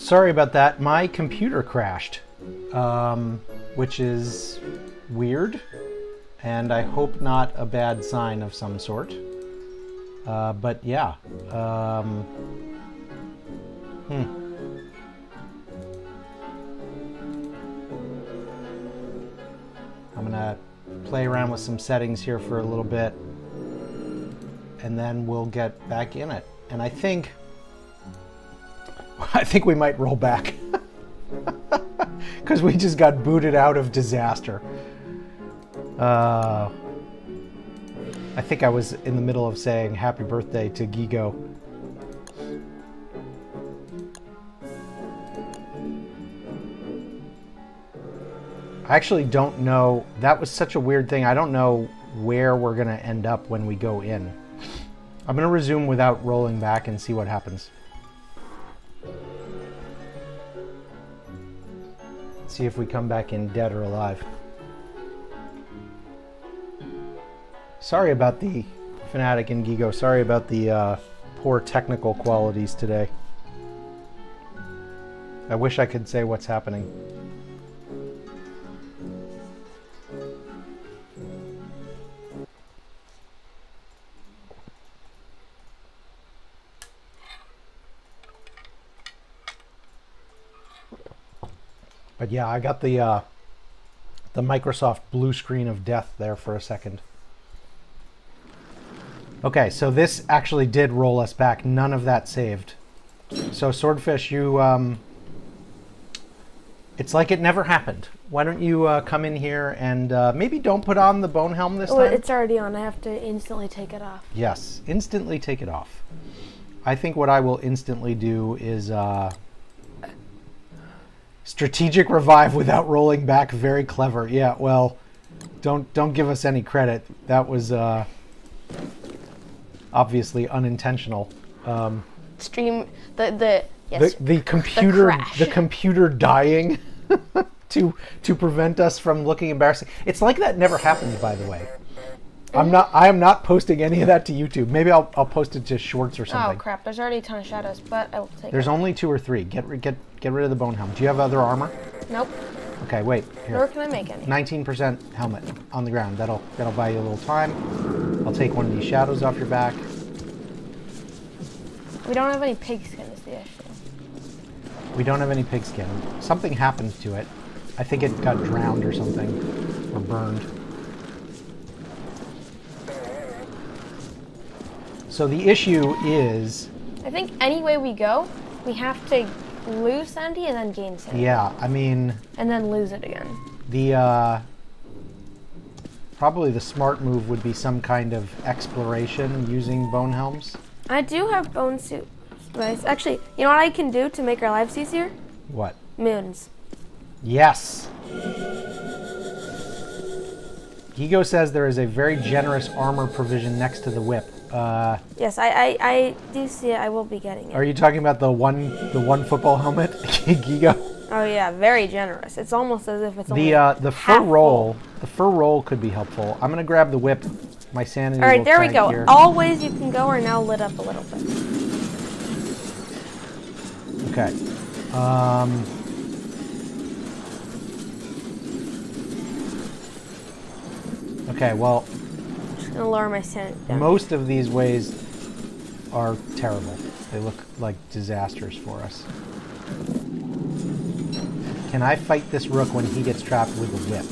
Sorry about that. My computer crashed, um, which is weird, and I hope not a bad sign of some sort. Uh, but yeah. Um, hmm. I'm gonna play around with some settings here for a little bit, and then we'll get back in it. And I think, I think we might roll back because we just got booted out of disaster. Uh, I think I was in the middle of saying happy birthday to Gigo. I actually don't know. That was such a weird thing. I don't know where we're going to end up when we go in. I'm going to resume without rolling back and see what happens. See if we come back in dead or alive. Sorry about the Fnatic and Gigo. Sorry about the uh, poor technical qualities today. I wish I could say what's happening. But yeah, I got the uh, the Microsoft blue screen of death there for a second. Okay, so this actually did roll us back. None of that saved. So Swordfish, you um, it's like it never happened. Why don't you uh, come in here and uh, maybe don't put on the bone helm this Oh, time? it's already on. I have to instantly take it off. Yes, instantly take it off. I think what I will instantly do is uh, strategic revive without rolling back. Very clever. Yeah. Well, don't don't give us any credit. That was uh, obviously unintentional. Um, Stream the the yes. the the computer crash. the computer dying to to prevent us from looking embarrassing. It's like that never happened, by the way. I'm not. I am not posting any of that to YouTube. Maybe I'll I'll post it to Shorts or oh, something. oh crap! There's already a ton of shadows, but I will take There's it. only two or three. Get get get rid of the bone helm. Do you have other armor? Nope. Okay, wait. Nor can I make any. 19% helmet on the ground. That'll that'll buy you a little time. I'll take one of these shadows off your back. We don't have any pigskin. Is the issue? We don't have any pigskin. Something happened to it. I think it got drowned or something, or burned. So the issue is, I think any way we go, we have to lose sanity and then gain sanity, yeah, I mean, and then lose it again. the uh, probably the smart move would be some kind of exploration using bone helms. I do have bone suit spice. Actually, you know what I can do to make our lives easier? What? Moons. Yes. Gigo says there is a very generous armor provision next to the whip. Uh, Yes, I, I, I do see it. I will be getting it. are you talking about the one the one football helmet, Gigo? Oh yeah, very generous. It's almost as if it's. The uh, the fur roll, the fur roll could be helpful. I'm gonna grab the whip. My sanity. All right, there we go. Here. All ways you can go are now lit up a little bit. Okay. Um, okay. Well, I'm lower my down. most of these ways are terrible. They look like disasters for us. Can I fight this rook when he gets trapped with a whip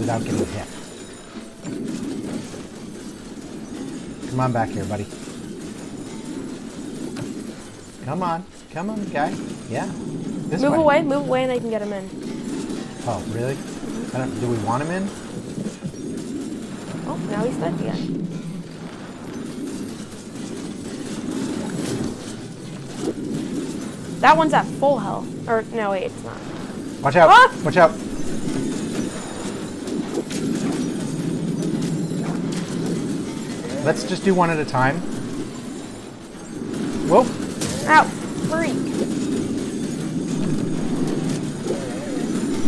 without getting hit? Come on back here, buddy. Come on. Come on, guy. Yeah. This move way. away, move away, and I can get him in. Oh, really? I don't, do we want him in? Oh, now he's dead again. That one's at full health. Or no, wait, it's not. Watch out! Ah! Watch out! Let's just do one at a time. Whoa! Ow, freak.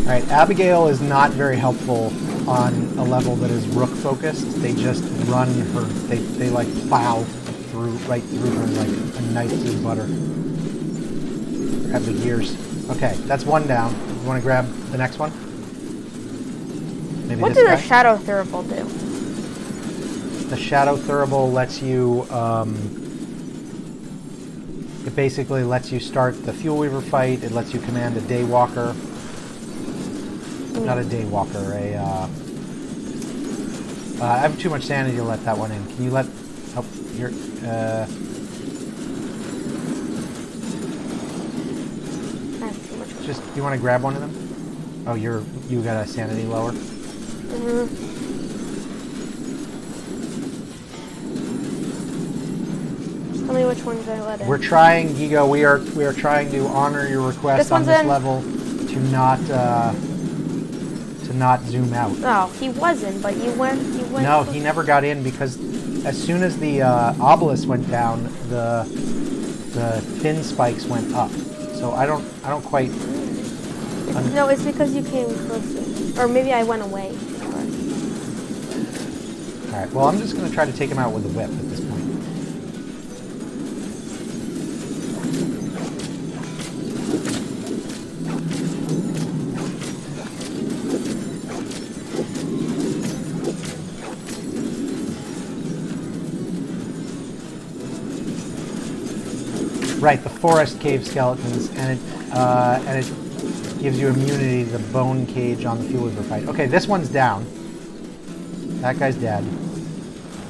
All right, Abigail is not very helpful on a level that is rook focused. They just run her. They they like plow through right through her like a knife through butter. Grab the gears. Okay, that's one down. You want to grab the next one? Maybe What does guy? a shadow thurible do? The Shadow Thurible lets you, um, it basically lets you start the Fuel Weaver fight. It lets you command a Daywalker. Not a Daywalker, a, uh, uh, I have too much sanity to let that one in. Can you let, oh, here, uh, I have just, you want to grab one of them? Oh, you're, you got a sanity lower? Mm -hmm. Tell me which ones I let in. We're trying, Gigo, we are, we are trying to honor your request This on this in. level to not, uh, to not zoom out. Oh, he wasn't, but you went. You went. No, he never got in because as soon as the uh, obelisk went down, the the fin spikes went up. So I don't I don't quite. No, it's because you came closer, or maybe I went away. All right. Well, I'm just gonna try to take him out with a whip at this point. Forest cave skeletons, and it uh, and it gives you immunity to the bone cage on the fuel weaver fight. Okay, this one's down. That guy's dead.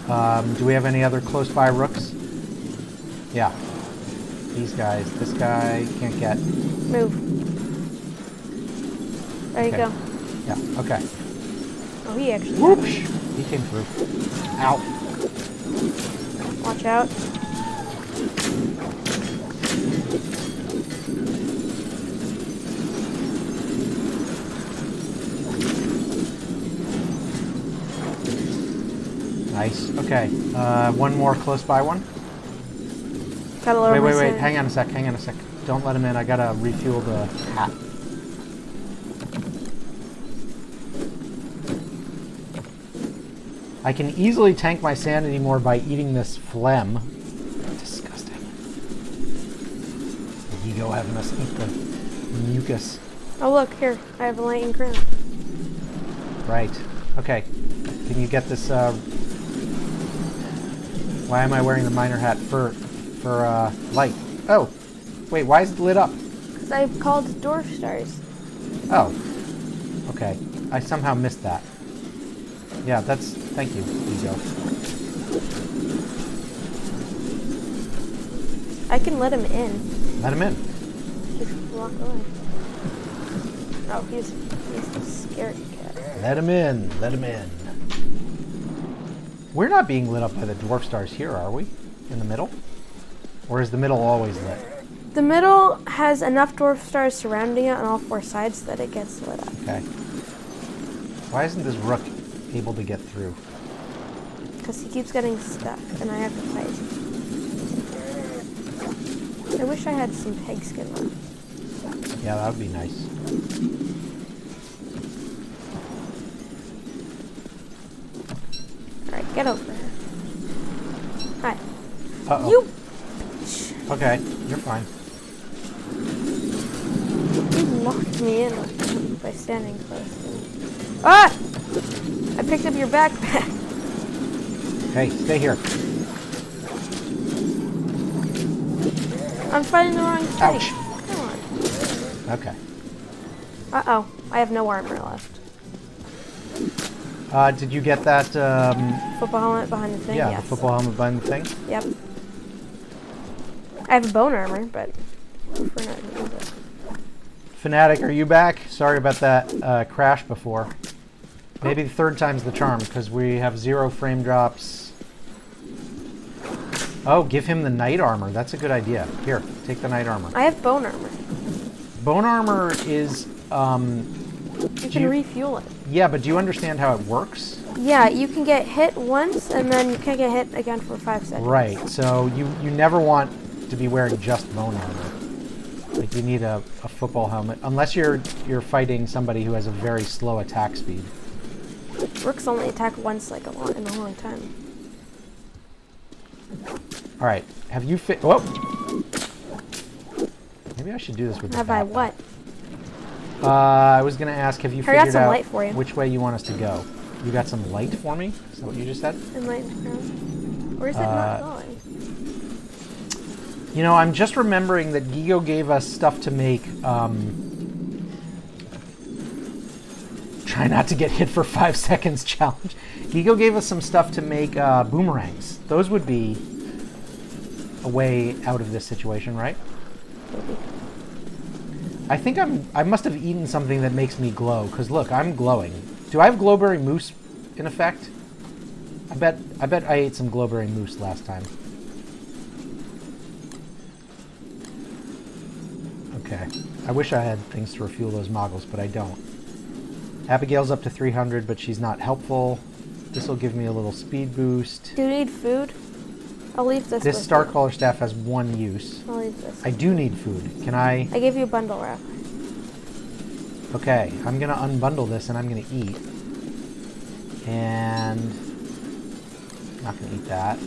Um, do we have any other close by rooks? Yeah. These guys. This guy can't get. Move. There you Okay. go. Yeah. Okay. Oh, he actually. Whoops! He came through. Ow. Watch out. Nice. Okay. Uh, one more close by one. Gotta lower Wait, wait, wait. Hang on a sec. Hang on a sec. Don't let him in. I gotta refuel the hat. I can easily tank my sanity more by eating this phlegm. Disgusting. Gigo having us eat the mucus. Oh look here, I have a lightning crown. Right. Okay. Can you get this? Uh... Why am I wearing the miner hat for for uh, light? Oh, wait. Why is it lit up? Cause I've called dwarf stars. Oh. Okay. I somehow missed that. Yeah, that's. Thank you, Gigo. I can let him in. Let him in. Just walk away. Oh, he's he's a scary cat. Let him in. Let him in. We're not being lit up by the dwarf stars here, are we? In the middle? Or is the middle always lit? The middle has enough dwarf stars surrounding it on all four sides that it gets lit up. Okay. Why isn't this rook able to get through? Because he keeps getting stuck, and I have to fight. I wish I had some pig skin left. Yeah, that would be nice. Alright, get over here. Hi. Uh-oh. You Okay, you're fine. You locked me in by standing close. Ah! I picked up your backpack. Hey, stay here. I'm fighting the wrong thing. Ouch. Come on. Okay. Uh oh. I have no armor left. Uh, did you get that, um, Football helmet behind the thing? yeah, yes. the football helmet behind the thing? Yep. I have a bone armor, but we're not gonna use it. Fanatic, are you back? Sorry about that uh, crash before. Maybe the third time's the charm, because we have zero frame drops. Oh, give him the knight armor. That's a good idea. Here, take the knight armor. I have bone armor. Bone armor is, um, You can you- refuel it. Yeah, but do you understand how it works? Yeah, you can get hit once, and then you can't get hit again for five seconds. Right. So you you never want to be wearing just bone armor. Like you need a, a football helmet, unless you're you're fighting somebody who has a very slow attack speed. Rooks only attack once, like a long, in a long time. All right. Have you fit? Whoa. Oh! Maybe Maybe I should do this with the Have I what? Uh, I was gonna ask, have you figured out you. which way you want us to go? You got some light for me? Is that what you just said? Enlightened ground. Where's it Uh, not going? You know, I'm just remembering that Gigo gave us stuff to make. Um, try not to get hit for five seconds challenge. Gigo gave us some stuff to make uh, boomerangs. Those would be a way out of this situation, right? Maybe. I think I'm. I must have eaten something that makes me glow. Cause look, I'm glowing. Do I have glowberry mousse in effect? I bet. I bet I ate some glowberry mousse last time. Okay. I wish I had things to refuel those moggles, but I don't. Abigail's up to 300, but she's not helpful. This will give me a little speed boost. Do you need food? I'll leave this. This Star. Caller staff has one use. I'll leave this. I do need food. Can I? I gave you a bundle wrap. Okay, I'm gonna unbundle this and I'm gonna eat. And I'm not gonna eat that.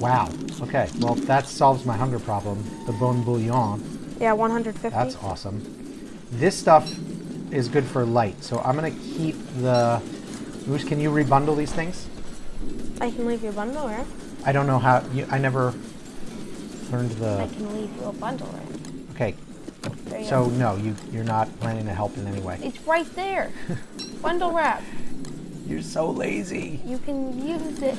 Wow. Okay. Well, that solves my hunger problem. The bone bouillon. Yeah, 150. That's awesome. This stuff is good for light, so I'm gonna keep the. Moose, can you rebundle these things? I can leave you a bundle wrap. I don't know how. You, I never learned the. I can leave you a bundle wrap. Okay. So go. no, you you're not planning to help in any way. It's right there. bundle wrap. You're so lazy. You can use it.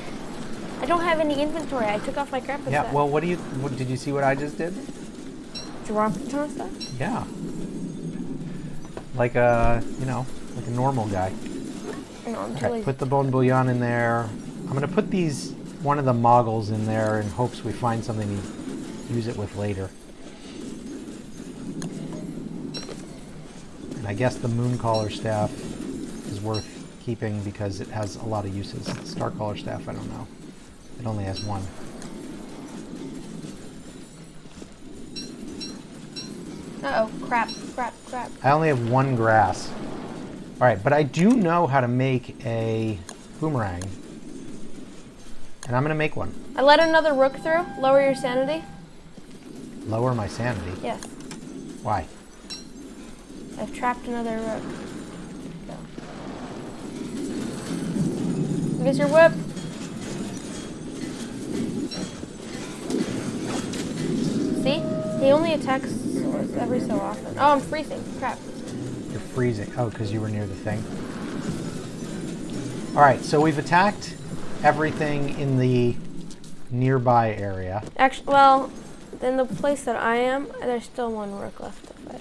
I don't have any inventory. I took off my crap. Yeah, well, what do you, what, did you see what I just did? drop a ton of stuff. Yeah. Like a, you know, like a normal guy. No, I'm too Alright, put the bone bouillon in there. I'm gonna put these, one of the moggles in there in hopes we find something to use it with later. And I guess the Mooncaller staff is worth keeping because it has a lot of uses. Starcaller staff, I don't know. It only has one. Uh oh, crap, crap, crap. I only have one grass. Alright, but I do know how to make a boomerang. And I'm gonna make one. I let another rook through. Lower your sanity. Lower my sanity. Yes. Why? I've trapped another rook. Go. Here's your whip. See? He only attacks every so often. Oh, I'm freezing. Crap. Freezing. Oh, because you were near the thing. Alright, so we've attacked everything in the nearby area. Actually, well, in the place that I am, there's still one rook left to fight.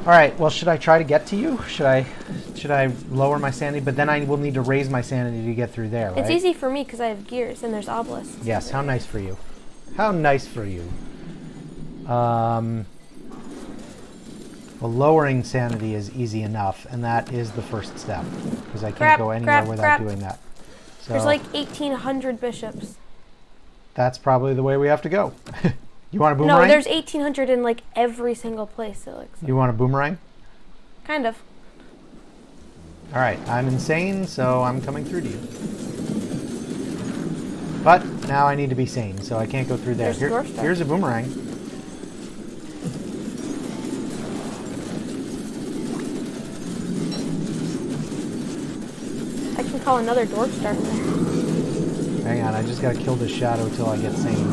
Alright, well should I try to get to you? Should I should I lower my sanity? But then I will need to raise my sanity to get through there, right? It's easy for me because I have gears and there's obelisks. Yes, how nice for you. How nice for you. Um, well, lowering sanity is easy enough, and that is the first step, because I can't Crap, go anywhere crap, without crap. doing that. So There's like 1,800 bishops. that's probably the way we have to go. you want a boomerang? No, there's 1,800 in like every single place. It looks like. You want a boomerang? Kind of. All right, I'm insane, so I'm coming through to you. But now I need to be sane, so I can't go through there. Here- here's a boomerang. Call another dwarf star. Hang on, I just gotta kill this shadow till I get sane.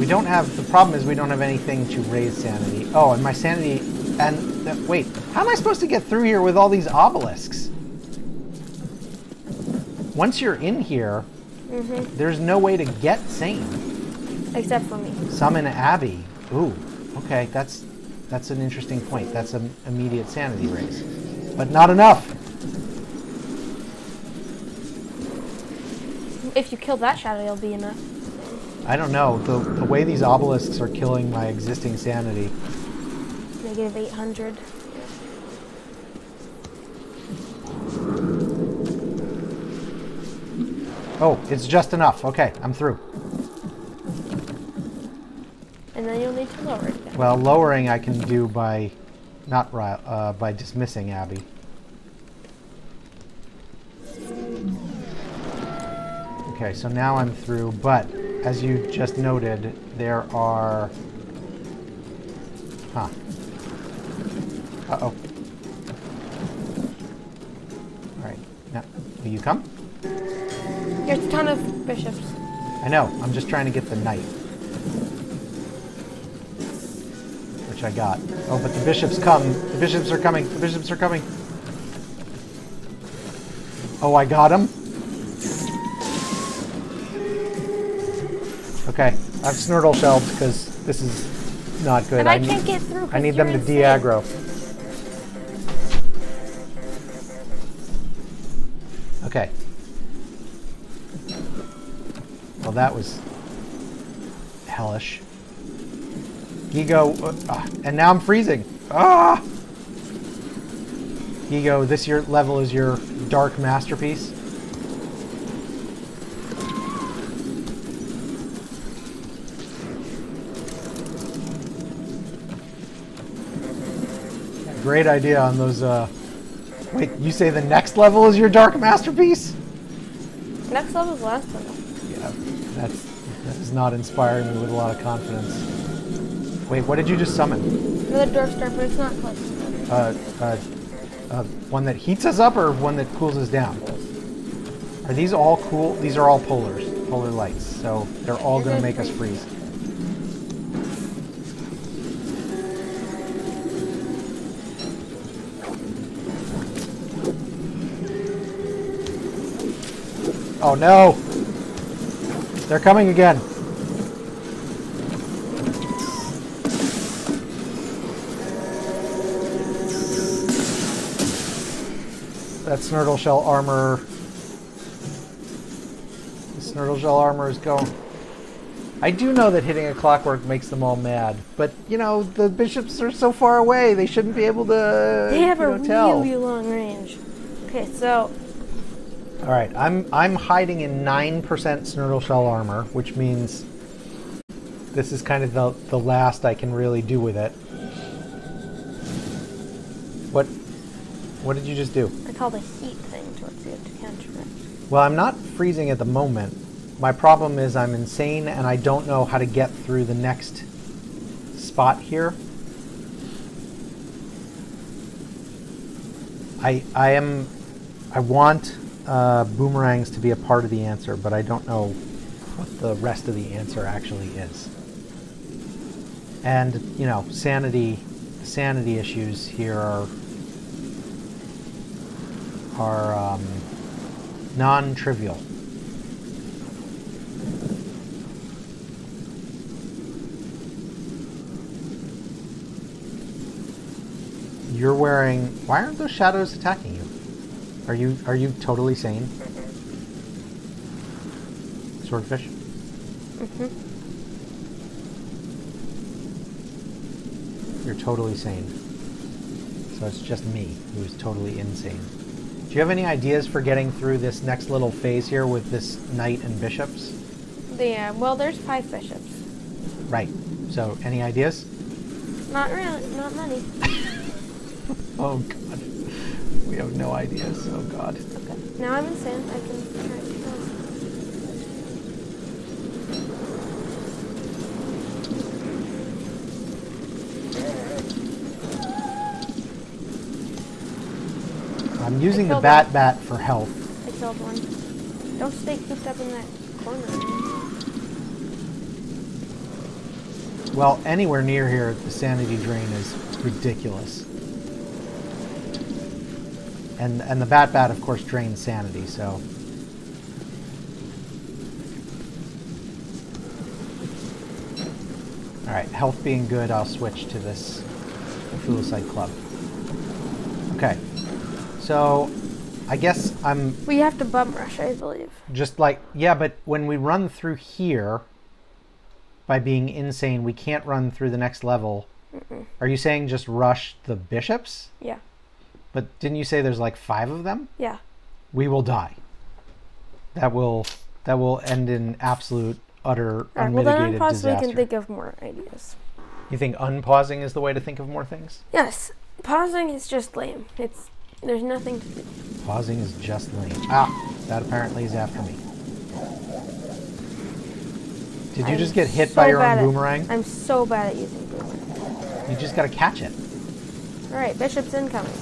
We don't have, the problem is we don't have anything to raise sanity. Oh, and my sanity, and, uh, wait, how am I supposed to get through here with all these obelisks? Once you're in here, Mm-hmm. there's no way to get sane. Except for me. Summon Abby. Ooh, okay, that's that's an interesting point. That's an immediate sanity raise. But not enough. If you kill that shadow, it'll be enough. I don't know. The, the way these obelisks are killing my existing sanity. Negative 800. Oh, it's just enough. Okay, I'm through. And then you'll need to lower it again. Well, lowering I can do by not uh, by dismissing Abby. Okay, so now I'm through, but as you just noted, there are. Huh. Uh oh. Alright, now, will you come? There's a ton of bishops. I know, I'm just trying to get the knight. I got. Oh, but the bishops come. The bishops are coming. The bishops are coming. Oh, I got him. Okay, I've Snurtle shelled because this is not good. And I, need, can't get through. I need them to de-aggro. Okay. Well, that was hellish. Gigo, uh, ah, and now I'm freezing. Ah! Gigo, this your level is your dark masterpiece. Great idea on those. Uh... Wait, you say the next level is your dark masterpiece? Next level's last level. Yeah, that's that is not inspiring me with a lot of confidence. Wait, what did you just summon? Another dwarf star, but it's not close. Uh, uh, uh, one that heats us up or one that cools us down? Are these all cool? These are all polars, polar lights. So they're all going to make us freeze. freeze. Oh no! They're coming again. Snurtle Shell armor. The Snurtle Shell armor is going. I do know that hitting a clockwork makes them all mad, but you know the bishops are so far away; they shouldn't be able to. They have you a tell. really long range. Okay, so All right, I'm I'm hiding in nine percent Snurtle Shell armor, which means this is kind of the the last I can really do with it. What what did you just do? I called a heat thing towards to counter it. Well, I'm not freezing at the moment. My problem is I'm insane and I don't know how to get through the next spot here. I I am I want uh, boomerangs to be a part of the answer, but I don't know what the rest of the answer actually is. And you know, sanity sanity issues here are are um, non-trivial. You're wearing. Why aren't those shadows attacking you? Are you are you totally sane? Swordfish. Mm-hmm. You're totally sane. So it's just me who's totally insane. Do you have any ideas for getting through this next little phase here with this knight and bishops? Yeah, well, there's five bishops. Right. So any ideas? Not really, not many. Oh god. We have no ideas. Oh god. Okay, now I'm insane. I can try to kill us. I'm using the bat one. bat for health. I killed one. Don't stay cooped up in that corner. Well, anywhere near here, the sanity drain is ridiculous. And and the bat bat, of course, drains sanity. So. All right, health being good, I'll switch to this Thulecite Club. Okay, so I guess I'm We have to bum rush, I believe. just like yeah, but when we run through here, by being insane, we can't run through the next level. Are you saying just rush the bishops? Yeah, But didn't you say there's like five of them? yeah. We will die. That will that will end in absolute utter Alright, well then unmitigated possibly disaster. can think of more ideas. you think unpausing is the way to think of more things? Yes, pausing is just lame. It's there's nothing to do. Pausing is just lame. Ah, that apparently is after me. Did you I'm just get hit so by your own boomerang? At, I'm so bad at using boomerang. You just gotta catch it. Alright, bishop's incoming.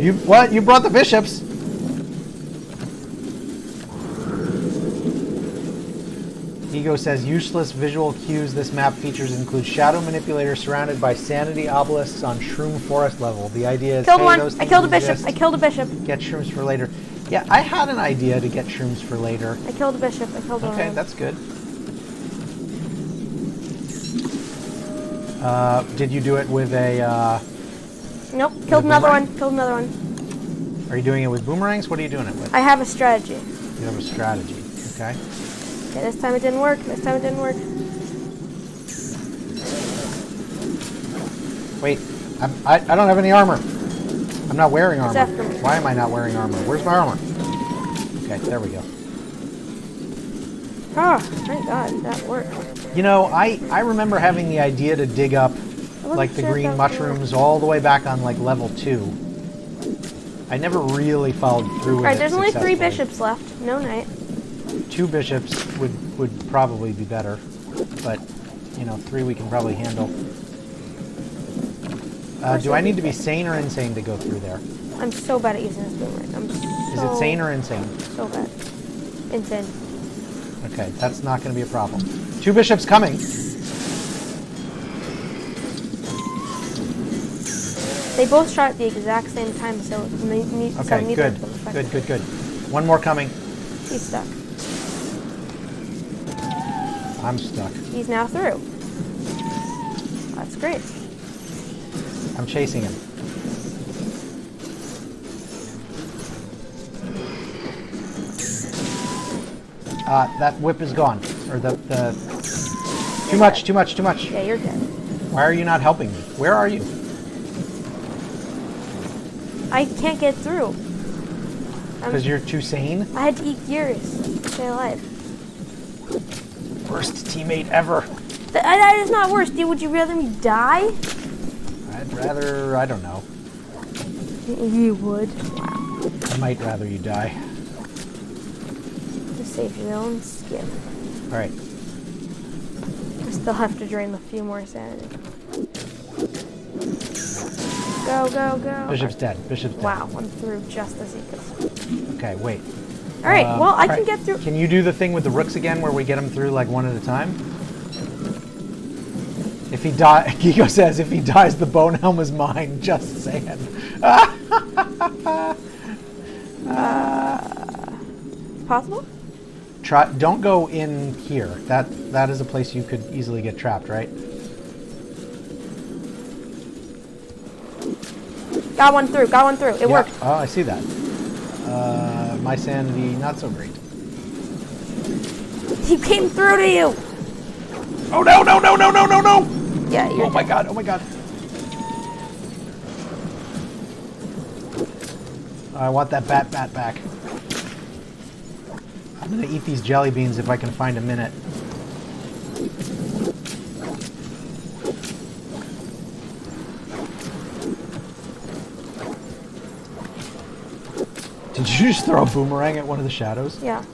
You what? You brought the bishops? Gigo says useless visual cues this map features include shadow manipulator surrounded by sanity obelisks on shroom forest level. The idea is Killed hey, one. those I killed a bishop. I killed a bishop. Get shrooms for later. Yeah, I had an idea to get shrooms for later. I killed a bishop. I killed one. Okay, that's good. Uh, did you do it with a? Uh, Nope. Killed another boomerang? one. Killed another one. are you doing it with boomerangs? What are you doing it with? I have a strategy. You have a strategy. Okay. Okay, this time it didn't work. This time it didn't work. Wait, I'm, I, I don't have any armor. I'm not wearing armor. Why am I not wearing armor? Where's my armor? Okay, there we go. Oh, thank God, that worked. You know, I, I remember having the idea to dig up like the sure green that was gonna mushrooms all the way back on like level two. I never really followed through with All right, it there's only three bishops left. No knight. Two bishops would would probably be better, but you know, three we can probably handle. Uh, do I need to be sane or insane to go through there? I'm so bad at using this boomerang. I'm Is it sane or insane? so bad? Insane. Okay, that's not going to be a problem. Two bishops coming. They both shot at the exact same time, so, ne- ne- so Okay, neither good, of them affected. good, good, good. One more coming. He's stuck. I'm stuck. He's now through. That's great. I'm chasing him. Uh, that whip is gone. Or the, the... Too much, too much, too much. Yeah, you're dead. Why are you not helping me? Where are you? I can't get through. Because you're too sane? I had to eat gears to stay alive. Worst teammate ever. Th- uh, that is not worse, dude. Would you rather me die? I'd rather... I don't know. You would. Wow. I might rather you die. To save your own skin. Alright. I still have to drain a few more sanity. Go, go, go. Bishop's dead. Bishop's dead. Wow, I'm through just as he could. Okay, wait. All right, Um, well, I can get through. Can you do the thing with the rooks again where we get them through like one at a time? If he die, Gigo says, if he dies, the bone helm is mine. Just saying. Possible? Try, don't go in here. That that is a place you could easily get trapped, right? Got one through. Got one through. It Yeah. worked. Oh, I see that. Uh, my sanity not so great. He came through to you. Oh no no no no no no no! Yeah, you're. Oh my god! Oh my god! I want that bat bat back. I'm gonna eat these jelly beans if I can find a minute. Did you just throw a boomerang at one of the shadows? Yeah.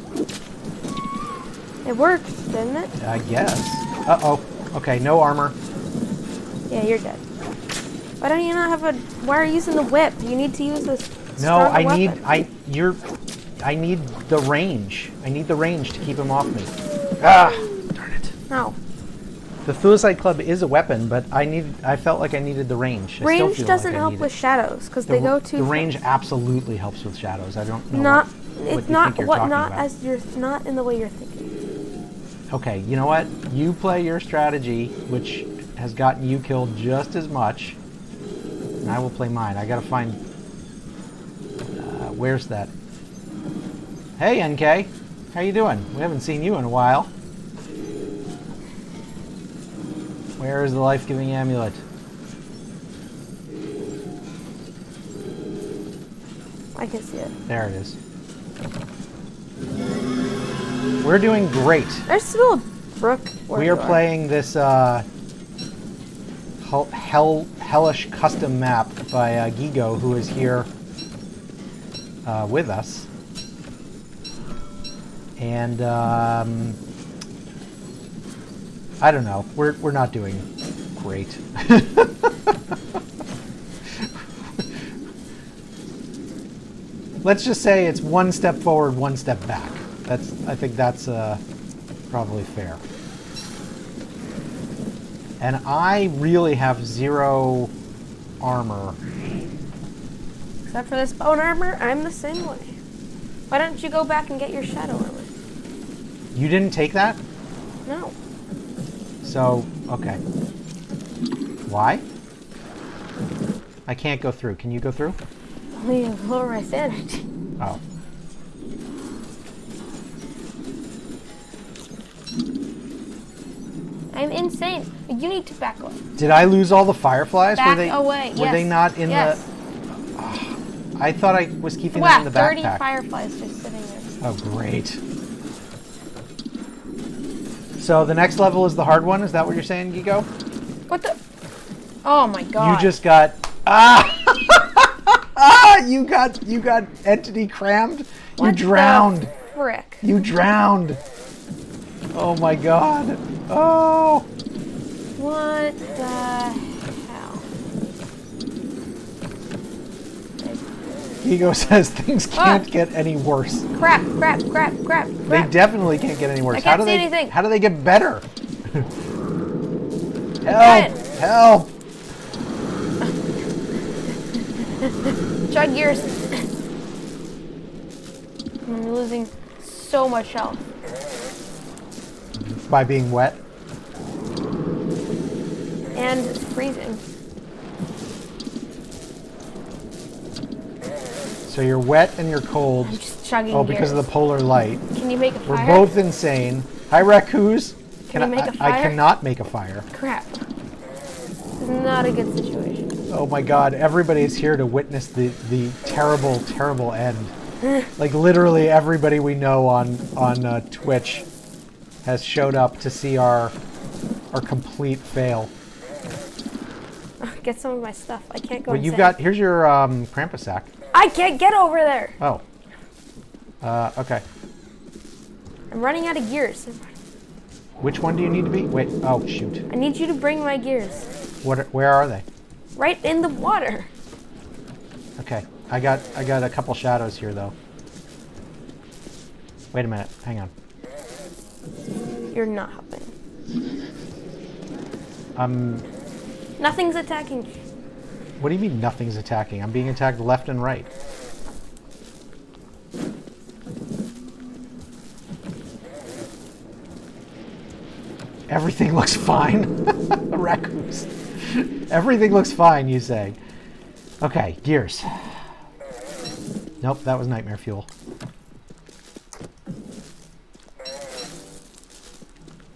It worked, didn't it? I guess. Uh oh. Okay, no armor. Yeah, you're dead. Why don't you not have a? Why are you using the whip? You need to use this. No, I need. I you're I need the range. I need the range to keep him off me. Ah, darn it. No. The Thulecite Club is a weapon, but I need I felt like I needed the range. I Range doesn't like help with it. shadows because the, they go too. The range absolutely helps with shadows. I don't know Not. what, what it's you not what. Not about. as you're not in the way you're thinking. Okay, you know what? You play your strategy, which has gotten you killed just as much, and I will play mine. I gotta find. Uh, where's that? Hey, NK, how you doing? We haven't seen you in a while. Where is the life-giving amulet? I can see it. There it is. We're doing great. There's still a brook. where we you are playing this uh, hell, hell, hellish custom map by uh, Gigo, who is here uh, with us. And um, I don't know. We're we're not doing great. Let's just say it's one step forward, one step back. That's I think that's uh, probably fair. And I really have zero armor. Except for this bone armor, I'm the same way. Why don't you go back and get your shadow armor? You didn't take that? No. So, okay. Why? I can't go through. Can you go through? Only lower my sanity. Oh. I'm insane. You need to back away. Did I lose all the fireflies? Back were they away. Were yes. they not in yes. the I thought I was keeping Wow, them in the backpack. 30 fireflies just sitting there. Oh, great. So the next level is the hard one. Is that what you're saying, Gigo? What the? Oh my god. You just got ah! ah! You got you got entity crammed. You What the drowned. Frick. You drowned. Oh my god. Oh. What the hell? Gigo says things Ah. can't get any worse. Crap, crap, crap, crap, They definitely can't get any worse. I how can't do see they anything. how do they get better? help! Help! Chug gears. I'm losing so much health. By being wet. And freezing. So you're wet and you're cold. I'm just chugging Oh, because of the polar light. Can you make a fire? We're both insane. Hi, Raccoons. Can I, you make a I- I fire? I cannot make a fire. Crap. This is not a good situation. Oh my god, everybody is here to witness the, the terrible, terrible end. like literally everybody we know on on uh, Twitch has showed up to see our our complete fail. Get some of my stuff. I can't go Well, you've got here's your um, Krampus sack. I can't get over there. Oh. Uh, okay. I'm running out of gears. Which one do you need to be? Wait. Oh shoot. I need you to bring my gears. What? Are, where are they? Right in the water. Okay. I got I got a couple shadows here though. Wait a minute. Hang on. You're not helping. Um. Nothing's attacking you. What do you mean nothing's attacking? I'm being attacked left and right. Everything looks fine. Raccoons. Everything looks fine, you say. Okay, gears. Nope, that was nightmare fuel.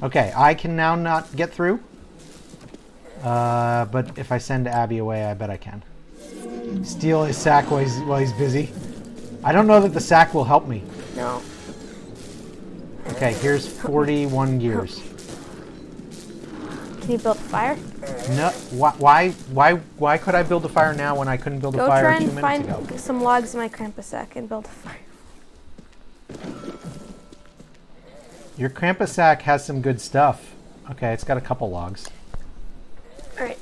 Okay, I can now not get through. Uh, but if I send Abby away, I bet I can. Steal his sack while he's, while he's busy. I don't know that the sack will help me. No. Okay, here's 41 gears. Can you build a fire? No, why, why, why, why could I build a fire now when I couldn't build a fire two minutes ago? Go fire try two and minutes find ago? some logs in my Krampus sack and build a fire. Your Krampus sack has some good stuff. Okay, it's got a couple logs. Alright.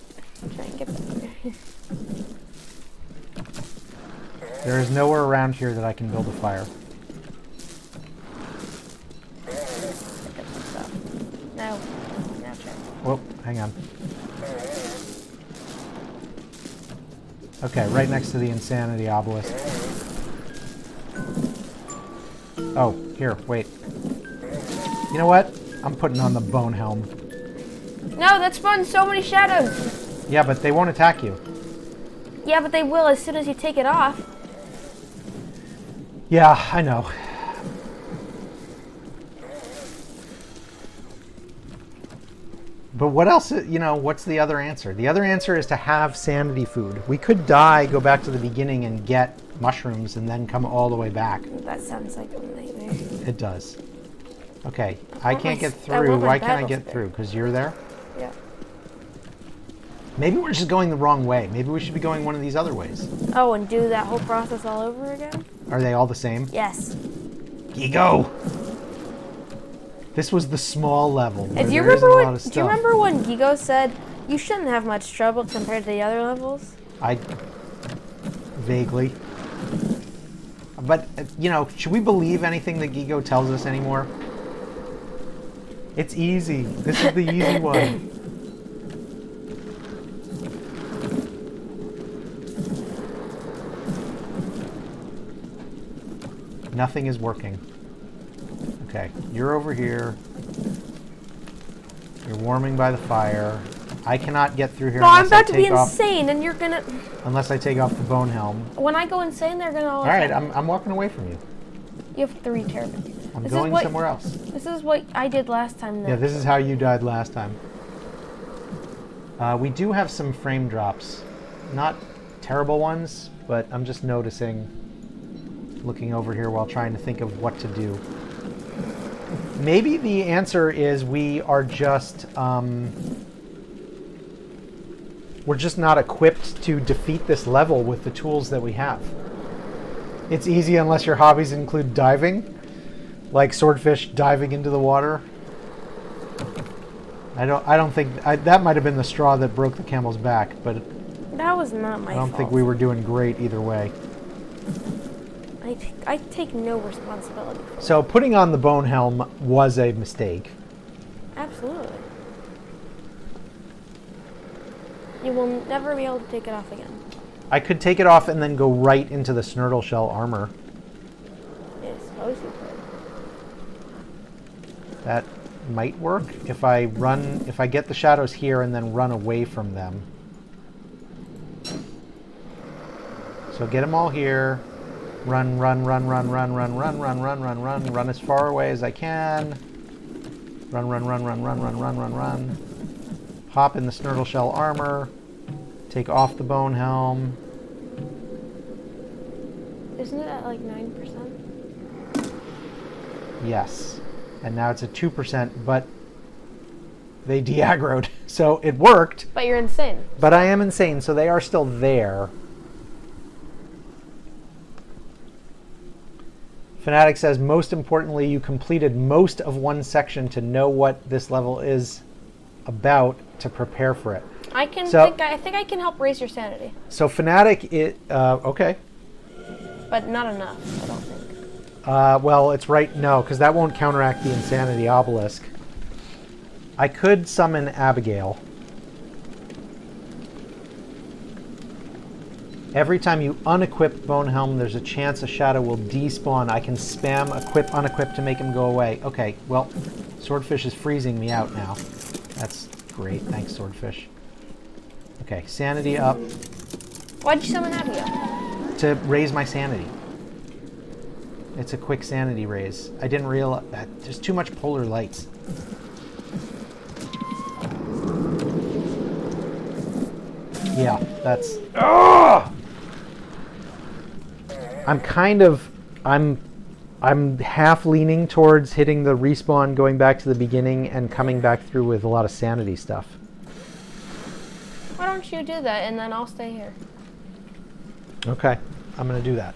Try and get back there. There is nowhere around here that I can build a fire. Pick up some stuff. No. Now try. Whoop, hang on. Okay, right next to the insanity obelisk. Oh, here, wait. You know what? I'm putting on the bone helm. No, that spawns so many shadows. Yeah, but they won't attack you. Yeah, but they will as soon as you take it off. Yeah, I know. But what else, you know, what's the other answer? The other answer is to have sanity food. We could die, go back to the beginning and get mushrooms and then come all the way back. That sounds like a nightmare. It does. Okay, I can't get through. Why can't I get through? Because you're there? Yeah. Maybe we're just going the wrong way. Maybe we should be going one of these other ways. Oh, and do that whole process all over again? Are they all the same? Yes. Gigo! This was the small level. do you remember a lot when? Do you remember when Gigo said you shouldn't have much trouble compared to the other levels? I vaguely. But uh, you know, should we believe anything that Gigo tells us anymore? It's easy. This is the easy one. Nothing is working. Okay, you're over here. You're warming by the fire. I cannot get through here No, I'm about to be off insane, and you're gonna. unless I take off the bone helm. When I go insane, they're gonna all. All right, I'm, I'm walking away from you. You have three terrorbeaks. I'm This going what- somewhere else. This is what I did last time. Then. Yeah, this is how you died last time. Uh, we do have some frame drops. Not terrible ones, but I'm just noticing, looking over here while trying to think of what to do. Maybe the answer is we are just, um, we're just not equipped to defeat this level with the tools that we have. It's easy unless your hobbies include diving, like swordfish diving into the water. I don't. I don't think I, that might have been the straw that broke the camel's back, but That was not my I don't fault. think we were doing great either way. I, t- I take no responsibility. So putting on the bone helm was a mistake. Absolutely. You will never be able to take it off again. I could take it off and then go right into the snurtle shell armor. I suppose you could. That might work if I run. If I get the shadows here and then run away from them. So get them all here. Run, run, run, run, run, run, run, run, run, run, run, run as far away as I can. Run, run, run, run, run, run, run, run, run. Hop in the snurtle shell armor. Take off the bone helm. Isn't it at like 9%? Yes. And now it's at 2%, but they de-aggroed. So it worked, But you're insane. but I am insane, so they are still there. Fnatic says, most importantly, you completed most of one section to know what this level is about to prepare for it. I can So- think I think I can help raise your sanity, So Fanatic, it uh, okay. but not enough. I don't think. Uh, well, it's right no, because that won't counteract the insanity obelisk. I could summon Abigail. Every time you unequip Bone Helm, there's a chance a shadow will despawn. I can spam equip unequip to make him go away. Okay, well, Swordfish is freezing me out now. That's great. Thanks, Swordfish. Okay, sanity up Why'd you summon Abigail? to raise my sanity. It's a quick sanity raise. I didn't realize that there's too much polar lights. Yeah, that's. Ugh! I'm kind of. I'm. I'm half leaning towards hitting the respawn, going back to the beginning, and coming back through with a lot of sanity stuff. Why don't you do that and then I'll stay here? Okay, I'm gonna do that.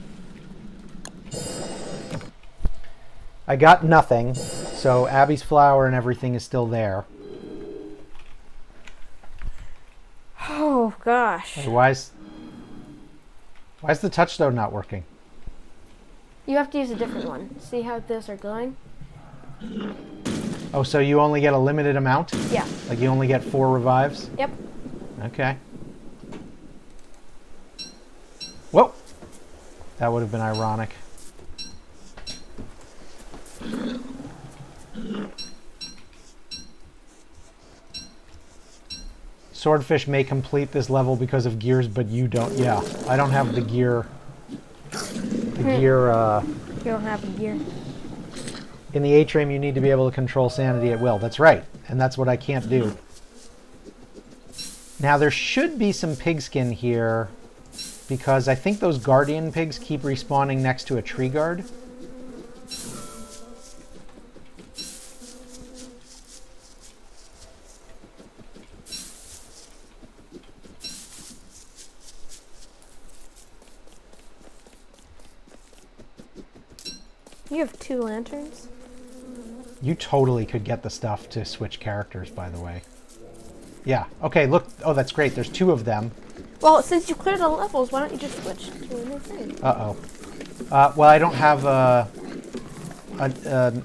I got nothing, so Abby's flower and everything is still there. Oh gosh. Hey, Why's why's the touchstone not working? You have to use a different one. See how those are going? Oh, so you only get a limited amount? Yeah. Like you only get four revives? Yep. Okay. Whoa! That would have been ironic. Swordfish may complete this level because of gears, but you don't. Yeah, I don't have the gear. The gear, uh, You don't have a gear. in the atrium, you need to be able to control sanity at will. That's right, and that's what I can't do. Now there should be some pigskin here, because I think those guardian pigs keep respawning next to a tree guard. You have two lanterns? You totally could get the stuff to switch characters, by the way. Yeah. Okay, look. Oh, that's great. There's two of them. Well, since you cleared the levels, why don't you just switch to a new thing? Uh-oh. Uh, well, I don't have a... a, a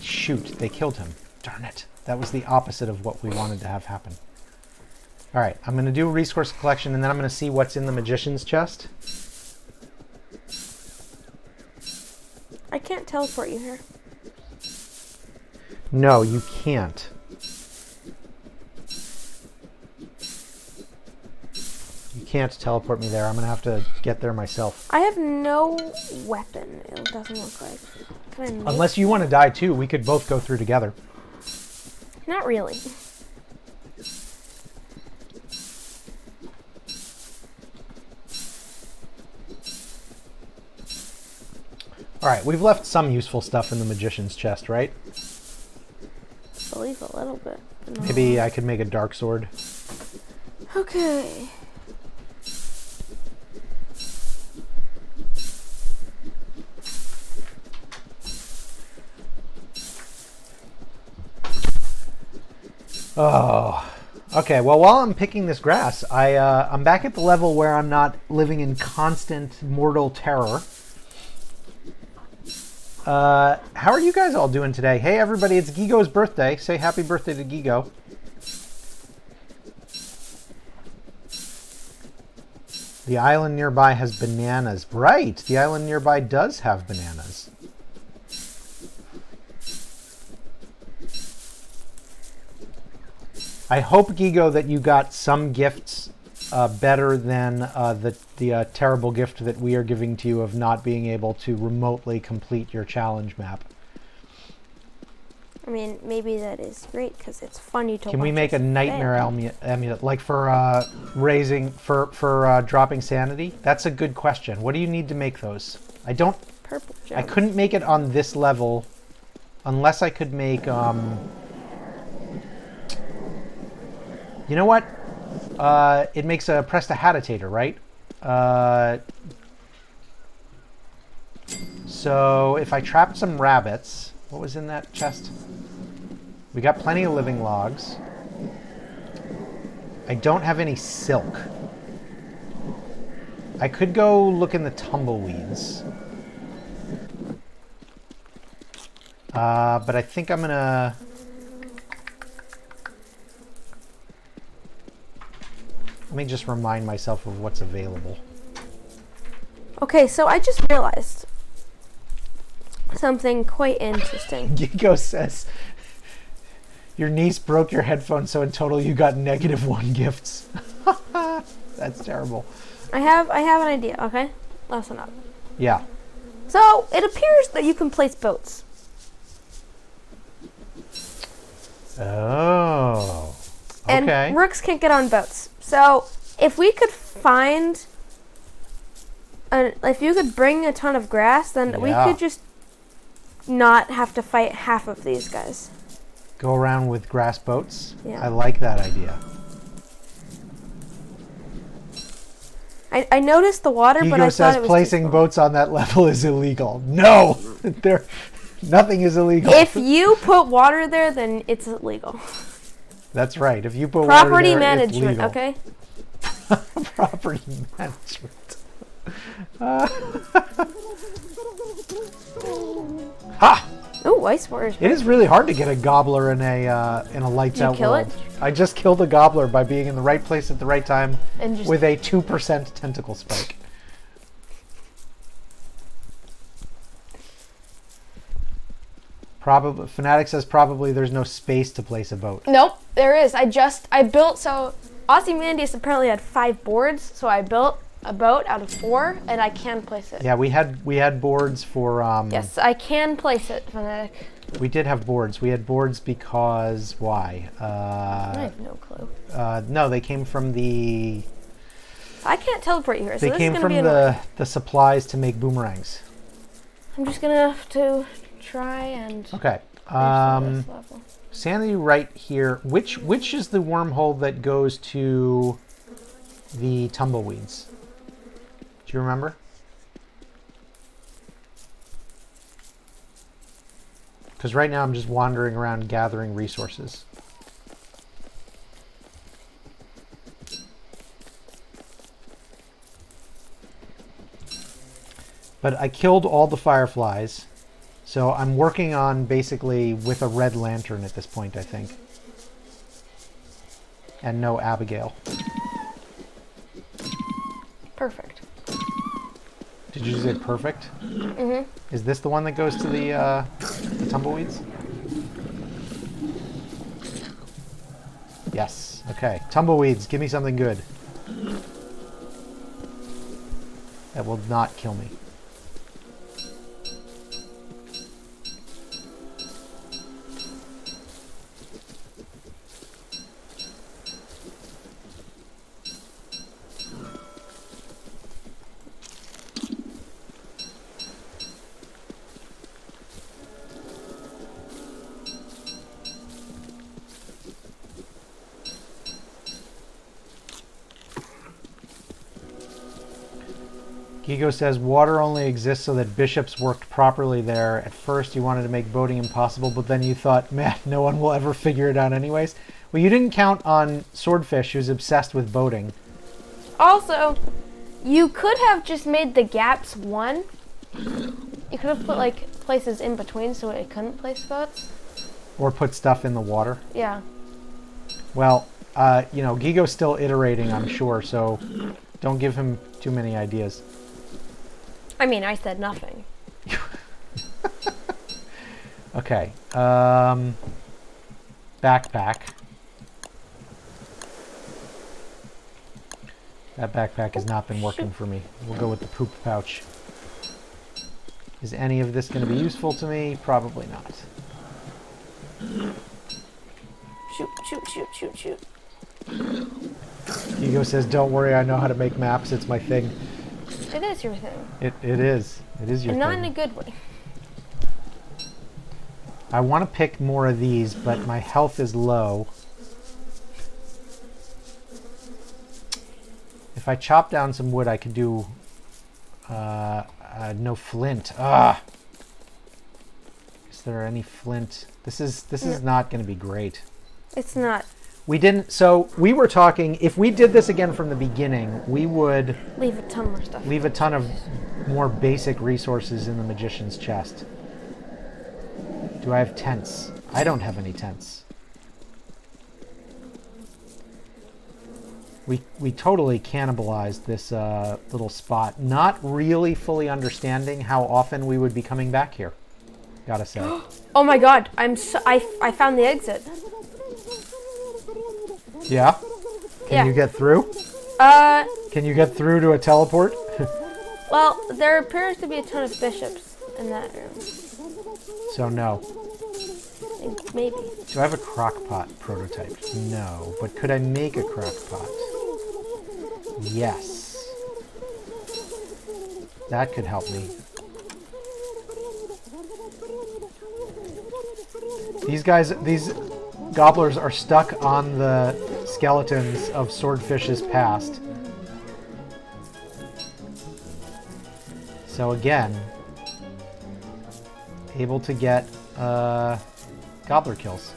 shoot, they killed him. Darn it. That was the opposite of what we wanted to have happen. All right, I'm going to do a resource collection, and then I'm going to see what's in the magician's chest. Teleport you here. No, you can't. You can't teleport me there. I'm going to have to get there myself. I have no weapon, it doesn't look like. Can I make- Unless you want to die too, we could both go through together. Not really. All right, we've left some useful stuff in the magician's chest, right? I believe a little bit. not Maybe I could make a dark sword. Okay. Oh, okay. Well, while I'm picking this grass, I uh, I'm back at the level where I'm not living in constant mortal terror. Uh, how are you guys all doing today? Hey, everybody! It's Gigo's birthday. Say happy birthday to Gigo. The island nearby has bananas. Right, the island nearby does have bananas. I hope, Gigo, that you got some gifts uh, better than uh, the, the uh, terrible gift that we are giving to you of not being able to remotely complete your challenge map. I mean, maybe that is great because it's funny to Can we make a nightmare amulet, amulet like for uh, raising, for, for uh, dropping sanity? That's a good question. What do you need to make those? I don't, Purple I couldn't make it on this level unless I could make, um, you know what? Uh, it makes a prestihatitator, right? Uh, so if I trapped some rabbits, what was in that chest? We got plenty of living logs. I don't have any silk. I could go look in the tumbleweeds. Uh, but I think I'm gonna. Let me just remind myself of what's available. Okay, so I just realized something quite interesting. Gigo says your niece broke your headphones, so in total you got negative one gifts. That's terrible. I have I have an idea. Okay, listen up. Yeah. So it appears that you can place boats. Oh. Okay. And rooks can't get on boats. So if we could find, a, if you could bring a ton of grass, then we could just not have to fight half of these guys. Go around with grass boats. Yeah. I like that idea. I, I noticed the water, but I Gigo thought it was placing peaceful. boats on that level is illegal. No, there, nothing is illegal. If you put water there, then it's illegal. That's right. If you put water Property there, it's management, okay? Property management. Uh, ha! Oh, ice waters. It is really hard to get a gobbler in a uh, in a lights you out kill world. it? I just killed a gobbler by being in the right place at the right time And just with a two percent tentacle spike. Probably Fnatic says probably there's no space to place a boat. Nope, there is. I just I built so Ozymandias apparently had five boards, so I built a boat out of four, and I can place it. Yeah, we had we had boards for um Yes, I can place it, Fnatic. we did have boards. We had boards because why? I Uh, have no clue. uh, no, they came from the I can't teleport here, so they came from the the supplies to make boomerangs. I'm just gonna have to try and Okay. Um, this level. Sanity right here. Which which is the wormhole that goes to the tumbleweeds? Do you remember? Because right now I'm just wandering around gathering resources. But I killed all the fireflies. So I'm working on basically with a red lantern at this point, I think. And no Abigail. Perfect. Did you say perfect? Mm hmm Is this the one that goes to the, uh, the tumbleweeds? Yes. Okay. Tumbleweeds, give me something good. That will not kill me. Gigo says water only exists so that bishops worked properly there. At first you wanted to make boating impossible, but then you thought, man, no one will ever figure it out anyways. Well, you didn't count on Swordfish, who's obsessed with boating. Also, you could have just made the gaps one. You could have put like places in between so it couldn't place boats. Or put stuff in the water. Yeah. Well, uh, you know, Gigo's still iterating, I'm sure, so don't give him too many ideas. I mean, I said nothing. Okay. Um, backpack. That backpack has not been working for me. We'll go with the poop pouch. Is any of this going to be useful to me? Probably not. Shoot, shoot, shoot, shoot, shoot. Gigo says, don't worry, I know how to make maps. It's my thing. It is your thing. It, it is. It is your and not thing. in a good way. I want to pick more of these, but my health is low. If I chop down some wood, I could do uh, uh, no flint. Ah, is there any flint? This is this is not going to be great. It's not. We didn't. So we were talking. If we did this again from the beginning, we would Leave a ton more stuff. leave a ton of more basic resources in the magician's chest. Do I have tents? I don't have any tents. We, we totally cannibalized this uh, little spot, not really fully understanding how often we would be coming back here. Gotta say. Oh my god, I'm so, I, I found the exit. Yeah? Can Yeah. you get through? Uh, Can you get through to a teleport? well, there appears to be a ton of bishops in that room. so no. Maybe. Do I have a crockpot prototype? No. But could I make a crockpot? Yes. That could help me. These guys, these gobblers are stuck on the skeletons of swordfish's past. So again, able to get uh, gobbler kills.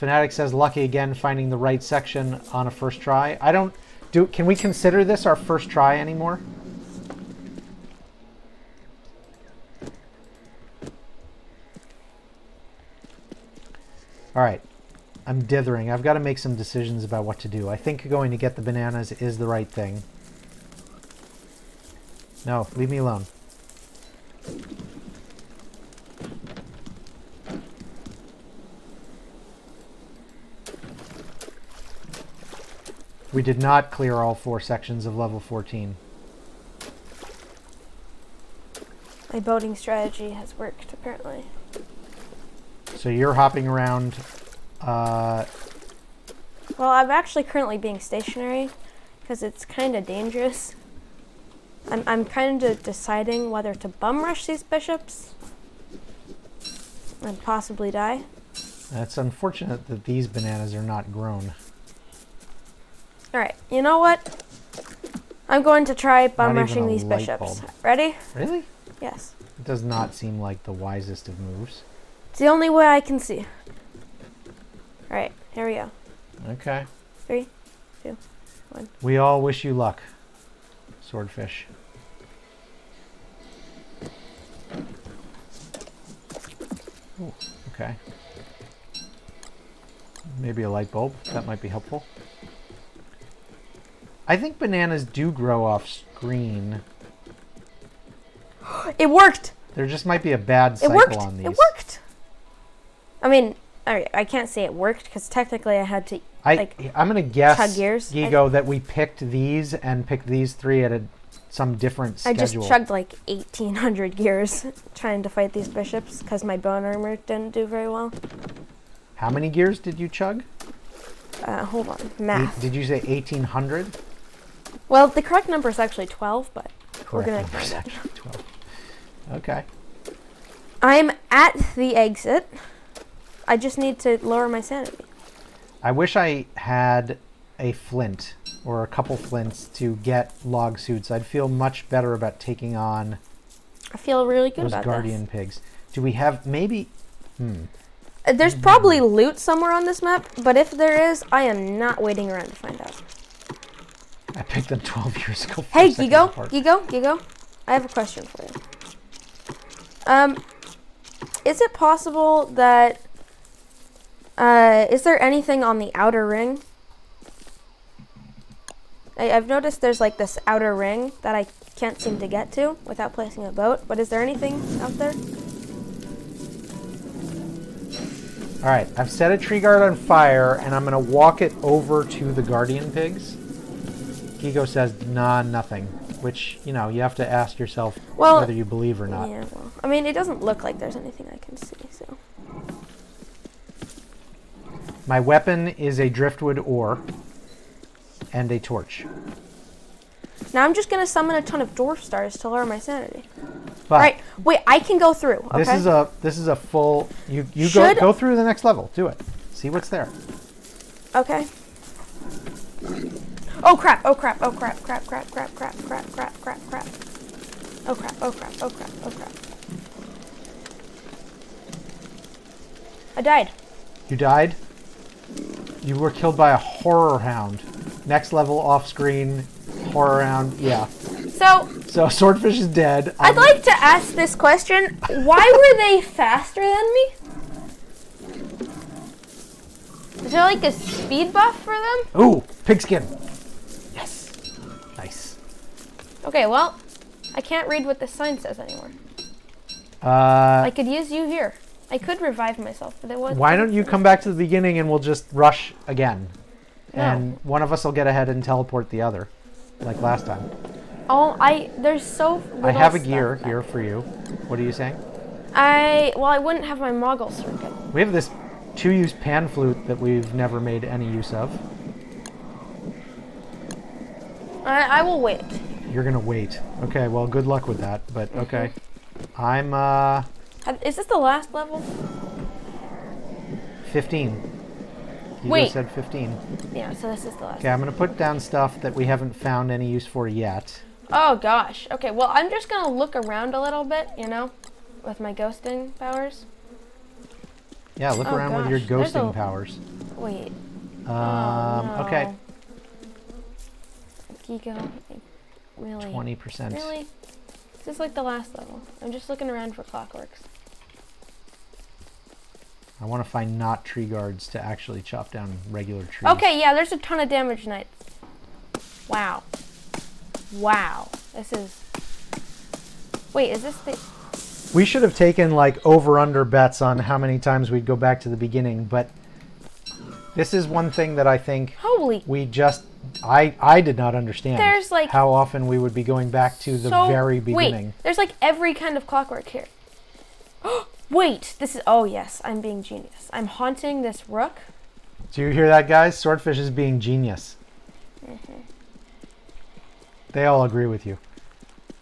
Fnatic says lucky again finding the right section on a first try. I don't do can we consider this our first try anymore? All right. I'm dithering. I've got to make some decisions about what to do. I think going to get the bananas is the right thing. No, leave me alone. We did not clear all four sections of level 14. My boating strategy has worked, apparently. So you're hopping around. Uh, Well, I'm actually currently being stationary because it's kind of dangerous. I'm, I'm kind of deciding whether to bum rush these bishops and possibly die. it's unfortunate that these bananas are not grown. Alright, you know what? I'm going to try bum Not rushing these bishops. bulb. Ready? Really? Yes. It does not seem like the wisest of moves. It's the only way I can see. Alright, here we go. Okay. Three, two, one. We all wish you luck, swordfish. Ooh, okay. Maybe a light bulb. That might be helpful. I think bananas do grow off screen. It worked! There just might be a bad It cycle worked! on these. It worked! I mean, alright, I can't say it worked because technically I had to. I, like, I'm gonna guess, chug gears. I- Gigo, that we picked these and picked these three at a, some different I schedule. just chugged like 1800 gears trying to fight these bishops because my bone armor didn't do very well. How many gears did you chug? Uh, hold on, math. did you say 1800? Well, the correct number is actually 12, but We're Correct gonna number is find actually 12. Okay. I'm at the exit. I just need to lower my sanity. I wish I had a flint or a couple flints to get log suits. I'd feel much better about taking on I feel really good those about guardian pigs. Do we have maybe? Hmm. Uh, There's probably loot somewhere on this map, but if there is, I am not waiting around to find out. I picked them 12 years ago. Hey, Gigo, apart. Gigo, Gigo, I have a question for you. Um, is it possible that uh, is there anything on the outer ring? I, I've noticed there's like this outer ring that I can't seem to get to without placing a boat. But is there anything out there? All right, I've set a tree guard on fire, and I'm gonna walk it over to the guardian pigs. Gigo says, "Nah, nothing." Which you know you have to ask yourself Well, whether you believe or not. Yeah. Well, I mean, it doesn't look like there's anything I can see. So My weapon is a driftwood oar and a torch. now I'm just gonna summon a ton of dwarf stars to lower my sanity. But All right. Wait, I can go through. Okay. this is a this is a full. You you Should- go go through the next level. Do it. See what's there. Okay. Oh crap, oh crap, oh crap, crap, crap, crap, crap, crap, crap, crap, crap. Oh crap, oh crap, oh crap, oh crap. I died. You died. You were killed by a horror hound. Next level off screen horror hound. Yeah. So, So swordfish is dead. I'd Um, like to ask this question. Why were they faster than me? Is there like a speed buff for them? Ooh, pigskin. Yes. Nice. Okay, well, I can't read what this sign says anymore. Uh, I could use you here. I could revive myself, but it was. why don't you come back to the beginning and we'll just rush again, No. and one of us will get ahead and teleport the other, like last time. Oh, I there's so. I have a gear here for you. What are you saying? I well, I wouldn't have my Moggle circuit. We have this two-use pan flute that we've never made any use of. I, I will wait. You're gonna wait. Okay, well, good luck with that. But Mm-hmm. okay, I'm uh Is this the last level? 15. You Wait. said 15. Yeah, so this is the last. Okay, I'm gonna put down stuff that we haven't found any use for yet. Oh gosh. Okay, well, I'm just gonna look around a little bit, you know, with my ghosting powers. Yeah, look Oh, around with your ghosting a- powers. Wait. Um, oh, okay, no. Gigo. like, Really? 20%. Really? This is like the last level. I'm just looking around for clockworks. I want to find not tree guards to actually chop down regular trees. Okay, yeah, there's a ton of damage knights. Wow. Wow. This is. Wait, is this the. We should have taken like over under bets on how many times we'd go back to the beginning, but this is one thing that I think Holy. we just I I did not understand There's, like, how often we would be going back to the so, very beginning. Wait, there's like every kind of clockwork here. wait, this is. Oh, yes, I'm being genius. I'm haunting this rook. Do you hear that, guys? Swordfish is being genius. Mm-hmm. They all agree with you.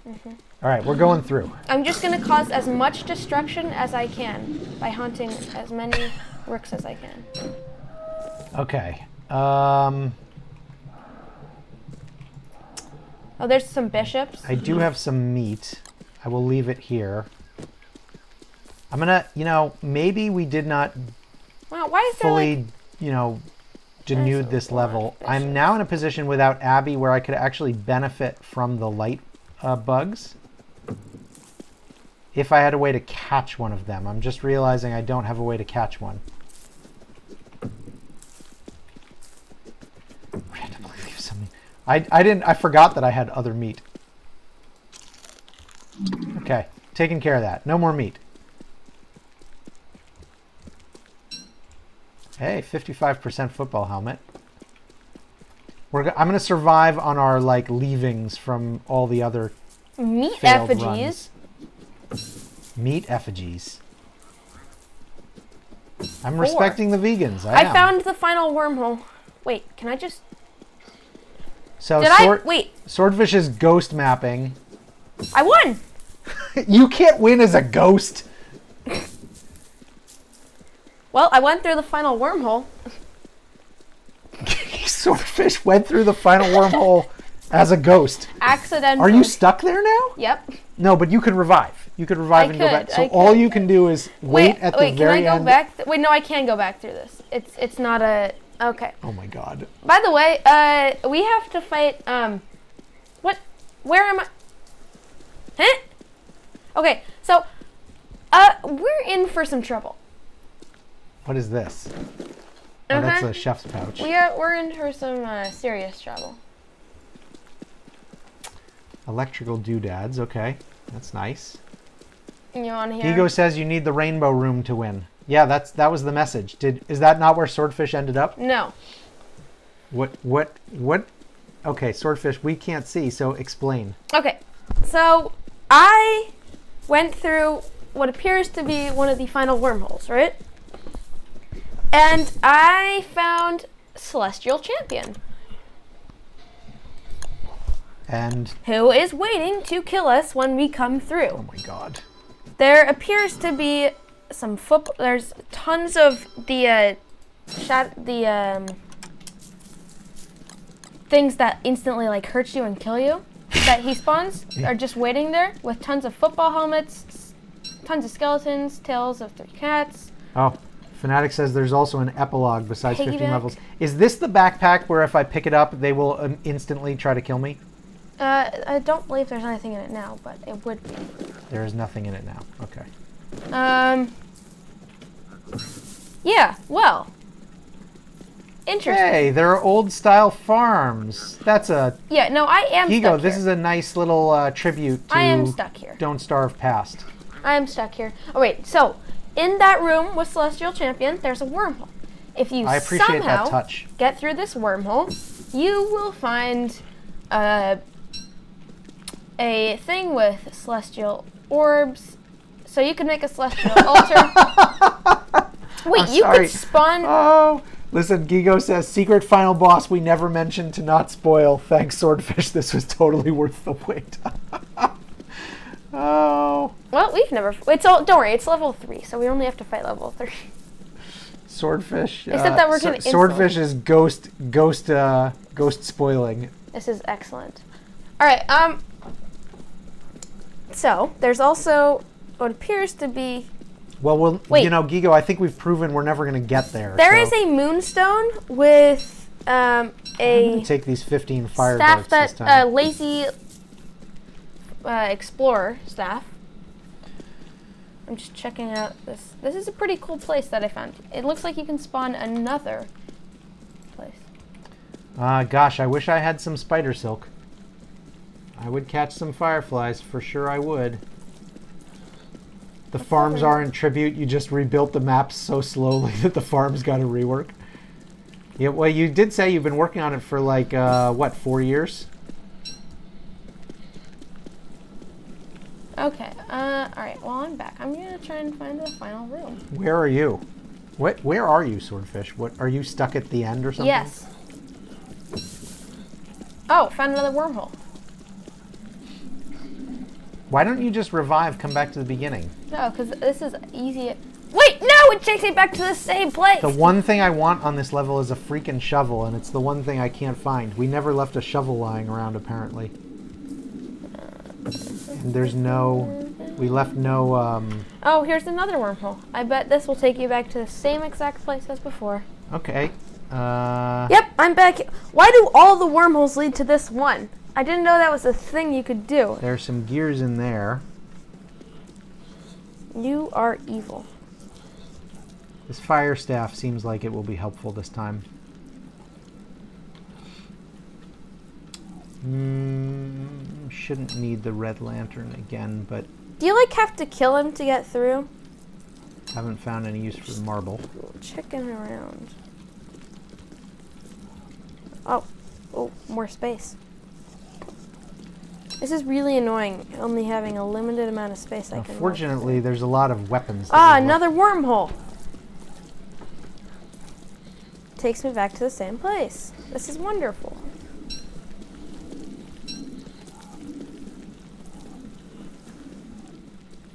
Mm-hmm. All right, we're going through. I'm just gonna cause as much destruction as I can by haunting as many rooks as I can. Okay. Um, Oh, there's some bishops. I do have some meat. I will leave it here. I'm gonna, you know, maybe we did not Wow, why is fully, like you know, denude this level. I'm now in a position without Abby where I could actually benefit from the light uh, bugs. If I had a way to catch one of them. I'm just realizing I don't have a way to catch one. Randomly leave something. I, I didn't, I forgot that I had other meat. Okay, taking care of that. No more meat. Hey, 55% football helmet. We're, go- I'm going to survive on our like leavings from all the other meat effigies? runs. meat effigies. I'm Four. respecting the vegans. I, I found the final wormhole. Wait, can I just so Did sword, I wait, swordfish is ghost mapping. I won. you can't win as a ghost. Well, I went through the final wormhole. swordfish went through the final wormhole as a ghost. Accidentally. Are you stuck there now? Yep. No, but you could revive. You could revive I and go back. So I all could. you can do is wait, at the wait, very can I go end. back? Th- wait, no, I can go back through this. It's it's not a okay. Oh my god. By the way, uh, we have to fight. Um, what? Where am I? Huh? Okay, so, uh, we're in for some trouble. What is this? Oh, that's a chef's pouch. We are we're in for some uh, serious trouble. Electrical doodads. Okay, that's nice. You want to hear? Gigo says you need the rainbow room to win. Yeah, that's that was the message. Did is that not where swordfish ended up? No. What what what? Okay, swordfish. We can't see, so explain. Okay, so I went through what appears to be one of the final wormholes, right? And I found Celestial Champion, And who is waiting to kill us when we come through. oh my god. There appears to be some foot. There's tons of the uh, shat the um, things that instantly like hurt you and kill you. that he spawns are just waiting there with tons of football helmets, tons of skeletons, tails of three cats. Oh, Fnatic says there's also an epilogue besides 15 Piggyback. levels. Is this the backpack where if I pick it up, they will um, instantly try to kill me? Uh, I don't believe there's anything in it now, but it would be. There is nothing in it now. Okay. Um. Yeah. Well. Interesting. Hey, there are old style farms. That's a Yeah. No, I am Gigo. This is a nice little uh, tribute to I am stuck here. Don't Starve Past. I am stuck here. Oh wait, so in that room with Celestial Champion, there's a wormhole. If you I appreciate somehow that touch. get through this wormhole, you will find uh, a thing with celestial orbs. So you can make a celestial altar. Wait, I'm you sorry. could spawn. Oh, listen, Gigo says secret final boss we never mentioned to not spoil. Thanks, Swordfish. This was totally worth the wait. oh, Well, we've never. It's all. Don't worry, it's level three, so we only have to fight level three. Swordfish. Except uh, that we're gonna Swordfish is ghost, ghost, uh, ghost spoiling. This is excellent. All right. Um. So there's also what appears to be Well, we'll, Wait. you know, Gigo. I think we've proven we're never going to get there. There so is a moonstone with um, a gonna take these 15 fire staff darts this that uh, time. lazy uh, explorer staff. I'm just checking out this. This is a pretty cool place that I found. It looks like you can spawn another place. Uh, gosh, I wish I had some spider silk. I would catch some fireflies, for sure I would. The farms are in tribute. You just rebuilt the maps so slowly that the farms got a rework. Yeah, well, you did say you've been working on it for like, uh, what, four years? Okay. Uh. All right. Well, I'm back. I'm gonna try and find the final room. Where are you? What, where are you, Swordfish? What, are you stuck at the end or something? Yes. Oh, found another wormhole. Why don't you just revive, come back to the beginning? No, because this is easy. Wait, no! It takes me back to the same place. The one thing I want on this level is a freaking shovel, and it's the one thing I can't find. We never left a shovel lying around, apparently. And there's no... we left no. Um, Oh, here's another wormhole. I bet this will take you back to the same exact place as before. okay. Uh, Yep, I'm back. Why do all the wormholes lead to this one? I didn't know that was a thing you could do. There's some gears in there. You are evil. This fire staff seems like it will be helpful this time. Mm, shouldn't need the red lantern again, but Do you like have to kill him to get through? haven't found any use for the marble. Checking around. Oh, oh, more space. This is really annoying, only having a limited amount of space I can. work Unfortunately, there's a lot of weapons. Ah, left. another wormhole. Takes me back to the same place. This is wonderful.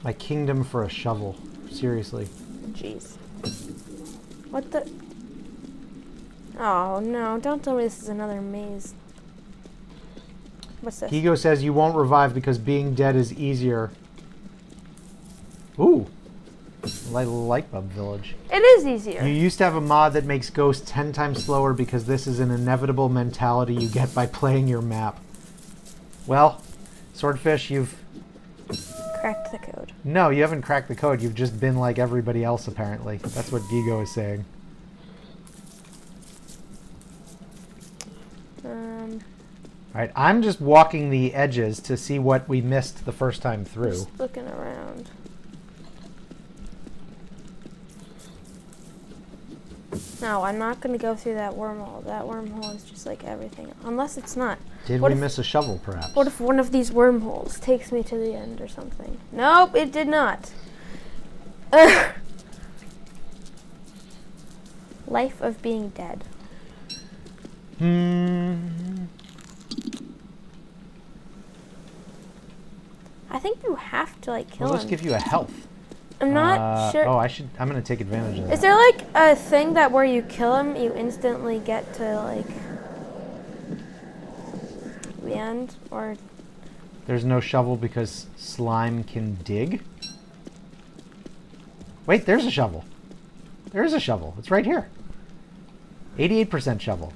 My kingdom for a shovel. Seriously. Jeez. What the? Oh no! Don't tell me this is another maze. What's this? Gigo says you won't revive because being dead is easier. Ooh. Light light bulb village. It is easier. You used to have a mod that makes ghosts 10 times slower because this is an inevitable mentality you get by playing your map. Well, Swordfish, you've. Cracked the code. No, you haven't cracked the code. You've just been like everybody else, apparently. That's what Gigo is saying. Um, Alright, I'm just walking the edges to see what we missed the first time through. just looking around. No, I'm not gonna go through that wormhole. That wormhole is just like everything. Unless it's not. Did What we miss a shovel, perhaps? What if one of these wormholes takes me to the end or something? Nope, it did not. Life of being dead. Hmm. I think you have to like kill Well, let's him. give you a health. I'm not Uh, sure. Oh, I should. I'm gonna take advantage of that. Is there like a thing that where you kill him, you instantly get to like the end, or There's no shovel because slime can dig. Wait, there's a shovel. There is a shovel. It's right here. 88% shovel.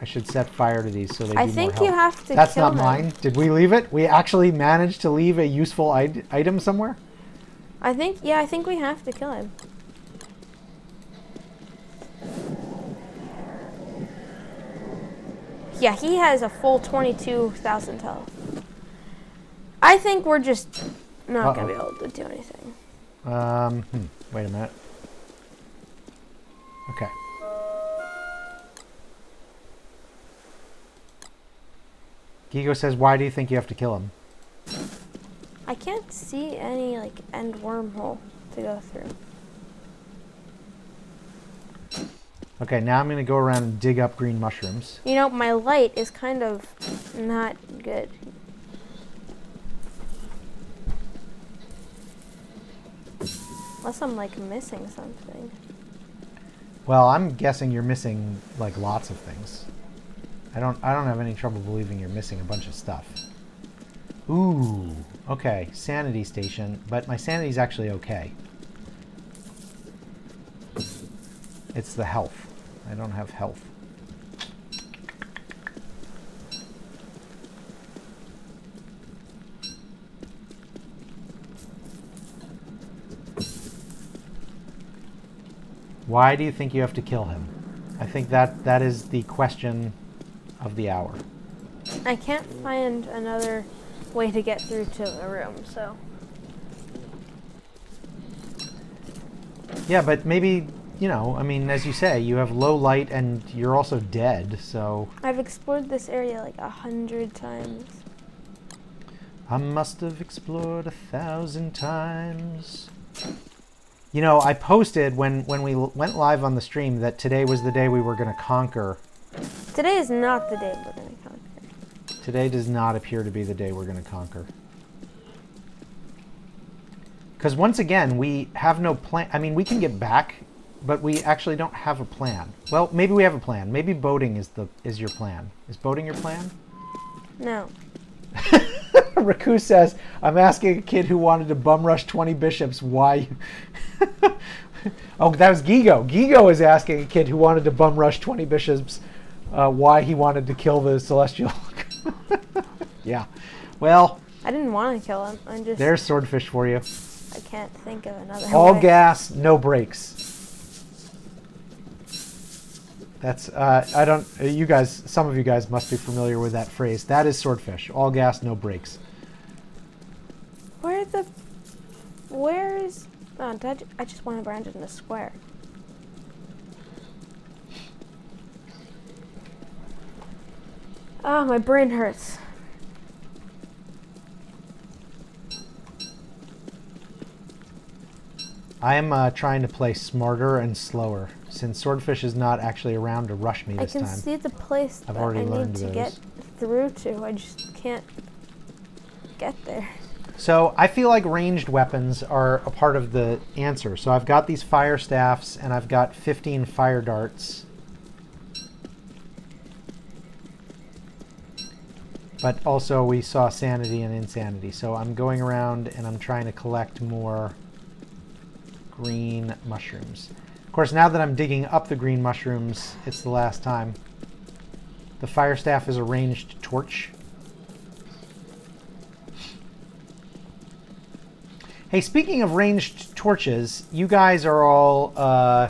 I should set fire to these so they I do think more you have to. That's not him. mine. Did we leave it? We actually managed to leave a useful item somewhere? I think yeah, I think we have to kill him. Yeah, he has a full 22,000 health. I think we're just not going to be able to do anything. Um, hmm, wait a minute. Okay. Gigo says, why do you think you have to kill him? I can't see any like end wormhole to go through. Okay, now I'm going to go around and dig up green mushrooms. You know, my light is kind of not good. Unless I'm like missing something. Well, I'm guessing you're missing like lots of things. I don't I don't have any trouble believing you're missing a bunch of stuff. Ooh, okay, sanity station, but my sanity's actually okay. It's the health. I don't have health. Why do you think you have to kill him? I think that that is the question of the hour. I can't find another way to get through to the room, so. Yeah, but maybe, you know, I mean, as you say, you have low light and you're also dead, so I've explored this area like a hundred times. I must have explored a thousand times. You know, I posted when when we went live on the stream that today was the day we were going to conquer. Today is not the day we're gonna conquer. Today does not appear to be the day we're going to conquer. Because once again, we have no plan. I mean, we can get back but we actually don't have a plan. Well, maybe we have a plan. Maybe boating is the is your plan. Is boating your plan? No. Raku says, "I'm asking a kid who wanted to bum rush 20 bishops why." oh, that was Gigo. Gigo is asking a kid who wanted to bum rush 20 bishops uh, why he wanted to kill the celestial. yeah. Well, I didn't want to kill him. I just there's swordfish for you. I can't think of another. All way. gas, no brakes. That's uh, I don't. uh, You guys, some of you guys must be familiar with that phrase. That is swordfish. All gas, no brakes. Where the? Where is? Oh, I, ju- I just want to brand it in a square. Oh, my brain hurts. I am uh, trying to play smarter and slower since swordfish is not actually around to rush me I this can time. see the place I've that already I learned need to those. get through to. I just can't get there. So I feel like ranged weapons are a part of the answer. So I've got these fire staffs and I've got 15 fire darts. But also we saw sanity and insanity. So I'm going around and I'm trying to collect more green mushrooms. Of course, now that I'm digging up the green mushrooms, it's the last time. The fire staff is a ranged torch. Hey, speaking of ranged torches, you guys are all, uh,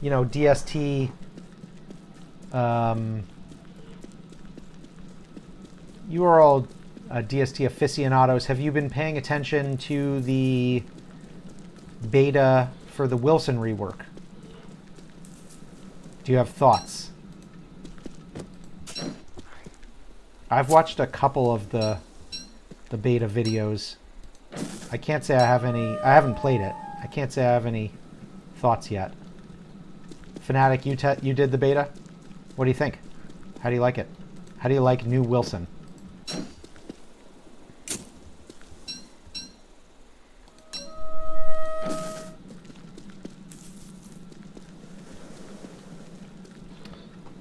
you know, DST. Um, you are all uh, DST aficionados. Have you been paying attention to the beta for the Wilson rework? Do you have thoughts? I've watched a couple of the the beta videos. I can't say I have any. I haven't played it. I can't say I have any thoughts yet. Fanatic, you you did the beta. What do you think? How do you like it? How do you like New Wilson?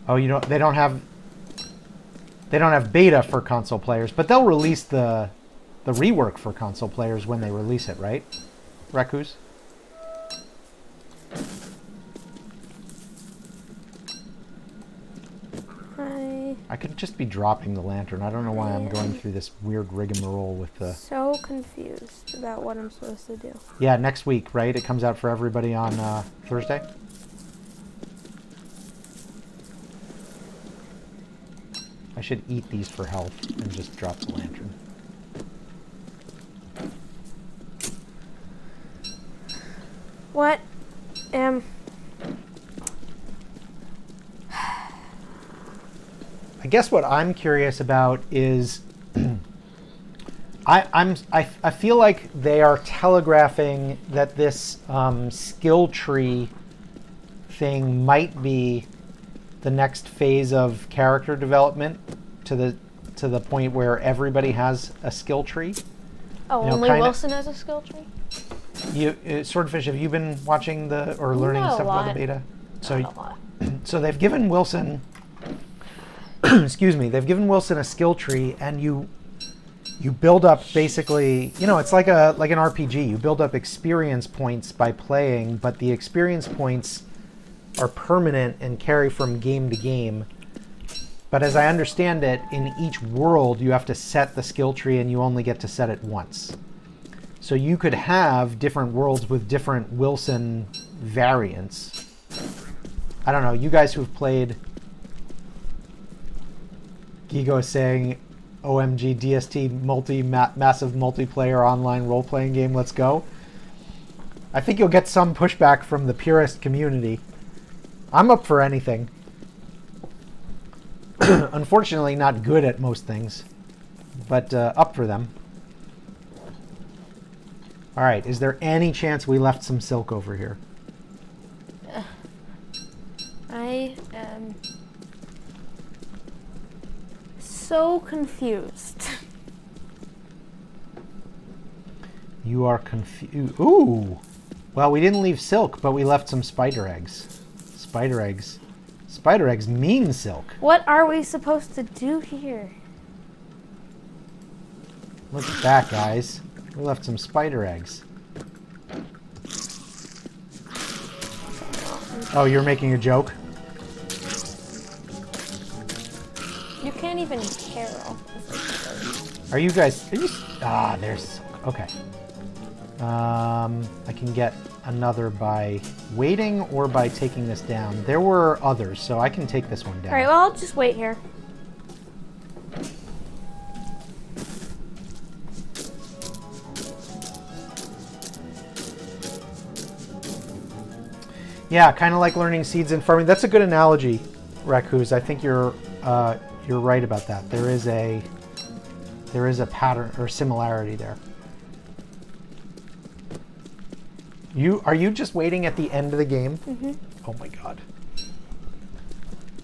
Oh, you don't. They don't have. They don't have beta for console players, but they'll release the the rework for console players when they release it, right? Rakus? Could just be dropping the lantern. I don't know why I'm going through this weird rigmarole with the. so confused about what I'm supposed to do. Yeah, next week, right? It comes out for everybody on uh, Thursday. I should eat these for health and just drop the lantern. What am I guess what I'm curious about is I, I'm I, I feel like they are telegraphing that this um, skill tree thing might be the next phase of character development to the to the point where everybody has a skill tree. Oh, You know, only Wilson has a skill tree? You uh, Swordfish, have you been watching the or learning Not stuff about the beta? So Not a lot. so they've given Wilson excuse me, they've given Wilson a skill tree and you you build up basically, you know, it's like a like an RPG. You build up experience points by playing, but the experience points are permanent and carry from game to game. But as I understand it, in each world you have to set the skill tree and you only get to set it once. So you could have different worlds with different Wilson variants. I don't know, you guys who've played Gigo saying, OMG DST multi ma- massive multiplayer online role playing game, let's go. I think you'll get some pushback from the purist community. I'm up for anything. Unfortunately, not good at most things, but uh, up for them. All right, is there any chance we left some silk over here? I am so confused. You are confused. Ooh, Well, we didn't leave silk, but we left some spider eggs. Spider eggs. Spider eggs mean silk. What are we supposed to do here? Look at that, guys. We left some spider eggs. Oh, you're making a joke? You can't even carol. Are you guys... Are you, ah, there's... Okay. Um, I can get another by waiting or by taking this down. There were others, so I can take this one down. All right, well, I'll just wait here. Yeah, kind of like learning seeds and farming. That's a good analogy, Raccoos. I think you're uh, you're right about that. There is a there is a pattern or similarity there. You are you just waiting at the end of the game? Mm-hmm. Oh my god.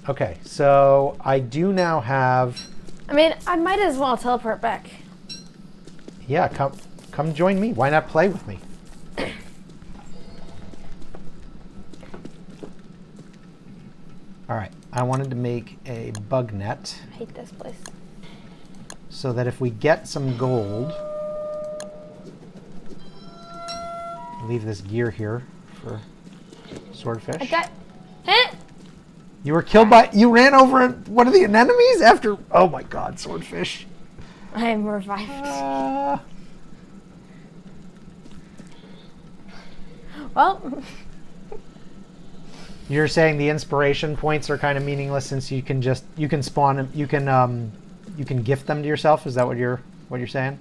Okay, so I do now have. I mean, I might as well teleport back. Yeah, come come join me. Why not play with me? All right, I wanted to make a bug net I hate this place. so that if we get some gold, leave this gear here for swordfish. I got. Eh? You were killed by. You ran over one of the enemies after. Oh my god, swordfish. I am revived. Uh, Well, you're saying the inspiration points are kind of meaningless since you can just you can spawn them. You can um you can gift them to yourself. Is that what you're what you're saying?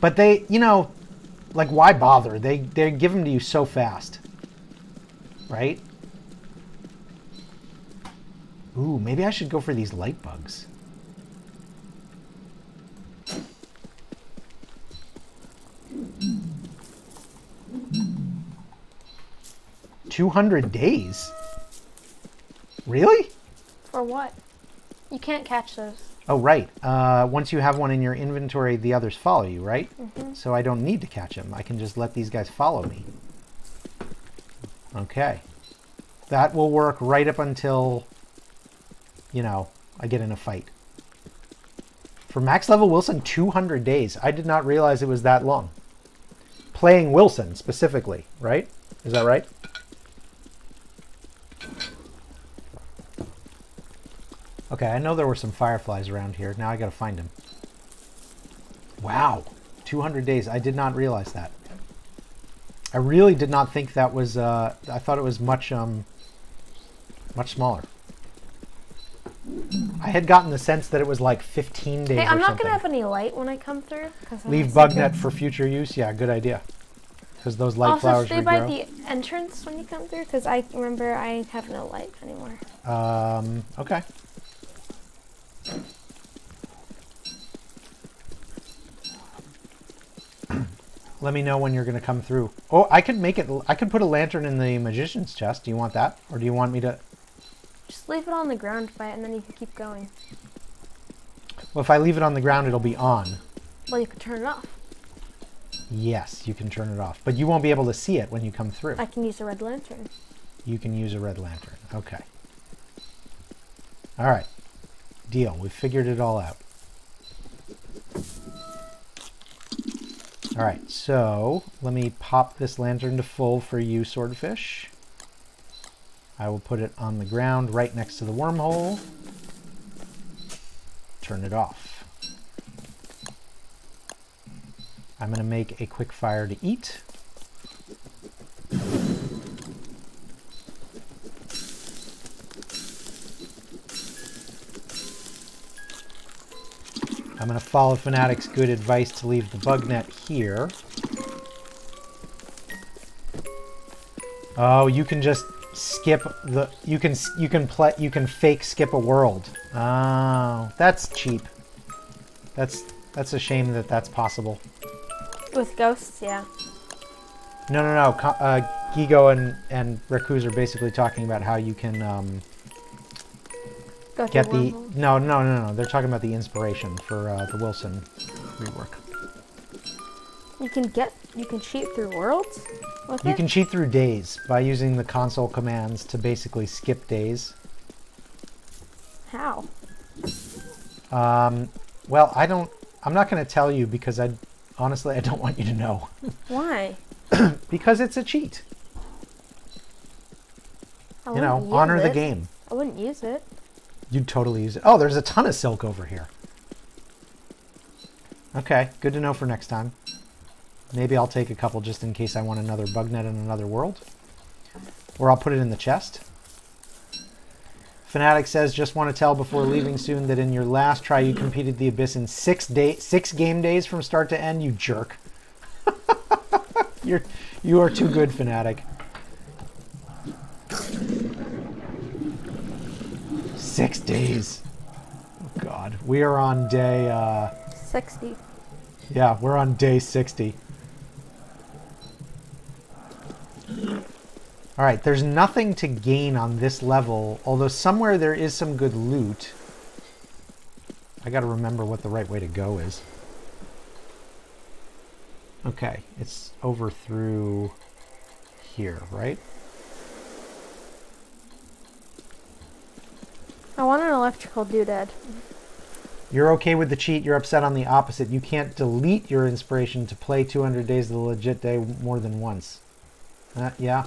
But they, you know, like why bother? They they give them to you so fast, right? Ooh, maybe I should go for these light bugs. Two hundred days. Really? for what? You can't catch those. Oh, right. Uh, once you have one in your inventory, the others follow you, right? So I don't need to catch them. I can just let these guys follow me. Okay. That will work right up until, you know, I get in a fight. For max level Wilson, 200 days. I did not realize it was that long. Playing Wilson, specifically, right? Is that right? Okay, I know there were some fireflies around here. Now I gotta find them. Wow, 200 days. I did not realize that. I really did not think that was, uh, I thought it was much, um, much smaller. I had gotten the sense that it was like 15 days Hey, I'm not something. gonna have any light when I come through. Leave bug net for future use? Yeah, good idea. Because those light Also, flowers stay by the entrance when you come through, because I remember I have no light anymore. Um, okay. Let me know when you're going to come through. Oh, I could make it. I could put a lantern in the magician's chest. Do you want that? Or do you want me to? Just leave it on the ground by it, and then you can keep going. Well, if I leave it on the ground, it'll be on. Well, you can turn it off. Yes, you can turn it off. But you won't be able to see it when you come through. I can use a red lantern. You can use a red lantern. Okay. All right. Deal. We figured it all out. All right, so let me pop this lantern to full for you, swordfish. I will put it on the ground right next to the wormhole. Turn it off. I'm going to make a quick fire to eat. I'm going to follow Fanatic's good advice to leave the bug net here. Oh, you can just skip the you can you can play you can fake skip a world. Oh, that's cheap. That's that's a shame that that's possible. With ghosts, yeah. No, no, no. Uh, Gigo and and Raccoos are basically talking about how you can um, get the no, no, no, no. They're talking about the inspiration for uh, the Wilson rework. You can get, you can cheat through worlds You it? can cheat through days by using the console commands to basically skip days. How? Um, well, I don't. I'm not going to tell you because I, honestly, I don't want you to know Why? because it's a cheat. I You know, honor the game. I wouldn't use it. You'd totally use it. Oh, there's a ton of silk over here. Okay, good to know for next time. Maybe I'll take a couple just in case I want another bug net in another world. Or I'll put it in the chest. Fanatic says, just want to tell before leaving soon that in your last try you competed the Abyss in six day, six game days from start to end, you jerk. You're, you are too good, Fanatic. Six days. Oh, God. We are on day, uh, 60. yeah, we're on day 60. All right, there's nothing to gain on this level, although somewhere there is some good loot. I got to remember what the right way to go is. Okay, it's over through here, right? I want an electrical doodad. You're okay with the cheat, you're upset on the opposite. You can't delete your inspiration to play 200 Days of the Legit Day more than once. Uh, yeah.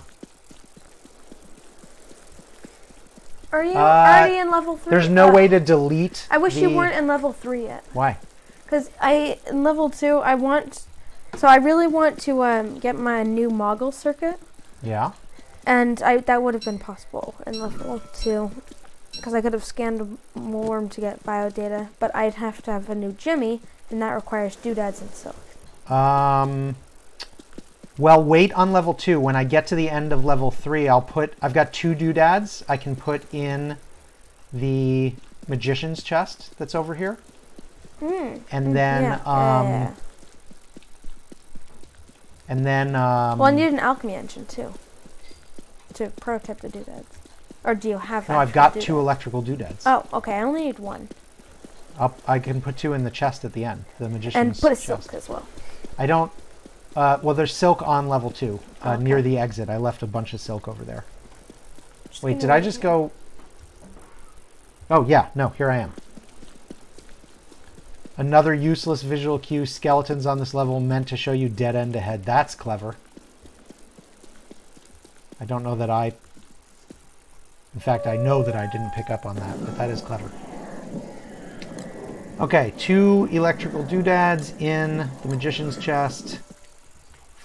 Are you Uh, already in level 3? There's no Uh, way to delete. I wish you weren't in level 3 yet. Why? Because I, in level 2, I want. So I really want to um, get my new Moggle circuit. Yeah. And I that would have been possible in level 2. Because I could have scanned a worm to get bio data. But I'd have to have a new Jimmy. And that requires doodads and silk. Um. Well, wait on level two. When I get to the end of level three, I'll put. I've got two doodads. I can put in the magician's chest that's over here, Mm. and then yeah, um, yeah, yeah, and then um. Well, I need an alchemy engine too. To prototype the doodads. Or do you have no, I've got doodads? two electrical doodads. Oh, okay. I only need one. I'll, I can put two in the chest at the end. The magician's And put a chest. silk as well. I don't. Uh, well, there's silk on level two, uh, Okay. near the exit. I left a bunch of silk over there. Just Wait, did I just go? Oh yeah, no, here I am. Another useless visual cue. Skeletons on this level meant to show you dead end ahead. That's clever. I don't know that I. In fact, I know that I didn't pick up on that, but that is clever. Okay, two electrical doodads in the magician's chest.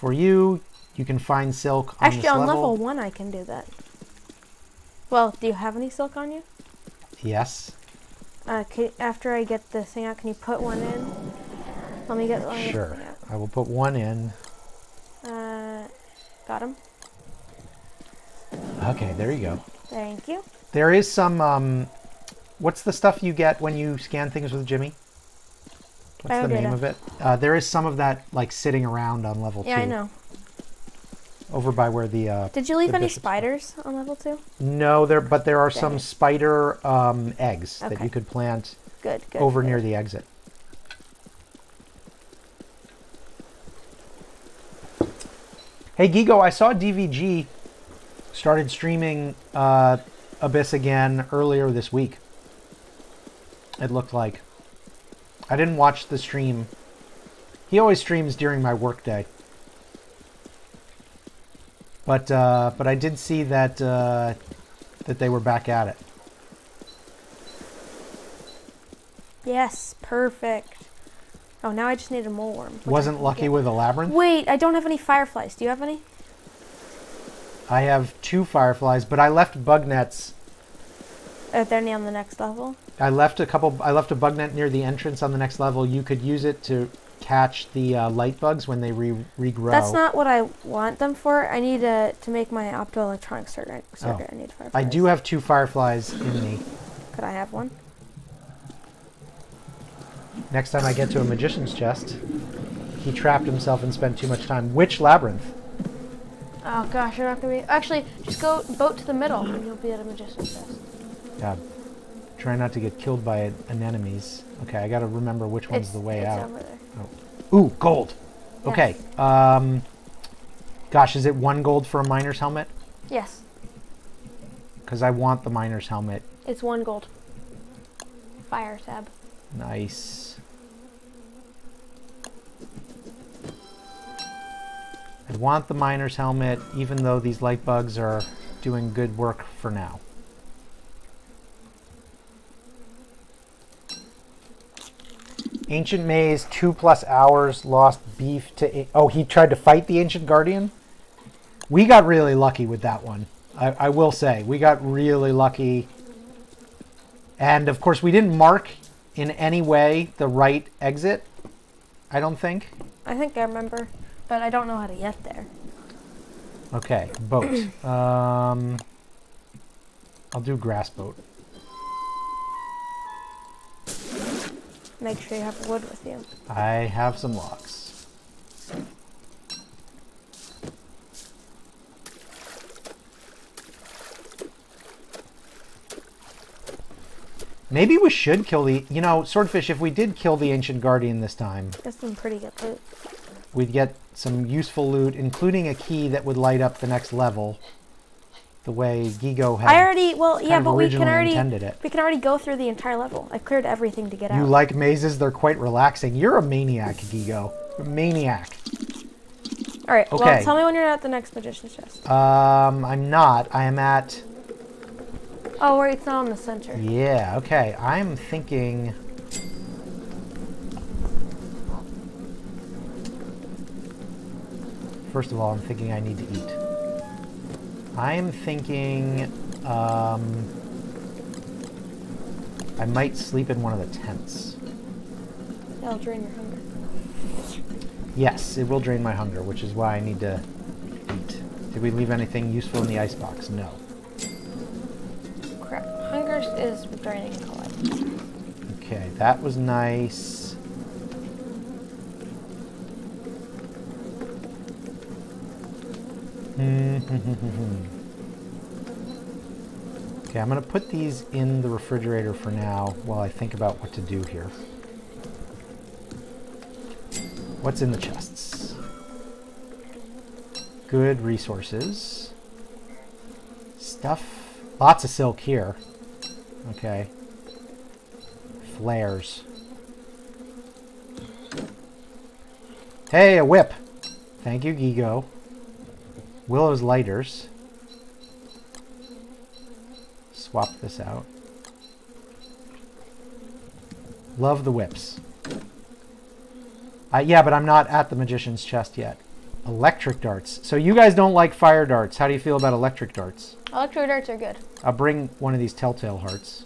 For you, you can find silk on Actually, on level. level one, I can do that. Well, do you have any silk on you? Yes. Uh, can, after I get this thing out, can you put one in? Let me get. Let me Sure. thing I will put one in. Uh, got him. Okay, there you go. Thank you. There is some. Um, what's the stuff you get when you scan things with Jimmy? What's the name of it? Uh, there is some of that like sitting around on level Yeah, two. I know. Over by where the. Uh, Did you leave any spiders on level two? no, there, but there are Dang some spider um, eggs that you could plant Good, good. over good. near the exit. Hey Gigo, I saw DVG started streaming uh, Abyss again earlier this week. It looked like. I didn't watch the stream. He always streams during my workday. But uh, but I did see that uh, that they were back at it. Yes, perfect. Oh, now I just need a mole worm. Wasn't lucky with a labyrinth. Wait, I don't have any fireflies. Do you have any? I have two fireflies, but I left bug nets. Are there any on the next level? I left a couple. I left a bug net near the entrance on the next level. You could use it to catch the uh, light bugs when they re- regrow. That's not what I want them for. I need a, to make my optoelectronic circuit. circuit. I need fireflies. I do have two fireflies in me. Could I have one? Next time I get to a magician's chest, he trapped himself and spent too much time. Which labyrinth? Oh gosh, you're not gonna be. Actually, just go boat to the middle, and you'll be at a magician's chest. Yeah, Try not to get killed by anemones. Okay, I gotta remember which one's It's the way out. there. Ooh, gold. Yeah. Okay. Um, gosh, is it one gold for a miner's helmet? Yes, Because I want the miner's helmet. it's one gold. Fire tab. Nice. I want the miner's helmet, even though these light bugs are doing good work for now. Ancient Maze, two plus hours, lost beef to... Oh, he tried to fight the Ancient Guardian? We got really lucky with that one. I, I will say, we got really lucky. And of course, we didn't mark in any way the right exit. I don't think. I think I remember, but I don't know how to get there. Okay, boat. um, I'll do grass boat. Make sure you have wood with you. I have some logs. Maybe we should kill the, you know, Swordfish, if we did kill the Ancient Guardian this time, That's some pretty good loot. we'd get some useful loot, including a key that would light up the next level, the way Gigo had I already, well, yeah, but we can already, we can already go through the entire level. I've cleared everything to get You out. You like mazes? They're quite relaxing. You're a maniac, Gigo. A maniac. All right. Well, Okay. tell me when you're at the next magician's chest. Um, I'm not. I am at. Oh, wait, it's not in the center. Yeah. Okay. I'm thinking. First of all, I'm thinking I need to eat. I'm thinking. Um, I might sleep in one of the tents. That'll drain your hunger. Yes, it will drain my hunger, which is why I need to eat. Did we leave anything useful in the icebox? No. Crap. Hunger is draining. Okay, that was nice. Mm-hmm. okay, I'm going to put these in the refrigerator for now while I think about what to do here. What's in the chests? Good resources. Stuff. Lots of silk here. Okay. Flares. Hey, a whip. Thank you, Gigo. Willow's lighters. Swap this out. Love the whips. Uh, yeah, but I'm not at the magician's chest yet. Electric darts. So you guys don't like fire darts. How do you feel about electric darts? Electric darts are good. I'll bring one of these telltale hearts.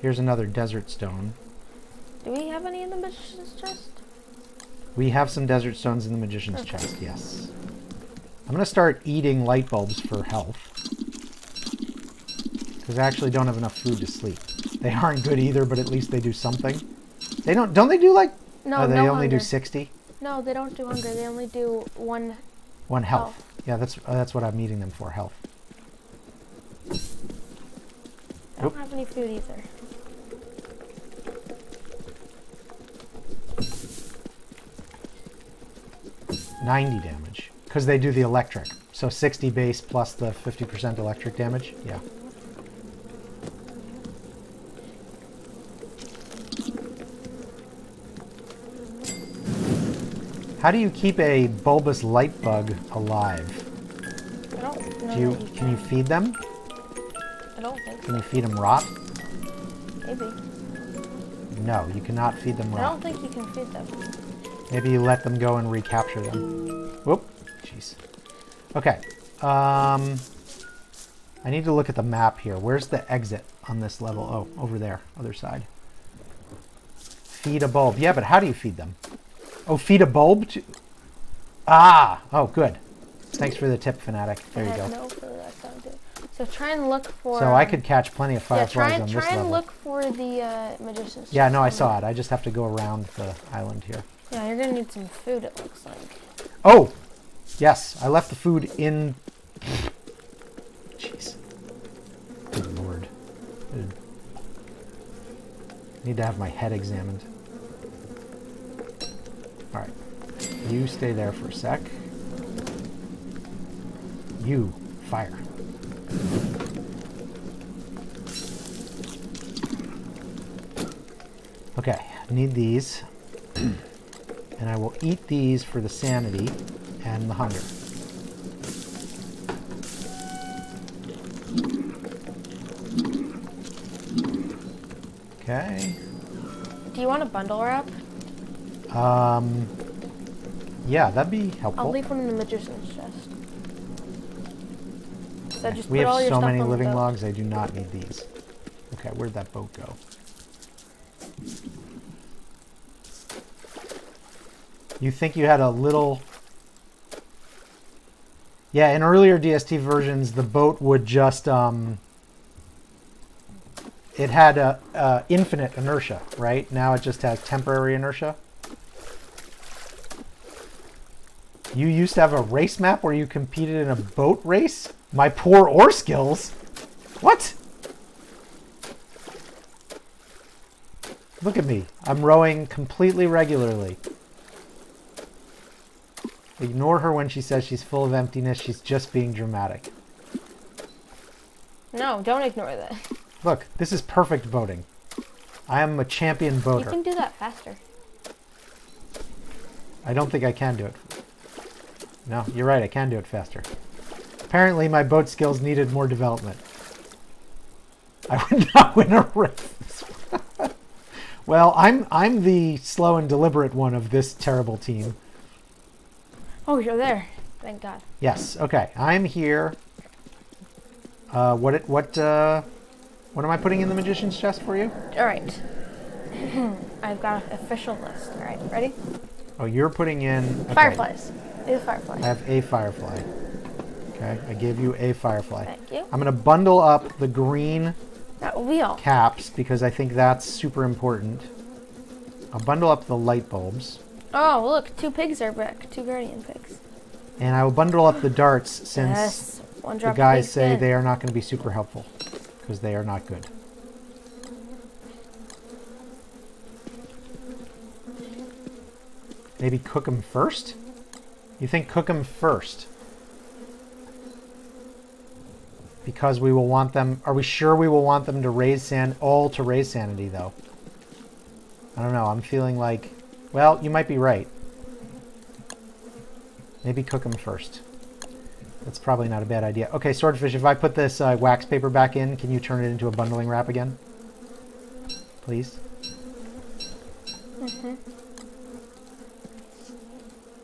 Here's another desert stone. Do we have any in the magician's chest? We have some desert stones in the magician's Okay. chest, yes. I'm going to start eating light bulbs for health. Because I actually don't have enough food to sleep. They aren't good either, but at least they do something. They don't, don't they do like, No, oh, they no only hunger. do 60? No, they don't do hunger. They only do one. One health. Yeah, that's uh, that's what I'm eating them for, health. I don't Oop. have any food either. Ninety damage. Because they do the electric. So 60 base plus the 50% electric damage? Yeah. How do you keep a bulbous light bug alive? I don't know. Do you you can you feed them? I don't think Can you feed them rot? Maybe. No, you cannot feed them rot. I don't think you can feed them. Maybe you let them go and recapture them. Whoop. Jeez. Okay. Um, I need to look at the map here. Where's the exit on this level? Oh, over there. Other side. Feed a bulb. Yeah, but how do you feed them? Oh, feed a bulb to... Ah! Oh, good. Thanks for the tip, Fanatic. There you go. no clue that sounds good. So try and look for. So I could catch plenty of Yeah, fireflies try and on try this and look for the uh, magician's. Yeah, no, I saw it. I just have to go around the island here. Yeah, you're gonna need some food. It looks like. Oh, yes, I left the food in. Jeez. Good lord. Need to have my head examined. Alright. You stay there for a sec. You, fire. Okay, need these. and I will eat these for the sanity and the hunger. Okay. Do you want a bundle wrap? Um, yeah, that'd be helpful. I'll leave one in the magician's chest. So just we have so many living logs, I do not need these. Okay, where'd that boat go? You think you had a little... Yeah, in earlier DST versions, the boat would just... Um, it had a, a infinite inertia, right? Now it just has temporary inertia. You used to have a race map where you competed in a boat race? My poor oar skills? What? Look at me. I'm rowing completely regularly. Ignore her when she says she's full of emptiness. She's just being dramatic. No, don't ignore that. Look, this is perfect boating. I am a champion You boater. can do that faster. I don't think I can do it. No, you're right. I can do it faster. Apparently, my boat skills needed more development. I would not win a race. well, I'm I'm the slow and deliberate one of this terrible team. Oh, you're there. Thank God. Yes. Okay. I'm here. Uh, what it what uh, what am I putting in the magician's chest for you? All right. I've got an official list. All right, ready? Oh, you're putting in okay. Fireflies. These firefly. I have a firefly. Okay, I gave you a firefly. Thank you. I'm gonna bundle up the green That all. caps because I think that's super important. I'll bundle up the light bulbs. Oh, look, two pigs are back. Two guardian pigs. And I will bundle up the darts since yes. One the guys say they are not going to be super helpful because they are not good. Maybe cook them first? You think cook them first? Because we will want them, are we sure we will want them to raise san, all to raise sanity though? I don't know, I'm feeling like, well, you might be right. Maybe cook them first. That's probably not a bad idea. Okay, Swordfish, if I put this uh, wax paper back in, can you turn it into a bundling wrap again? Please? Mhm.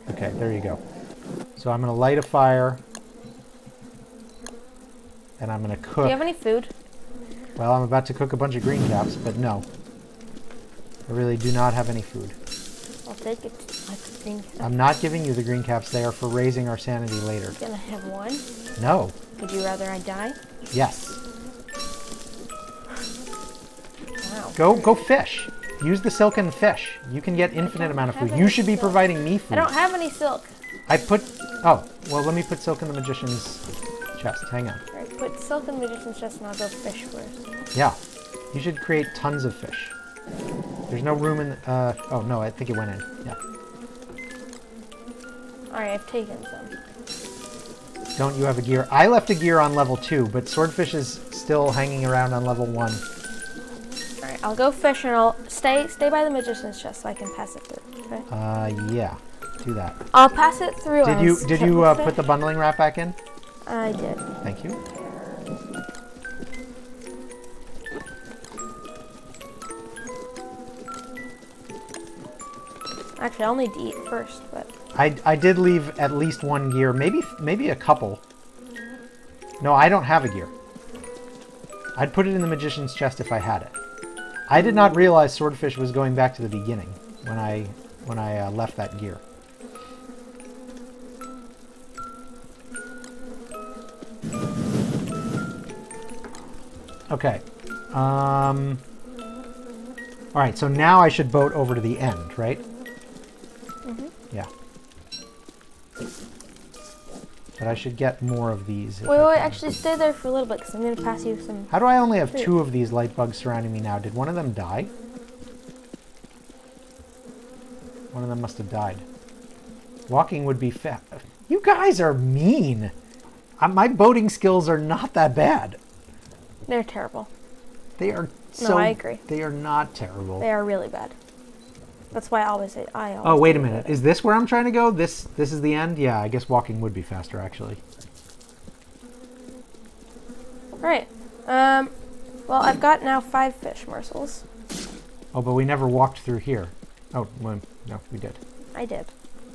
Okay, there you go. So I'm going to light a fire. And I'm going to cook. Do you have any food? Well, I'm about to cook a bunch of green caps, but no. I really do not have any food. I'll take it. I'm not giving you the green caps. They are for raising our sanity later. Gonna have one. No. Would you rather I die? Yes. Wow. Go go fish. Use the silk and fish. You can get infinite amount of food. You should be silk. providing me food. I don't have any silk. I put. Oh, well, let me put silk in the magician's chest. Hang on. Alright, put silk in the magician's chest and I'll go fish first. Yeah, you should create tons of fish. There's no room in. Uh, oh no, I think it went in. Yeah. Alright, I've taken some. Don't you have a gear? I left a gear on level two, but swordfish is still hanging around on level one. Alright, I'll go fish and I'll stay stay by the magician's chest so I can pass it through. Okay? Uh, yeah. Do that. I'll pass it through. Did you did you uh, put the bundling wrap back in? I did. Thank you. Actually, I'll need to eat first, but I, I did leave at least one gear, maybe maybe a couple. No, I don't have a gear. I'd put it in the magician's chest if I had it. I did not realize swordfish was going back to the beginning when I when I uh, left that gear. Okay. Um. All right. So now I should boat over to the end, right? Mhm. Yeah. But I should get more of these. wait, wait, actually stay there for a little bit because I'm gonna pass you some. How do I only have Wait. two of these light bugs surrounding me now? Did one of them die? One of them must have died. Walking would be fat. You guys are mean. Uh, my boating skills are not that bad. They're terrible. They are so. I agree. They are not terrible. They are really bad. That's why I always say I always Oh wait a minute. Is this where I'm trying to go? This this is the end? Yeah, I guess walking would be faster actually. Right. Um, well, I've got now five fish morsels. Oh, but we never walked through here. Oh, well, no, we did. I did.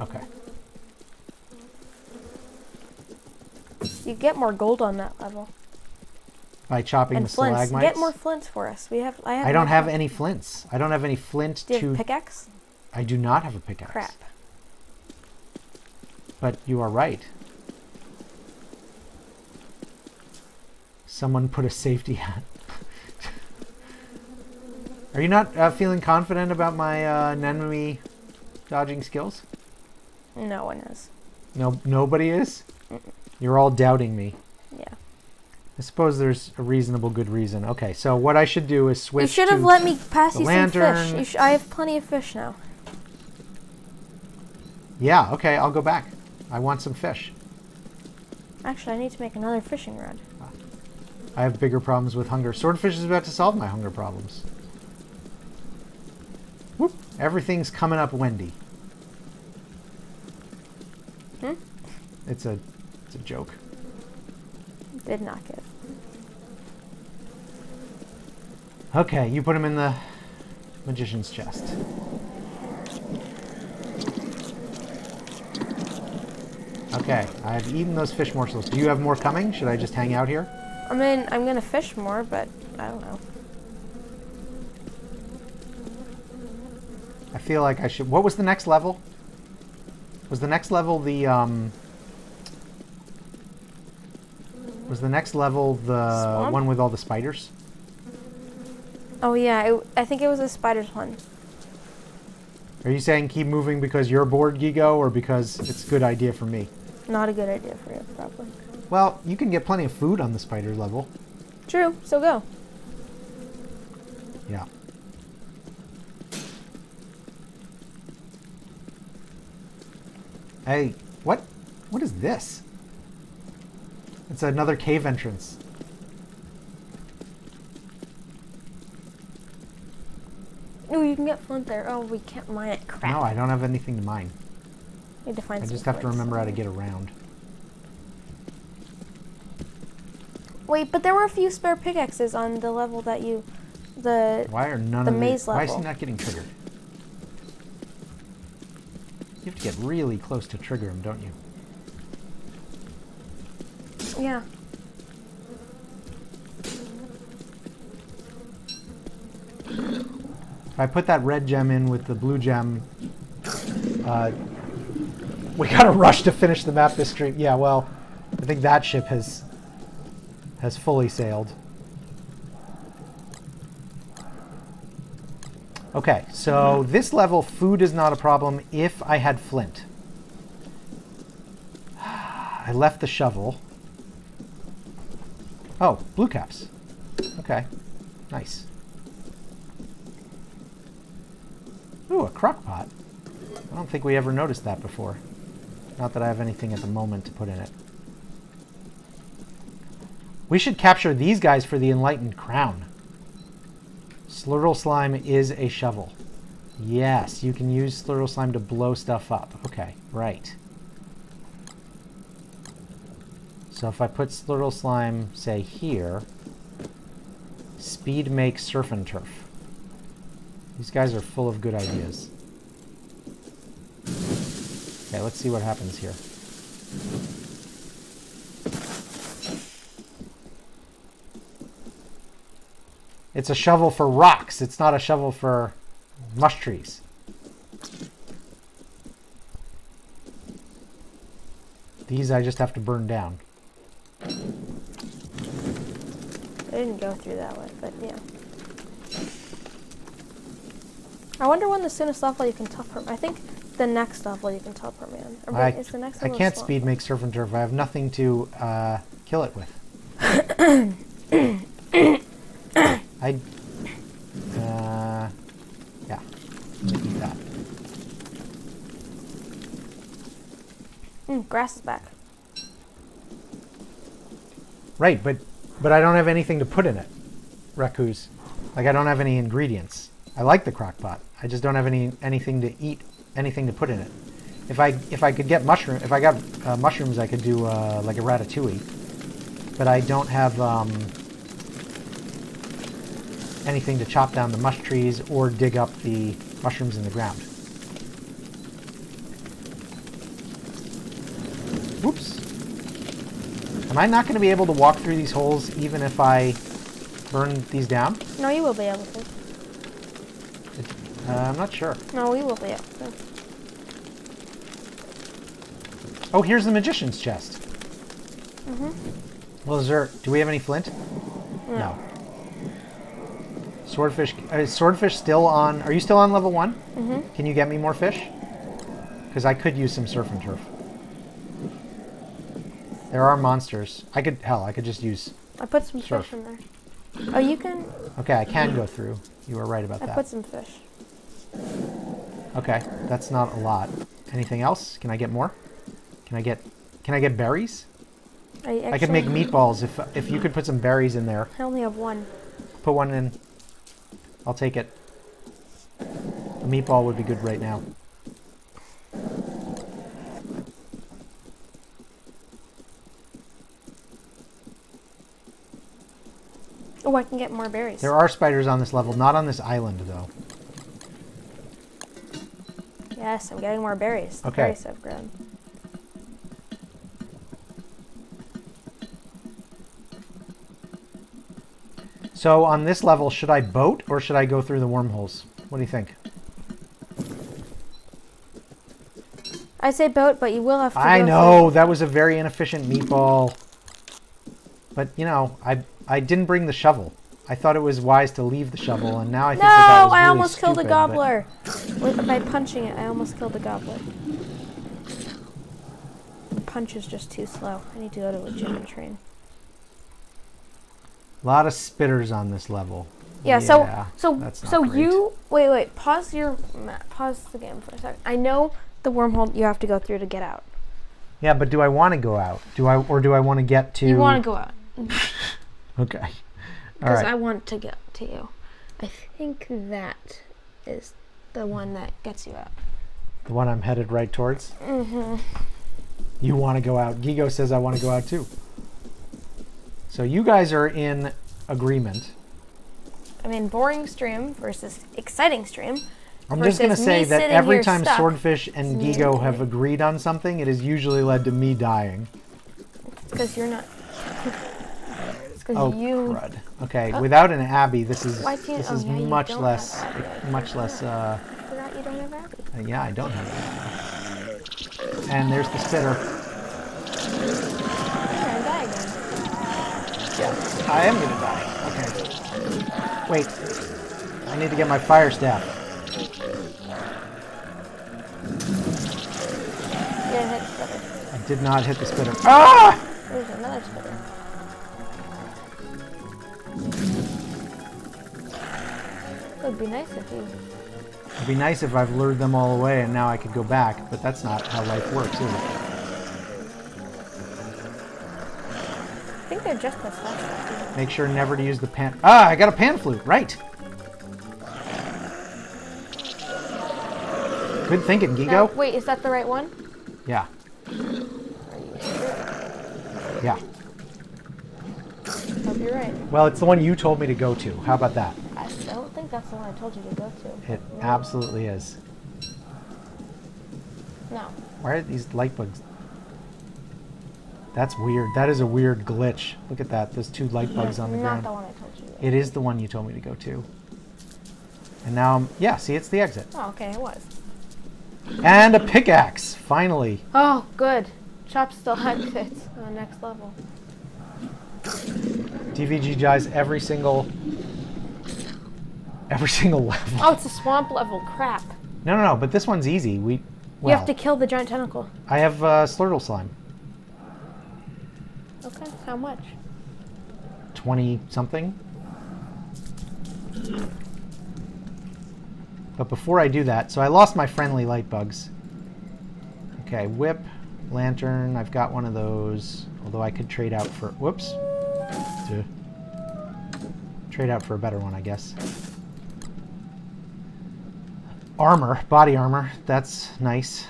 Okay. You get more gold on that level. By chopping and the flints. stalagmites. Get more flints for us. We have. I have. I don't have flint. any flints. I don't have any flint Do you have to. a pickaxe? I do not have a pickaxe. Crap. But you are right. Someone put a safety hat. are you not uh, feeling confident about my uh, Nanami dodging skills? No one is. No, nobody is. You're all doubting me. I suppose there's a reasonable good reason. Okay, so what I should do is switch. you should have let me pass you some lantern. fish. You sh- I have plenty of fish now. Yeah. Okay, I'll go back. I want some fish. Actually, I need to make another fishing rod. I have bigger problems with hunger. Swordfish is about to solve my hunger problems. Whoop. Everything's coming up Wendy. Hmm? It's a it's a joke. Did not get. it. Okay, you put him in the magician's chest. Okay, I've eaten those fish morsels. Do you have more coming? Should I just hang out here? I mean, I'm gonna fish more, but I don't know. I feel like I should. What was the next level? Was the next level the um? Was the next level the Swamp? one with all the spiders? Oh yeah, it, I think it was the spider's one. Are you saying keep moving because you're bored, Gigo, or because it's a good idea for me? Not a good idea for you, probably. Well, you can get plenty of food on the spider level. True. So go. Yeah. Hey, what? What is this? It's another cave entrance. Oh, you can get flint there. Oh, we can't mine it. Crap. No, I don't have anything to mine. Need to find I just have to remember how to get around. Wait, but there were a few spare pickaxes on the level that you, the Why are none The of maze these? Why is he level. not getting triggered? You have to get really close to trigger him, don't you? Yeah. If I put that red gem in with the blue gem, uh, we gotta rush to finish the map this stream. Yeah, well, I think that ship has has fully sailed. Okay, so this level, food is not a problem if I had flint. I left the shovel. Oh, blue caps. Okay, nice. Ooh, a crock pot. I don't think we ever noticed that before. Not that I have anything at the moment to put in it. We should capture these guys for the Enlightened Crown. Slurtle Slime is a shovel. Yes, you can use Slurtle Slime to blow stuff up. Okay, right. So if I put Slurtle Slime, say, here, speed make surf and turf. These guys are full of good ideas. Okay, let's see what happens here. It's a shovel for rocks. It's not a shovel for mush trees. These I just have to burn down. I didn't go through that way, but yeah. I wonder when the soonest level you can teleport. I think the next level you can teleport me on. I, is the next I can't speed make surf and turf. I have nothing to uh, kill it with. I. Uh, yeah. eat that. Mm, grass is back. Right, but but I don't have anything to put in it. Rakus. Like I don't have any ingredients. I like the crock pot. I just don't have any anything to eat, anything to put in it. If I if I could get mushroom, if I got uh, mushrooms, I could do uh, like a ratatouille. But I don't have um, anything to chop down the mush trees or dig up the mushrooms in the ground. Whoops. Am I not going to be able to walk through these holes even if I burn these down? No, you will be able to. Uh, I'm not sure. No, we will be able to. Oh, here's the magician's chest. Mm-hmm. Well, is there? Do we have any flint? No. Swordfish. Uh, is swordfish still on? Are you still on level one? Mm-hmm. Can you get me more fish? Because I could use some surf and turf. There are monsters. I could. Hell, I could just use. I put some Surf. fish in there. Oh, you can. Okay, I can go through. You were right about I that. put some fish. Okay, that's not a lot. Anything else? Can I get more? Can I get? Can I get berries? I, actually, I could make meatballs if if you could put some berries in there. I only have one. Put one in. I'll take it. A meatball would be good right now. Oh, I can get more berries. There are spiders on this level, not on this island though. Yes, I'm getting more berries. The Okay. Berries have grown. So on this level, should I boat or should I go through the wormholes? What do you think? I say boat, but you will have to. I know that was a very inefficient meatball. But you know, I I didn't bring the shovel. I thought it was wise to leave the shovel, and now I think that that No, was I really almost killed a stupid, gobbler. With, by punching it, I almost killed a gobbler. The Punch is just too slow. I need to go to a gym and train. A lot of spitters on this level. Yeah, so so so great. you wait wait pause your pause the game for a second. I know the wormhole you have to go through to get out. Yeah, but do I want to go out? Do I or do I want to get to? You want to go out Okay. Because right. I want to get to you. I think that is the one that gets you out. The one I'm headed right towards. Mm-hmm. You want to go out. Gigo says I want to go out too. So you guys are in agreement. I mean, boring stream versus exciting stream. I'm just going to say that every time stuck. Swordfish and Gigo have agreed on something, it has usually led to me dying. Because you're not. Because Oh, you. crud. Okay, Oh. without an Abby, this is this oh, is yeah, much less Abby. much less. Uh, don't have Abby. uh, yeah, I don't have it. And there's the spitter. Yeah, die again. Yeah, I am gonna die. Okay. Wait. I need to get my fire staff. You didn't hit the spitter. I did not hit the spitter. Ah! There's another spitter. It would be nice if you. It'd be nice if I've lured them all away and now I could go back, but that's not how life works, is it? I think they're just this last Make sure never to use the pan. Ah, I got a pan flute. Right. Good thinking, Now, Gigo. wait, is that the right one? Yeah. Are you sure? Yeah. Hope you're right. Well, it's the one you told me to go to. How about that? I don't think that's the one I told you to go to. It No. absolutely is. No. Why are these light bugs? That's weird. That is a weird glitch. Look at that. There's two light bugs on the not ground. the one I told you. to. It is the one you told me to go to. And now, I'm, yeah, see, it's the exit. Oh, okay, it was. And a pickaxe, finally. Oh, good. Chop still exits on the next level. DVG dies every single, every single level. Oh, it's a swamp level. Crap. No, no, no. But this one's easy. We, You have to kill the giant tentacle. I have uh, Slurtle slime, Okay, how much? twenty something. But before I do that, so I lost my friendly light bugs. Okay, whip, lantern. I've got one of those. Although I could trade out for. Whoops. Duh. Trade out for a better one, I guess. Armor, body armor. That's nice.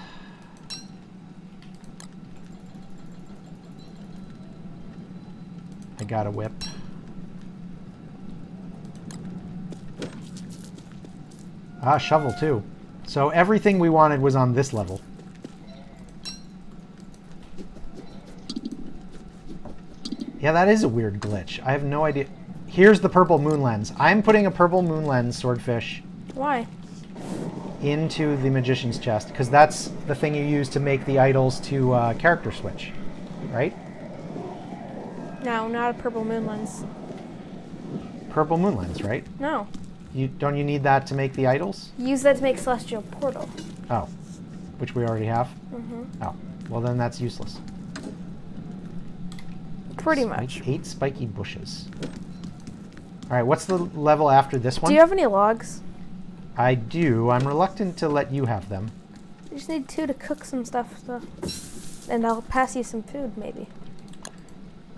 I got a whip. Ah, shovel too. So everything we wanted was on this level. Yeah, that is a weird glitch. I have no idea. Here's the purple moon lens. I'm putting a purple moon lens swordfish Why? into the magician's chest because that's the thing you use to make the idols to uh, character switch, right? No, not a purple moon lens. Purple moon lens, right? No. You don't you need that to make the idols? Use that to make celestial portal. Oh, which we already have. hmm Oh, well then that's useless. Pretty Spike- much. Eight spiky bushes. All right, what's the level after this one? Do you have any logs? I do. I'm reluctant to let you have them. You just need two to cook some stuff, so. and I'll pass you some food, maybe.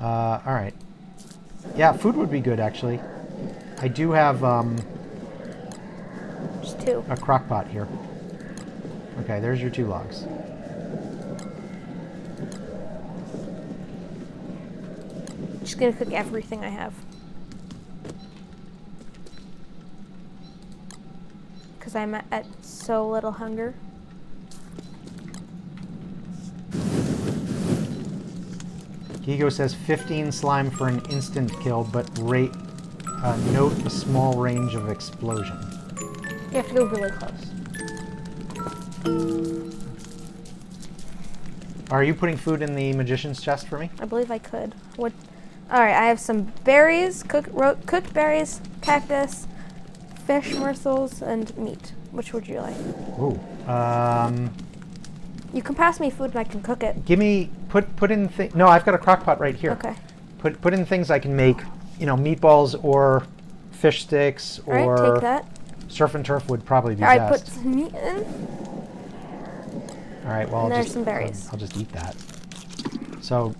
Uh, all right. Yeah, food would be good actually. I do have um, Just two. a crock pot here. Okay, there's your two logs. I'm just gonna cook everything I have. Because I'm at, at so little hunger. Gigo says 15 slime for an instant kill, but rate uh, note the small range of explosion. You have to go really close. Are you putting food in the magician's chest for me? I believe I could. What? All right, I have some berries, cook, cooked berries, cactus, fish morsels, and meat. Which would you like? Ooh. Um, You can pass me food and I can cook it. give me put put in thi- No, I've got a crock pot right here. Okay. Put put in things I can make. You know, meatballs or fish sticks or take that. surf and turf would probably be All right, put some meat in. All right, well, and I'll there's just, some berries. I'll, I'll just eat that. So,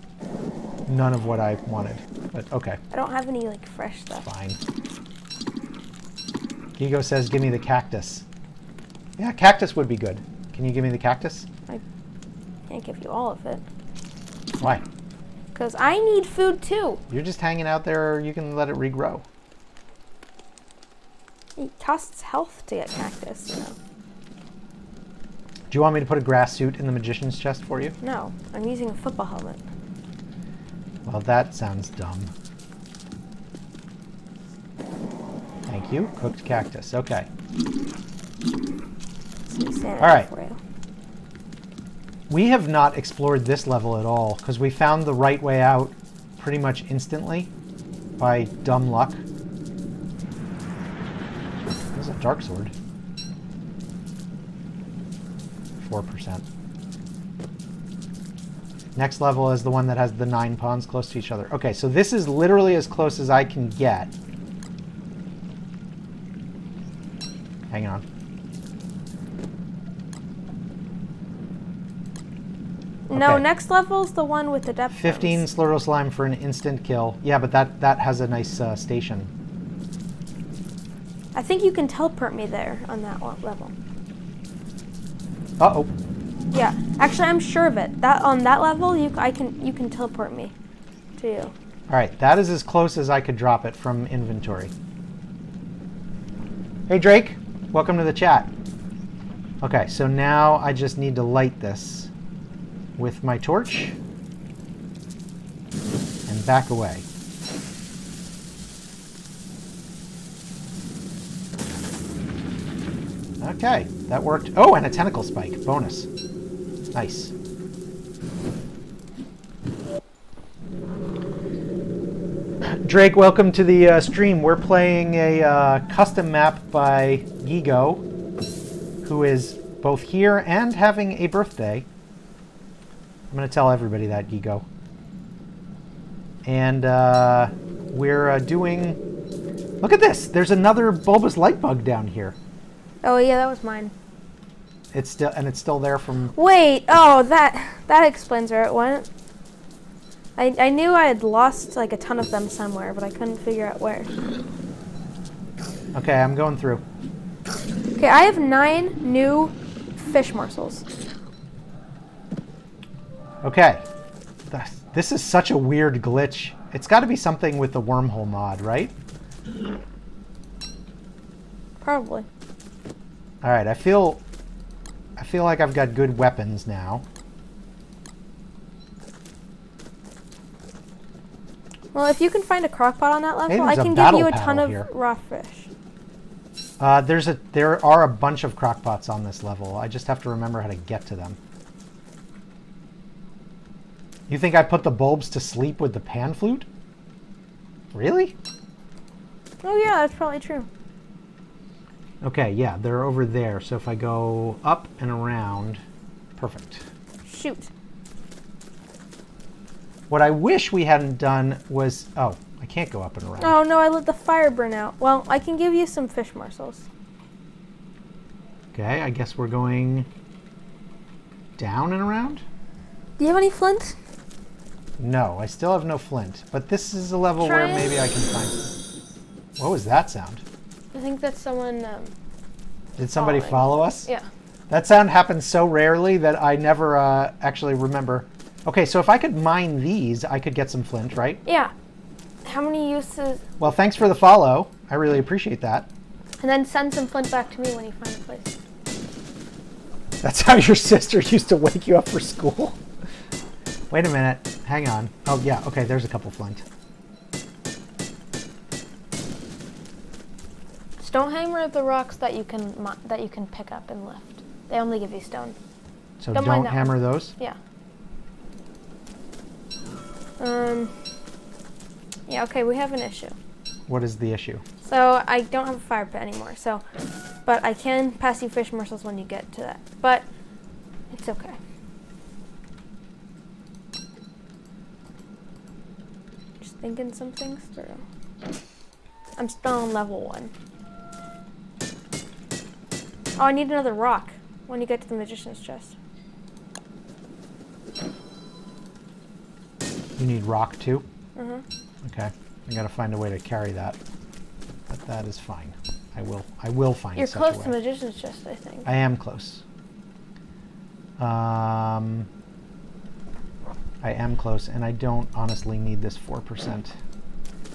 none of what I wanted, but okay, I don't have any like fresh stuff. fine. Gigo says, "Give me the cactus." Yeah, cactus would be good. Can you give me the cactus? I can't give you all of it Why? because I need food too. You're just hanging out there. You can let it regrow. It costs health to get cactus. You know. Do you want me to put a grass suit in the magician's chest for you? No, I'm using a football helmet. Well, that sounds dumb. Thank you. Cooked cactus. Okay. All right. We have not explored this level at all because we found the right way out pretty much instantly by dumb luck. There's a dark sword. 4%. Next level is the one that has the nine pawns close to each other. Okay, so this is literally as close as I can get. Hang on. No, Okay. next level's the one with the depth. 15 zones. Slurtle Slime for an instant kill. Yeah, but that, that has a nice uh, station. I think you can teleport me there on that level. Uh-oh. Yeah, actually, I'm sure of it. That on that level, you I can you can teleport me to you. All right, that is as close as I could drop it from inventory. Hey, Drake. Welcome to the chat. Okay, so now I just need to light this with my torch and back away. Okay, that worked. Oh, and a tentacle spike. Bonus. Nice. Drake, welcome to the uh, stream. We're playing a uh, custom map by Gigo, who is both here and having a birthday. I'm going to tell everybody that, Gigo. And uh, we're uh, doing... Look at this! There's another bulbous light bug down here. Oh yeah, that was mine. It's still and it's still there from Wait, oh that that explains where it went. I, I knew I had lost like a ton of them somewhere, but I couldn't figure out where. Okay, I'm going through. Okay, I have nine new fish morsels. Okay. Th- This is such a weird glitch. It's got to be something with the wormhole mod, right? Probably. All right, I feel I feel like I've got good weapons now. Well, if you can find a crockpot on that level, I can give you a ton of here. raw fish. Uh, there's a there are a bunch of crockpots on this level. I just have to remember how to get to them. You think I put the bulbs to sleep with the pan flute? Really? Oh yeah, that's probably true. Okay, yeah, they're over there. So if I go up and around, perfect. Shoot. What I wish we hadn't done was oh, I can't go up and around. Oh no, I let the fire burn out. Well, I can give you some fish morsels. Okay, I guess we're going down and around? Do you have any flint? No, I still have no flint. But this is a level Try where maybe I can find some. What was that sound? I think that's someone. Um, Did somebody Falling. follow us? yeah. That sound happens so rarely that I never uh, actually remember. Okay, so if I could mine these, I could get some flint, right? Yeah. How many uses? Well, thanks for the follow. I really appreciate that. And then send some flint back to me when you find a place. That's how your sister used to wake you up for school? Wait a minute. Hang on. Oh, yeah. Okay, there's a couple flint. Stone hammer the rocks that you can that you can pick up and lift. They only give you stone. So Don't don't, hammer those. Yeah. Um. Yeah. Okay, we have an issue. What is the issue? So I don't have a fire pit anymore. So, but I can pass you fish morsels when you get to that. But it's okay. Just thinking some things through. I'm still on level one. Oh, I need another rock when you get to the magician's chest. You need rock too? Uh-huh. Okay. I gotta find a way to carry that. But that is fine. I will I will find You're close to magician's chest, I think. I am close. Um, I am close, and I don't honestly need this 4%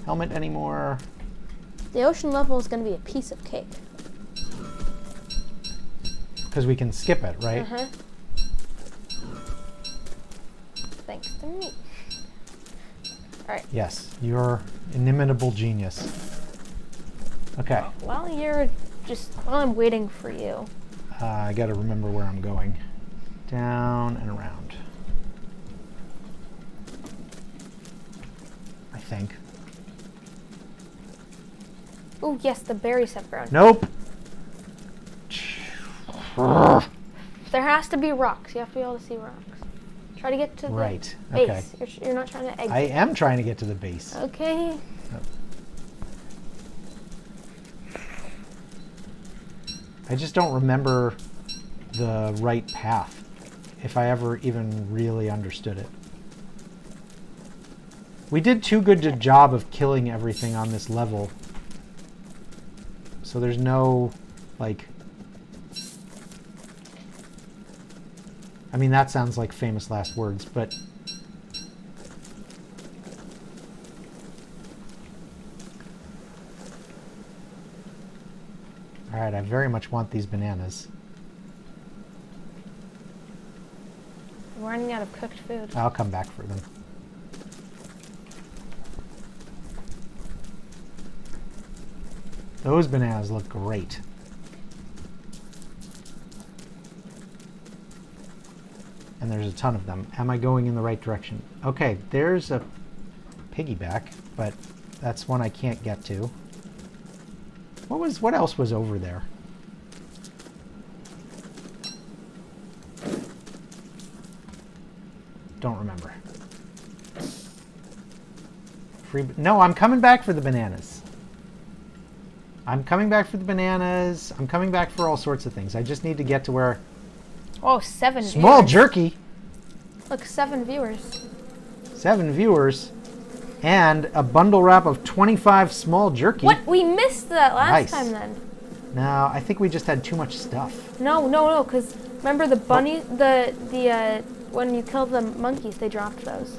helmet anymore. The ocean level is going to be a piece of cake. Because we can skip it, right? Uh-huh. Thanks to me. Alright. Yes, you're inimitable genius. Okay, While you're just while I'm waiting for you. uh, I gotta remember where I'm going. Down and around. I think. Oh yes, the berries have grown. Nope. There has to be rocks. You have to be able to see rocks. Try to get to the Right, base. okay. You're, you're not trying to exit. I am trying to get to the base. Okay. I just don't remember the right path, if I ever even really understood it. We did too good a job of killing everything on this level. So there's no, like... I mean, that sounds like famous last words, but... Alright, I very much want these bananas. I'm running out of cooked food. I'll come back for them. Those bananas look great. And there's a ton of them. Am I going in the right direction? Okay, there's a piggyback, but that's one I can't get to. What was what else was over there? Don't remember. Free. No, I'm coming back for the bananas. I'm coming back for the bananas. I'm coming back for all sorts of things. I just need to get to where Oh, seven. small beers. jerky. Look, seven viewers. Seven viewers. And a bundle wrap of 25 small jerky. What? We missed that last Nice. time then. No, I think we just had too much stuff. No, no, no, because remember the bunny, the, the, uh, when you killed the monkeys, they dropped those.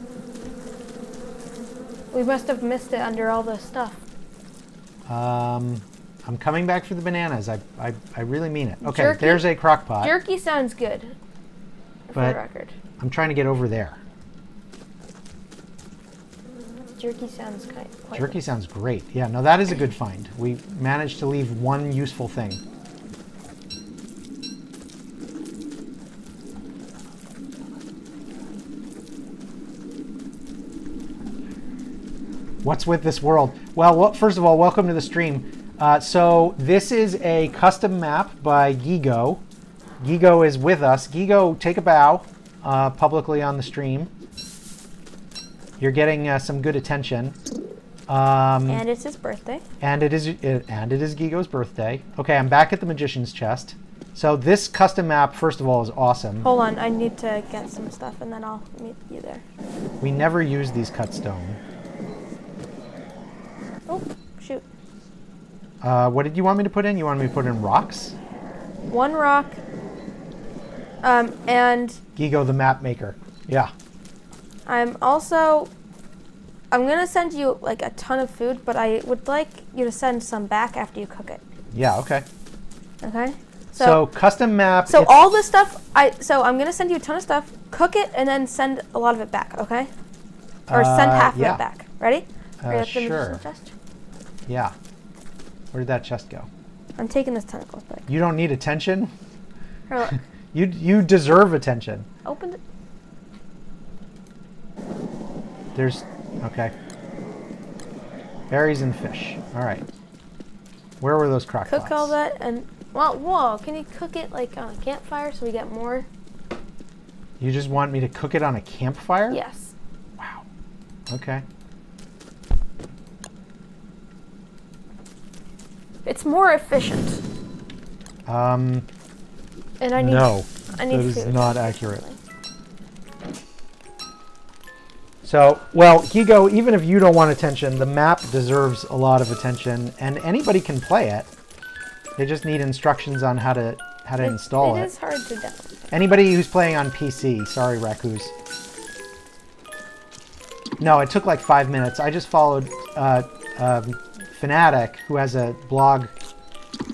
We must have missed it under all the stuff. Um, I'm coming back for the bananas. I, I, I really mean it. Okay, Jerky- there's a crock pot. Jerky sounds good. For But- the record. I'm trying to get over there. Jerky sounds quite, quite Jerky sounds great. Yeah, no, that is a good find. We managed to leave one useful thing. What's with this world? Well, well first of all, welcome to the stream. Uh, so this is a custom map by Gigo. Gigo is with us. Gigo, take a bow uh, publicly on the stream. You're getting uh, some good attention. Um, And it's his birthday. and it is it, and it is Gigo's birthday. Okay, I'm back at the magician's chest. So this custom map, first of all, is awesome. Hold on, I need to get some stuff and then I'll meet you there. We never use these cut stone. Oh. Uh, what did you want me to put in? You wanted me to put in rocks? One rock. Um, and Gigo, the map maker. Yeah. I'm also I'm gonna send you like a ton of food, but I would like you to send some back after you cook it. Yeah. Okay. Okay? So, So custom map. so all the stuff I so I'm gonna send you a ton of stuff, cook it and then send a lot of it back, okay? Or send Uh, half yeah. of it back. Ready? Uh, Are you at the sure. Yeah. Where did that chest go? I'm taking this tentacles back. You don't need attention. Here. You you deserve attention. Open it. There's okay. Berries and fish. All right. Where were those crock Cook pots? all that and well, whoa, can you cook it like on a campfire so we get more? You just want me to cook it on a campfire? Yes. Wow. Okay. It's more efficient. Um, And I need no, I need that is food. not accurate. So, well, Gigo, even if you don't want attention, the map deserves a lot of attention, and anybody can play it. They just need instructions on how to how to It- install It it. is hard to download. Anybody who's playing on PC, sorry, Raccoos. No, it took like five minutes. I just followed uh, um, Fanatic, who has a blog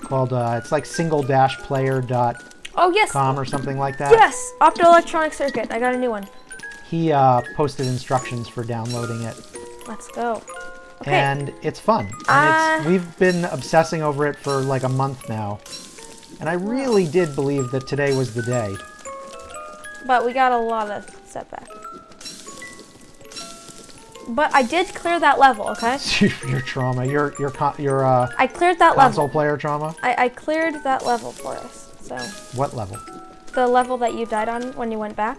called uh, it's like single-player.com Oh yes. or something like that. Yes, optoelectronic circuit. I got a new one. He uh, posted instructions for downloading it, Let's go. Okay. and it's fun. And Uh, it's, we've been obsessing over it for like a month now, and I really did believe that today was the day. but we got a lot of setback. But I did clear that level, okay? your trauma, your your your uh, I cleared that console level. player trauma. I, I cleared that level for us. So What level? the level that you died on when you went back,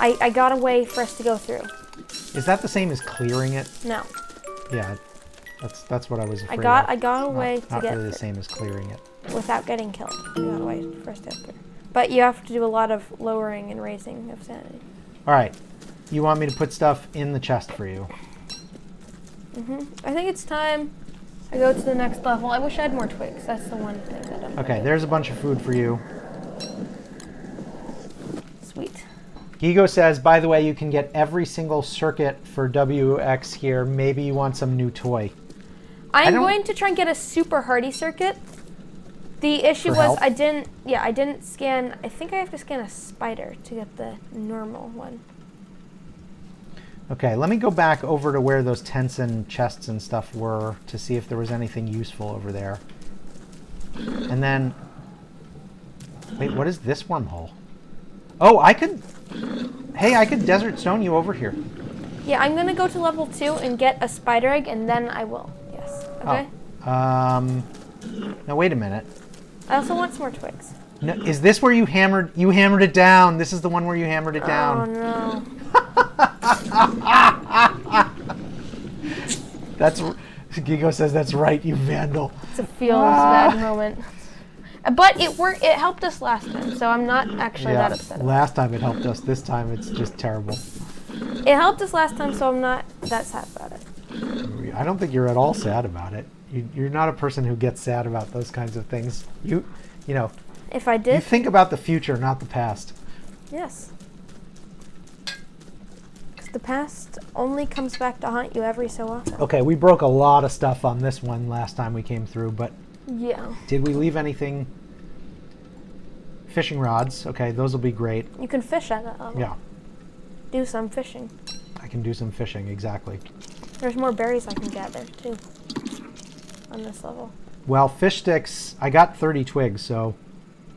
I, I got a way for us to go through. Is that the same as clearing it? No, Yeah, that's that's what I was I got of. I got a Not- way to not get really the same as clearing it. without getting killed. I got a way for us to get through. But you have to do a lot of lowering and raising of sanity. All right, you want me to put stuff in the chest for you? hmm I think it's time I go to the next level. I wish I had more twigs. That's the one thing that I'm. Okay, there's a bunch of food for you. Sweet. Gigo says, by the way, you can get every single circuit for WX here. Maybe you want some new toy. I'm going to try and get a super hardy circuit. The issue was help? I didn't. Yeah, I didn't scan. I think I have to scan a spider to get the normal one. Okay, let me go back over to where those tents and chests and stuff were to see if there was anything useful over there. And then, wait, what is this wormhole? Oh, I could, hey, I could desert stone you over here. Yeah, I'm gonna go to level two and get a spider egg, and then I will. Yes. Okay. Oh, um, now wait a minute. I also want some more twigs. No, is this where you hammered, you hammered it down? This is the one where you hammered it down. Oh no. That's, Gigo says that's right, you vandal. It's a feels Ah. bad moment. But it worked. It helped us last time, so I'm not actually yeah. that upset. About Last time it helped us. This time it's just terrible. it. it helped us last time, so I'm not that sad about it. I don't think you're at all sad about it. You, you're not a person who gets sad about those kinds of things. You, you know, If I you did, think about the future, not the past. yes. Because the past only comes back to haunt you every so often. Okay, we broke a lot of stuff on this one last time we came through, but Yeah. did we leave anything? Fishing rods. Okay, those will be great. You can fish at that level. Yeah, Do some fishing. I can do some fishing, exactly. There's more berries I can gather too. On this level. Well, fish sticks, I got 30 twigs, so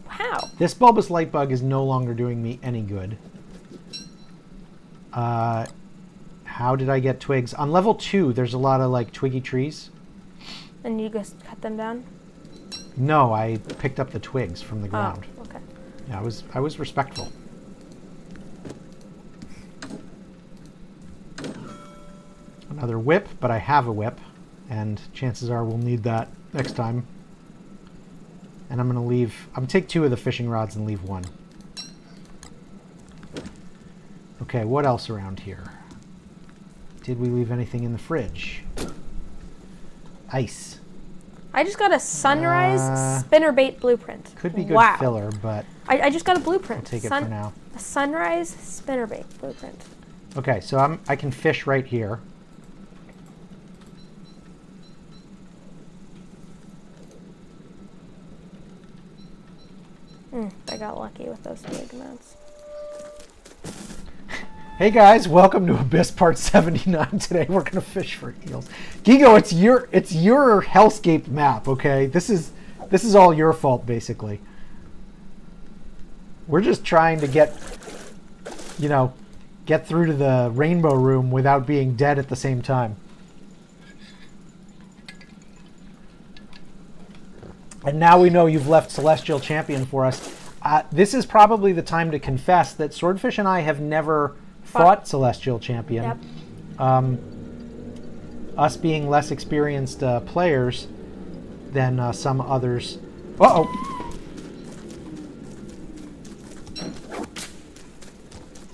Wow. this bulbous light bug is no longer doing me any good. Uh, how did I get twigs? On level 2, there's a lot of like twiggy trees. And you just cut them down? No, I picked up the twigs from the ground. Oh, okay. Yeah, I was I was respectful. Another whip, but I have a whip, and chances are we'll need that next time. And I'm gonna leave. I'm gonna take two of the fishing rods and leave one. Okay, what else around here? Did we leave anything in the fridge? Ice. I just got a sunrise Uh, spinnerbait blueprint. Could be good wow. filler, but I, I just got a blueprint. I'll take it for now. A sunrise spinnerbait blueprint. Okay, so I'm I can fish right here. Mm, I got lucky with those big. Hey guys, welcome to Abyss Part 79. Today we're gonna fish for eels. Gigo, it's your it's your hellscape map, okay? This is this is all your fault basically. We're just trying to get you know, get through to the rainbow room without being dead at the same time. And now we know you've left Celestial Champion for us. Uh, this is probably the time to confess that Swordfish and I have never fought Celestial Champion. Yep. Um, us being less experienced uh, players than uh, some others. Uh oh.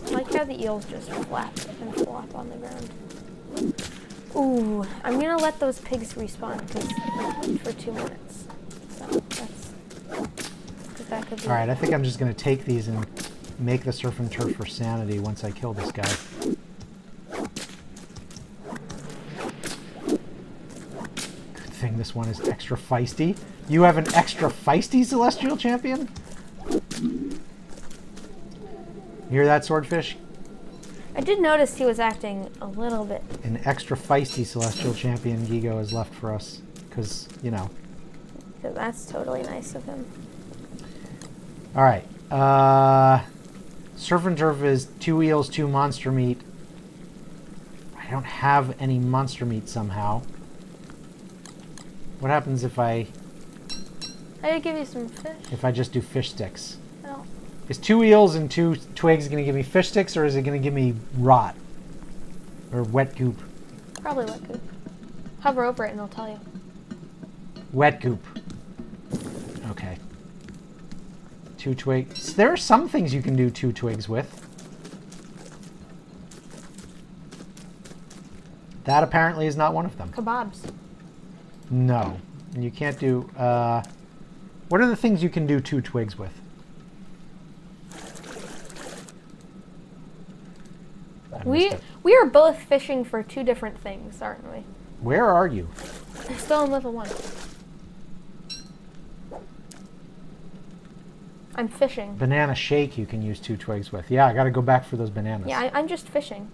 I like how the eels just flap and flop on the ground. Ooh, I'm gonna let those pigs respawn for two minutes. So that's because that could be. All right, I think I'm just going to take these and make the surf and turf for sanity once I kill this guy. Good thing this one is extra feisty. You have an extra feisty Celestial Champion? You hear that, Swordfish? I did notice he was acting a little bit. An extra feisty Celestial Champion Gigo has left for us. Because, you know. That's totally nice of him. All right. Uh, surf and turf is two eels, two monster meat. I don't have any monster meat somehow. What happens if I I give you some fish. if I just do fish sticks? Well, Is two eels and two twigs going to give me fish sticks, or is it going to give me rot or wet goop? probably wet goop. Hover over it and it'll tell you. Wet goop. Okay. Two twigs. There are some things you can do two twigs with. That apparently is not one of them. Kebabs. No. You can't do. Uh, what are the things you can do two twigs with? We we are both fishing for two different things, aren't we? Where are you? Still in level one. I'm fishing. Banana shake you can use two twigs with. Yeah, I got to go back for those bananas. Yeah, I, I'm just fishing.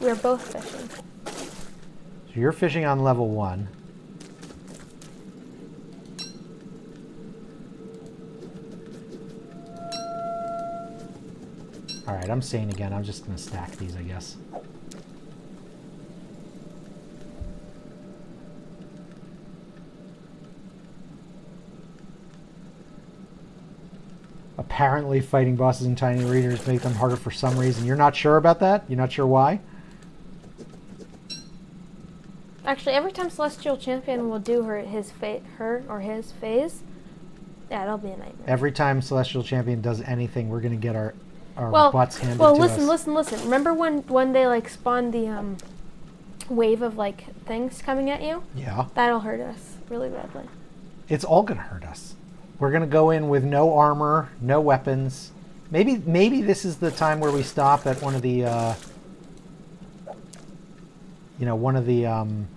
We are both fishing. So you're fishing on level one. All right, I'm sane again. I'm just gonna stack these, I guess. Apparently, fighting bosses in tiny readers make them harder for some reason. You're not sure about that? You're not sure why? Actually, every time Celestial Champion will do her his fa- her or his phase, Yeah, it'll be a nightmare. Every time Celestial Champion does anything, we're gonna get our our well, butts handed well, to listen, us. listen, listen. Remember when when they like spawned the um wave of like things coming at you? Yeah, That'll hurt us really badly. it's all gonna hurt us. We're gonna go in with no armor, no weapons. Maybe maybe this is the time where we stop at one of the, uh, you know, one of the um,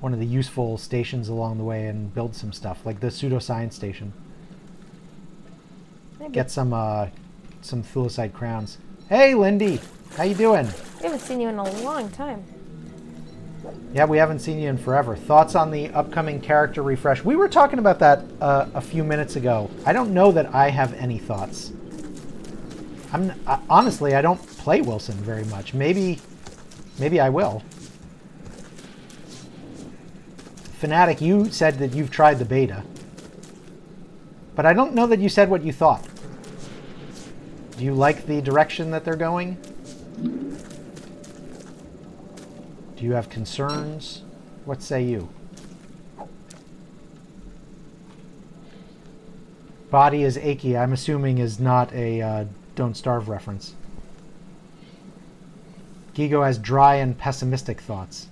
one of the useful stations along the way and build some stuff, like the pseudoscience station. Maybe. Get some uh, some thulecite crowns. Hey, Lindy, how you doing? We haven't seen you in a long time. Yeah, we haven't seen you in forever. Thoughts on the upcoming character refresh? We were talking about that uh, a few minutes ago. I don't know that I have any thoughts. I'm honestly, I don't play Wilson very much. Maybe, maybe I will. Fanatic, you said that you've tried the beta, but I don't know that you said what you thought. Do you like the direction that they're going? Do you have concerns? What say you? Body is achy, I'm assuming is not a uh, Don't Starve reference. Gigo has dry and pessimistic thoughts.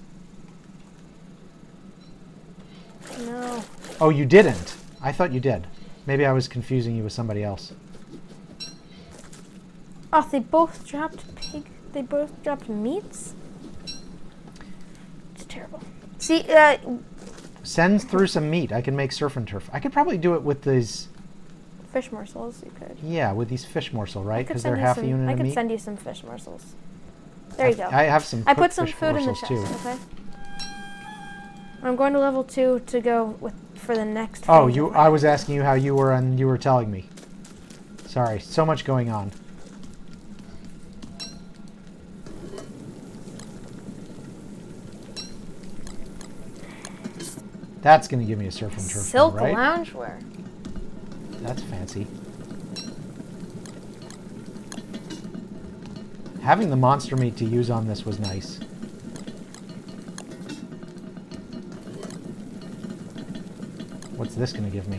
No. Oh, you didn't? I thought you did. Maybe I was confusing you with somebody else. Oh, they both dropped pig. They both dropped meats. It's terrible. See, uh, Send through some meat. I can make surf and turf. I could probably do it with these, fish morsels. You could. yeah, with these fish morsel, right? Because they're half some, a unit I could meat. send you some fish morsels. There you go. I have some. I put some fish food in the chest. too. Okay. I'm going to level two to go with for the next. Oh, you! I was asking you how you were, and you were telling me. Sorry, so much going on. That's gonna give me a surf and turf, silk right? loungewear. That's fancy. Having the monster meat to use on this was nice. What's this gonna give me?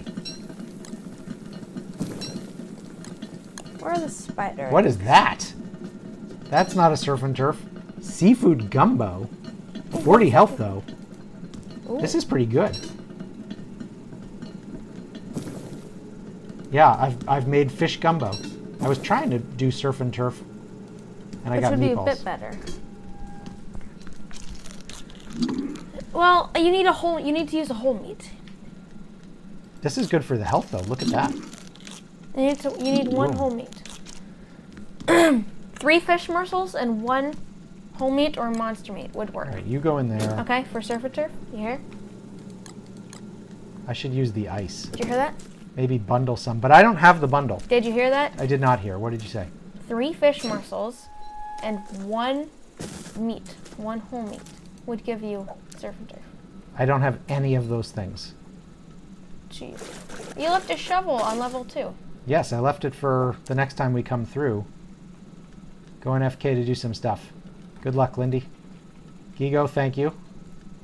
Where are the spiders? What is that? That's not a surf and turf. Seafood gumbo. 40 health though. Ooh. This is pretty good. Yeah, I've, I've made fish gumbo. I was trying to do surf and turf, and I got Which got would be a bit better. Well, you need a whole. You need to use a whole meat. This is good for the health though. Look at that. You need to. You need one whole meat. Three fish morsels and one whole meat or monster meat would work. All right, you go in there. Okay, for surf turf. You hear? I should use the ice. Did you hear that? Maybe bundle some, but I don't have the bundle. Did you hear that? I did not hear. What did you say? Three fish morsels and one meat, one whole meat, would give you surf and turf. I don't have any of those things. Jeez. You left a shovel on level two. Yes, I left it for the next time we come through. Go in FK to do some stuff. Good luck, Lindy. Gigo, thank you.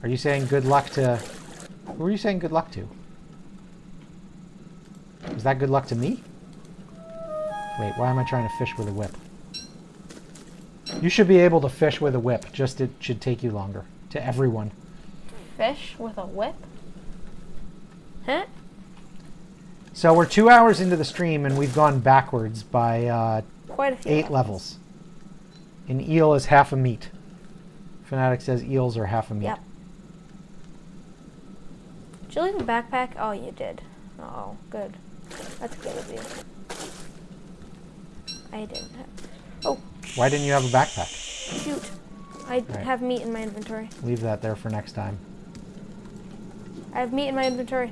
Are you saying good luck to... Who are you saying good luck to? Is that good luck to me? Wait, why am I trying to fish with a whip? You should be able to fish with a whip, just it should take you longer. To everyone. Fish with a whip? Huh? So we're two hours into the stream and we've gone backwards by uh, Quite a few. eight levels. An eel is half a meat. Fanatic says eels are half a meat. Yep. Did you leave a backpack? Oh, you did. Oh, good. That's good of you. I didn't have. Oh, Why didn't you have a backpack? shoot. I Right. have meat in my inventory. Leave that there for next time. I have meat in my inventory.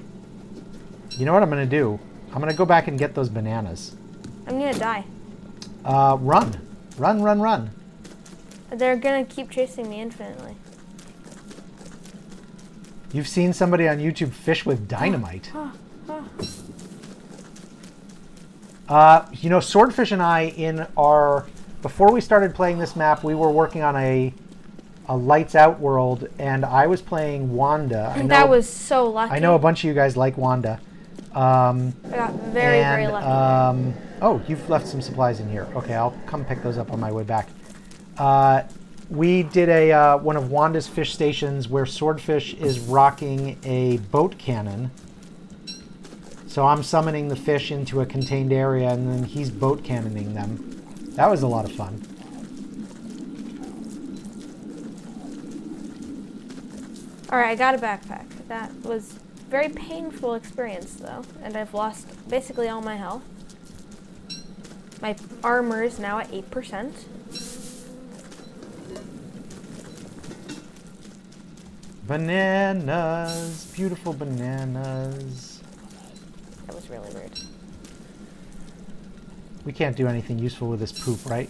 You know what I'm going to do? I'm going to go back and get those bananas. I'm gonna die. Uh, run. Run, run, run. They're gonna keep chasing me infinitely. You've seen somebody on YouTube fish with dynamite. Uh, you know, Swordfish and I, in our before we started playing this map, we were working on a a lights out world, and I was playing Wanda. I know, that was so lucky. I know a bunch of you guys like Wanda. Um, I got very, and, very lucky. Um, oh, you've left some supplies in here. Okay, I'll come pick those up on my way back. Uh, we did a uh, one of Wanda's fish stations where Swordfish is rocking a boat cannon. So I'm summoning the fish into a contained area, and then he's boat cannoning them. That was a lot of fun. All right, I got a backpack. That was very painful experience though, and I've lost basically all my health. My armor is now at 8%. Bananas, beautiful bananas. That was really weird. We can't do anything useful with this poop, right?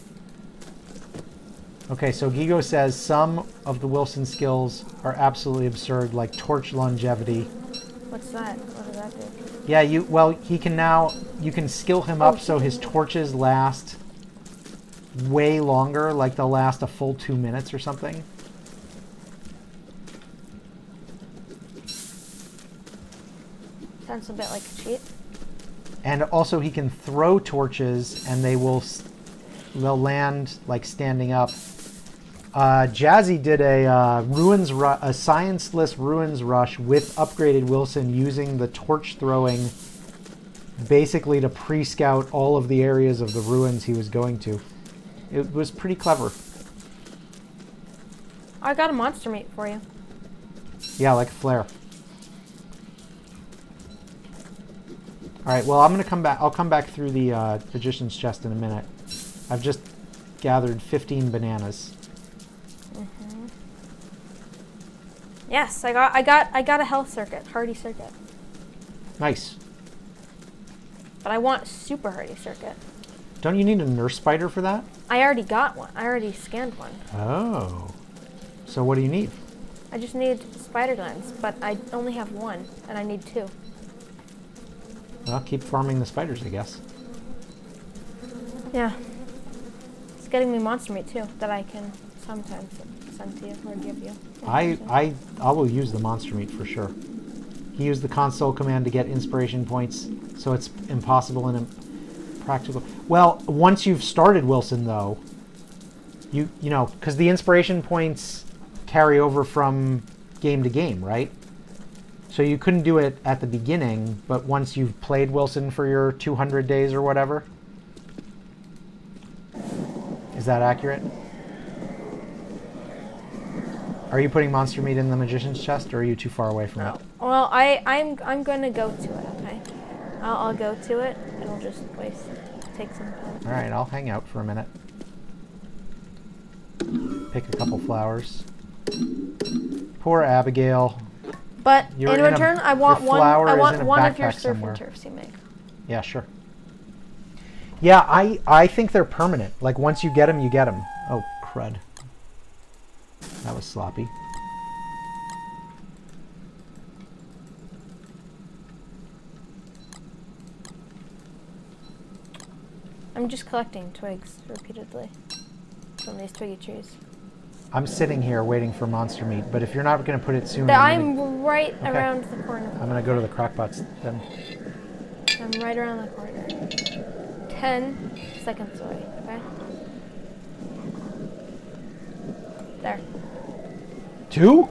Okay, so Gigo says some of the Wilson skills are absolutely absurd, like torch longevity. What's that? What does that do? Yeah, you well, he can now you can skill him up Oh. so his torches last way longer, like they'll last a full two minutes or something. Sounds a bit like a cheat. And also he can throw torches and they will they'll land like standing up. Uh, Jazzy did a uh, ruins ru- a scienceless ruins rush with upgraded Wilson using the torch throwing basically to pre-scout all of the areas of the ruins he was going to. It was pretty clever. I got a monster meat for you. Yeah, like a flare. All right, well, I'm going to come back. I'll come back through the uh, magician's chest in a minute. I've just gathered 15 bananas. Yes, I got I got I got a health circuit, hardy circuit. Nice. But I want super hardy circuit. Don't you need a nurse spider for that? I already got one. I already scanned one. Oh. So what do you need? I just need spider glands, but I only have one, and I need two. Well, keep farming the spiders, I guess. Yeah. It's getting me monster meat too, that I can sometimes send to you or give you. I, I, I will use the monster meat for sure. He used the console command to get inspiration points, so it's impossible and impractical. Well, once you've started Wilson, though, you you know, because the inspiration points carry over from game to game, right? So you couldn't do it at the beginning, but once you've played Wilson for your 200 days or whatever. Is that accurate? Are you putting monster meat in the magician's chest, or are you too far away from it? Well, I I'm I'm gonna go to it. Okay. I'll, I'll go to it, and we'll just waste take some time. All right, I'll hang out for a minute. Pick a couple flowers. Poor Abigail. But You're in return, I want one. I want one of your surf somewhere. and turfs you make. Yeah, sure. Yeah, I I think they're permanent. Like once you get them, you get them. Oh crud. That was sloppy. I'm just collecting twigs repeatedly from these twiggy trees. I'm sitting here waiting for monster meat, but if you're not going to put it soon, I'm gonna, I'm right Okay. around the corner. I'm gonna go to the crockpots then. I'm right around the corner. Ten seconds away. Okay. There. Two?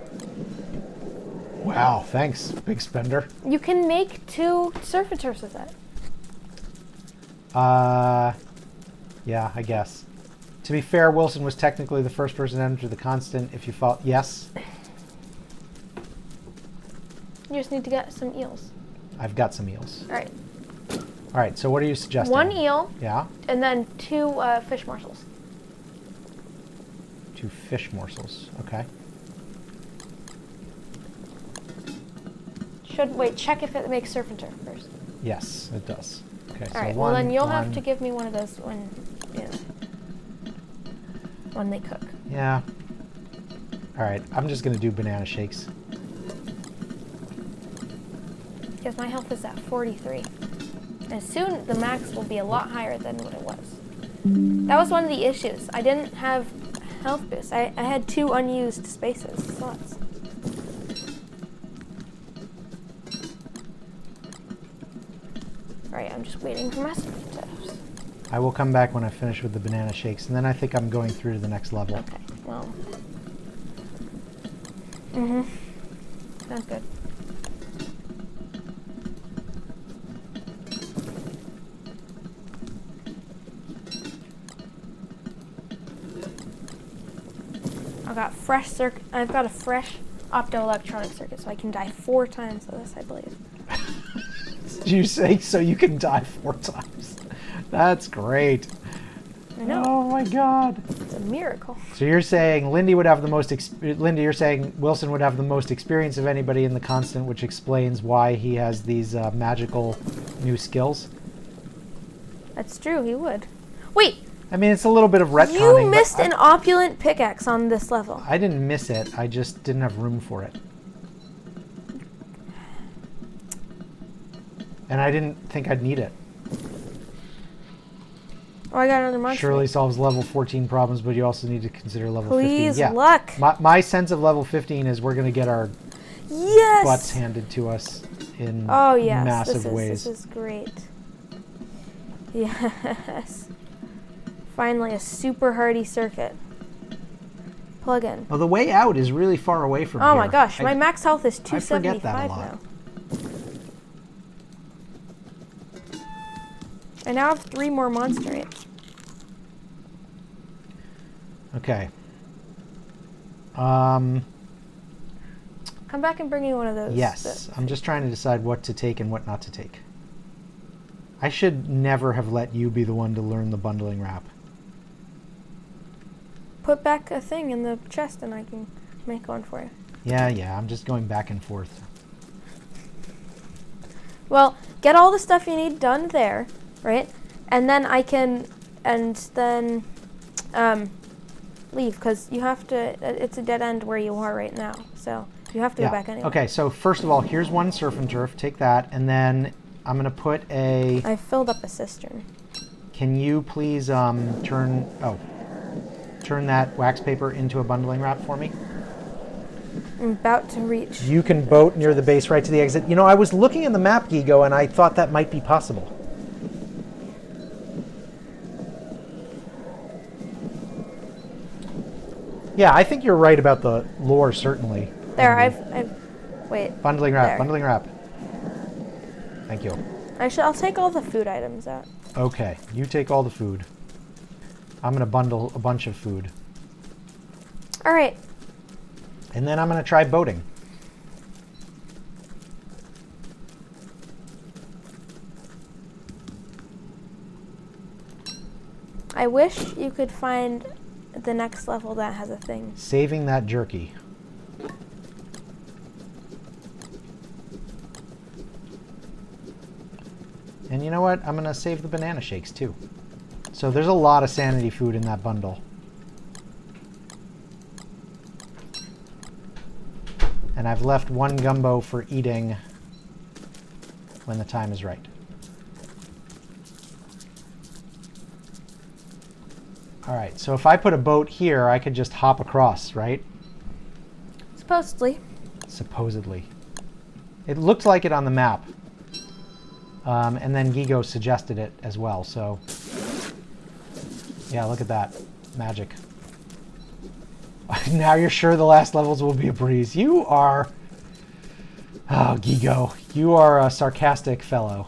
Wow, thanks, big spender. You can make two surf with that. Uh, yeah, I guess. To be fair, Wilson was technically the first person to enter the constant. If you thought yes, You just need to get some eels. I've got some eels. All right. All right, so what are you suggesting? One eel Yeah, and then two uh, fish morsels. two fish morsels. Okay. Should wait. Check if it makes surf and turf first. Yes, it does. Okay, so All right. one. well, then you'll have to give me one of those when, know, when they cook. Yeah. All right, I'm just gonna do banana shakes. Because my health is at 43. And soon the max will be a lot higher than what it was. That was one of the issues. I didn't have health boost. I, I had two unused spaces, slots. Alright, I'm just waiting for messages. I will come back when I finish with the banana shakes, and then I think I'm going through to the next level. Okay, well. Mm-hmm. Sounds good. I've got fresh circuit. I've got a fresh optoelectronic circuit, so I can die four times of this, I believe. Did you say so you can die four times? That's great. I know. Oh my god. It's a miracle. So you're saying Lindy would have the most Lindy, you're saying Wilson would have the most experience of anybody in the constant, which explains why he has these uh, magical new skills. That's true, he would. Wait, I mean, it's a little bit of retconning. you missed I, an opulent pickaxe on this level. I didn't miss it. I just didn't have room for it. And I didn't think I'd need it. Oh, I got another monster. Surely solves level 14 problems, but you also need to consider level Please, 15. Yeah. luck. My, my sense of level 15 is we're going to get our Yes. butts handed to us in Oh yes, massive this is, ways. This is great. Yes. Finally, a super hardy circuit. Plug in. Well, the way out is really far away from oh, here. Oh here. my gosh, I- my max health is I forget that a 275 lot. now. I now have three more monster apes. Okay. Um, Come back and bring me one of those. yes, I'm just trying to decide what to take and what not to take. I should never have let you be the one to learn the bundling wrap. Put back a thing in the chest and I can make one for you. Yeah, yeah, I'm just going back and forth. Well, get all the stuff you need done there, right? And then I can, and then um, leave because you have to. uh, It's a dead end where you are right now, so you have to yeah. go back anyway. Okay, so first of all, here's one surf and turf. Take that, and then I'm gonna put a. I filled up a cistern. Can you please um, turn oh turn that wax paper into a bundling wrap for me? I'm about to reach. You can boat near the base right to the exit. You know, I was looking in the map, Gigo, and I thought that might be possible. Yeah, I think you're right about the lore, certainly. There, Mhm. I've, I've. Wait. Bundling wrap, there. bundling wrap. Thank you. Actually, I'll take all the food items out. Okay, you take all the food. I'm going to bundle a bunch of food. All right. And then I'm going to try boating. I wish you could find the next level that has a thing. Saving that jerky. And you know what? I'm going to save the banana shakes too. So there's a lot of sanity food in that bundle. And I've left one gumbo for eating when the time is right. All right, so if I put a boat here, I could just hop across, right? Supposedly. Supposedly. It looked like it on the map. Um, and then Gigo suggested it as well, so... Yeah, look at that. Magic. now you're sure the last levels will be a breeze. You are... Oh, Gigo. You are a sarcastic fellow.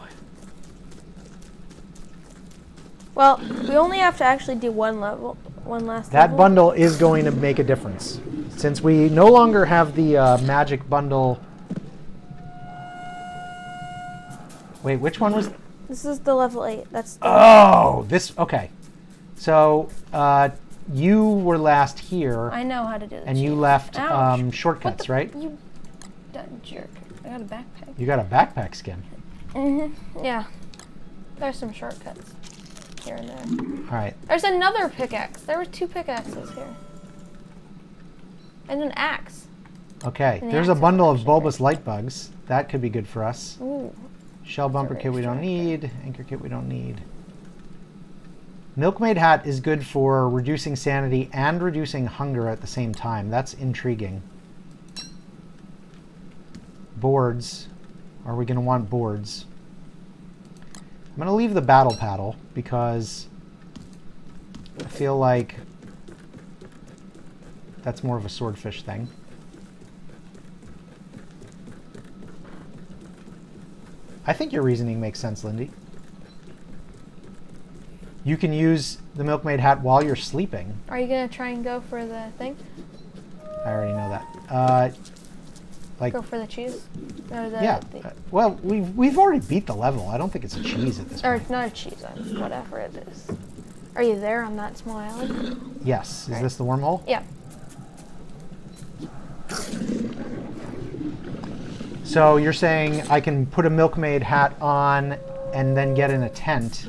Well, we only have to actually do one level, one last That level. bundle is going to make a difference. Since we no longer have the uh, magic bundle... Wait, which one was... This is the level eight. That's the Oh, this... Okay. So, uh, you were last here, I know how to do this. and you left Ouch. um, What shortcuts, the- right? You that jerk. I got a backpack. You got a backpack skin. Mm-hmm. Yeah. There's some shortcuts here and there. All right. There's another pickaxe. There were two pickaxes here. And an axe. Okay. The There's a axe is bundle of bulbous light bugs. That could be good for us. Ooh. Shell bumper kit we don't need. Anchor kit we don't need. Milkmaid hat is good for reducing sanity and reducing hunger at the same time. That's intriguing. Boards. Are we going to want boards? I'm going to leave the battle paddle because I feel like that's more of a swordfish thing. I think your reasoning makes sense, Lindy. You can use the milkmaid hat while you're sleeping. Are you gonna try and go for the thing? I already know that. Uh, like, Go for the cheese? Or the, yeah. the uh, well, we've we've already beat the level. I don't think it's a cheese at this or point. not a cheese, whatever it is. Are you there on that small island? Yes. Is Right. this the wormhole? Yeah. So you're saying I can put a milkmaid hat on and then get in a tent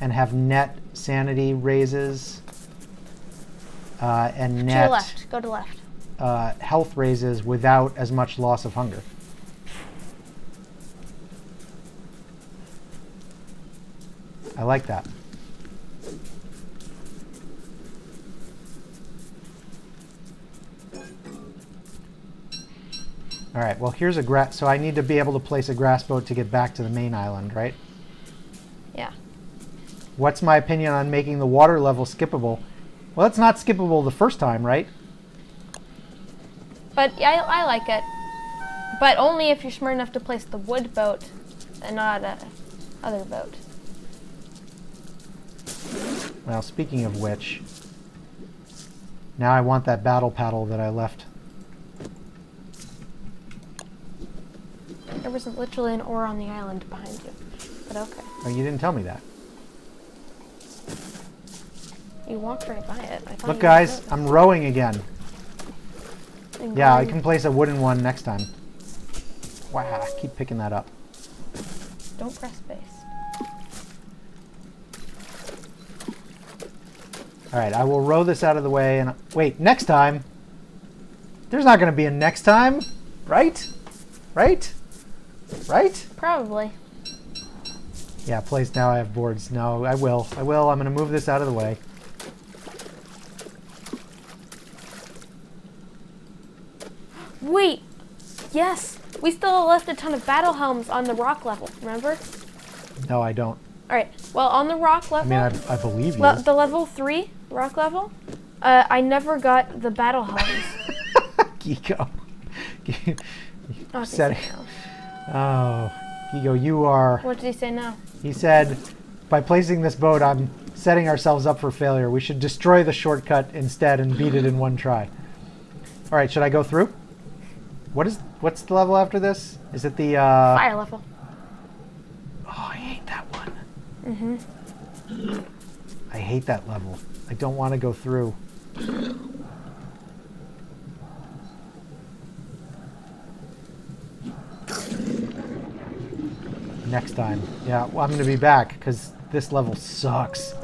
and have net sanity raises uh, and To net the left. Go to left. Uh, health raises without as much loss of hunger. I like that. All right, well, here's a grass. So I need to be able to place a grass boat to get back to the main island, right? Yeah. What's my opinion on making the water level skippable? Well, it's not skippable the first time, right? But yeah, I, I like it. But only if you're smart enough to place the wood boat and not a other boat. Well, speaking of which, now I want that battle paddle that I left. There wasn't literally an oar on the island behind you. But okay. Oh, you didn't tell me that. You walked right by it. I Look, guys, I'm rowing again. Yeah, I can place a wooden one next time. Wow, I keep picking that up. Don't press space. All right, I will row this out of the way and wait, next time. There's not going to be a next time, right? Right? Right? Probably. Yeah, place now I have boards. No, I will. I will. I'm going to move this out of the way. Wait. Yes. We still left a ton of battle helms on the rock level. Remember? No, I don't. All right. Well, on the rock level. I mean, I, I believe you. le- the level three rock level, uh, I never got the battle helms. Gigo. Oh, Said-. Oh, Gigo, you are. What did he say now? He said, by placing this boat, I'm setting ourselves up for failure. We should destroy the shortcut instead and beat it in one try. All right, should I go through? What is what's the level after this? Is it the? Uh, Fire level. Oh, I hate that one. Mm-hmm. I hate that level. I don't want to go through. Next time. Yeah, well, I'm going to be back because this level sucks.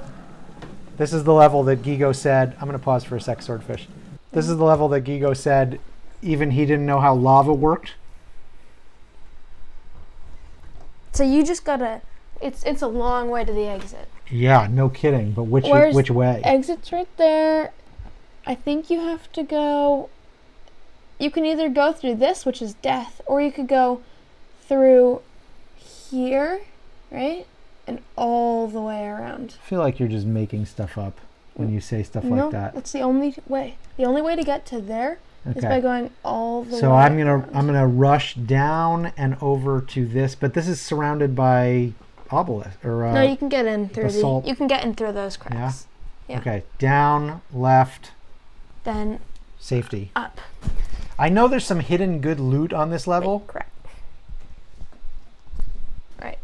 This is the level that Gigo said. I'm going to pause for a sec, Swordfish. This is the level that Gigo said even he didn't know how lava worked. So you just gotta. It's it's a long way to the exit. Yeah, no kidding. But which Where's which way? Exit's right there. I think you have to go. You can either go through this, which is death, or you could go through here, right? And all the way around. I feel like you're just making stuff up when you say stuff no, like that. that's the only way. The only way to get to there is by going all the way. So I'm gonna around. I'm gonna rush down and over to this, but this is surrounded by obelisk or uh, no, you can get in through basalt. the. You can get in through those cracks. yeah. okay down left Then safety. up. I know there's some hidden good loot on this level. Correct. Right.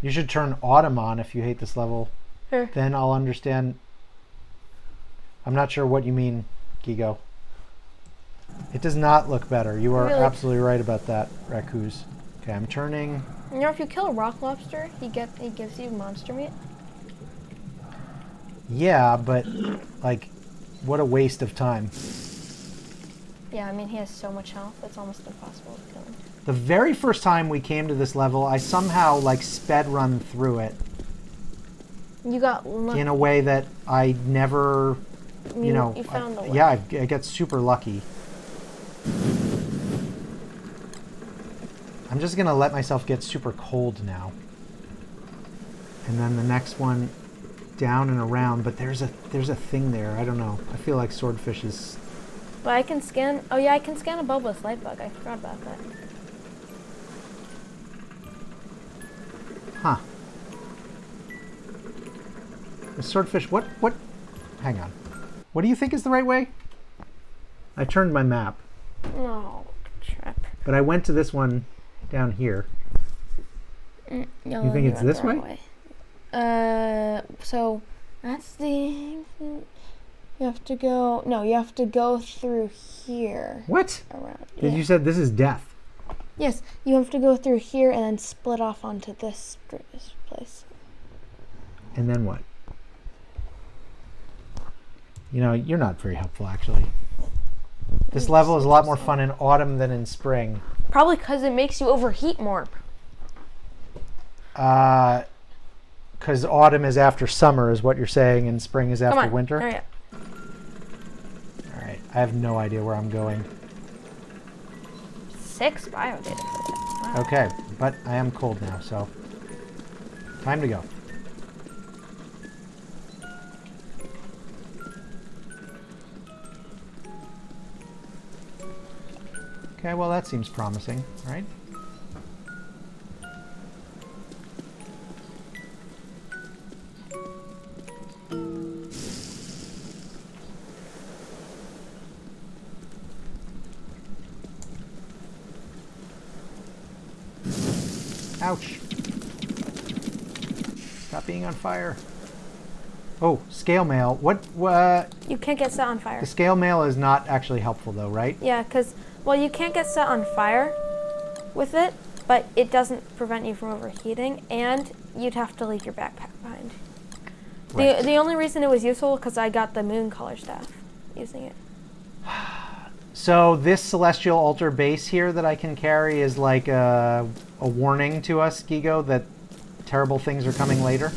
You should turn autumn on if you hate this level. Sure. Then I'll understand. I'm not sure what you mean, Gigo. It does not look better. You are Really? absolutely right about that, Raccoos. Okay, I'm turning. You know, if you kill a rock lobster, he get he gives you monster meat. Yeah, but like, what a waste of time. Yeah, I mean he has so much health; it's almost impossible to kill him. The very first time we came to this level, I somehow like sped run through it. You got lucky. in a way that I never, you, You- know, you found I- the way. yeah, I, I get super lucky. I'm just gonna let myself get super cold now, and then the next one down and around. But there's a there's a thing there. I don't know. I feel like swordfish is But I can scan. Oh yeah, I can scan a bulbous light bug. I forgot about that. Huh. The swordfish, what, what, hang on. What do you think is the right way? I turned my map, No, trip. but I went to this one down here. Mm, no, You think it's this wrong way? Uh, so that's the. You have to go. No, you have to go through here What? around. Did yeah. you said this is death. Yes, you have to go through here and then split off onto this place. And then what? You know, you're not very helpful actually. This level is a lot more fun in autumn than in spring. Probably because it makes you overheat more. Uh, because autumn is after summer, is what you're saying, and spring is Come after on. winter. Hurry up. All right, I have no idea where I'm going. Six bio data. Wow. Okay, but I am cold now, so time to go. Okay, well that seems promising, right? Ouch. Stop being on fire. Oh, scale mail. What? What? You can't get set on fire. The scale mail is not actually helpful, though, right? Yeah, because, well, you can't get set on fire with it, but it doesn't prevent you from overheating, and you'd have to leave your backpack behind. Right. The, the only reason it was useful because I got the moon caller staff using it. So this celestial altar base here that I can carry is like a, a warning to us, Gigo, that terrible things are coming later.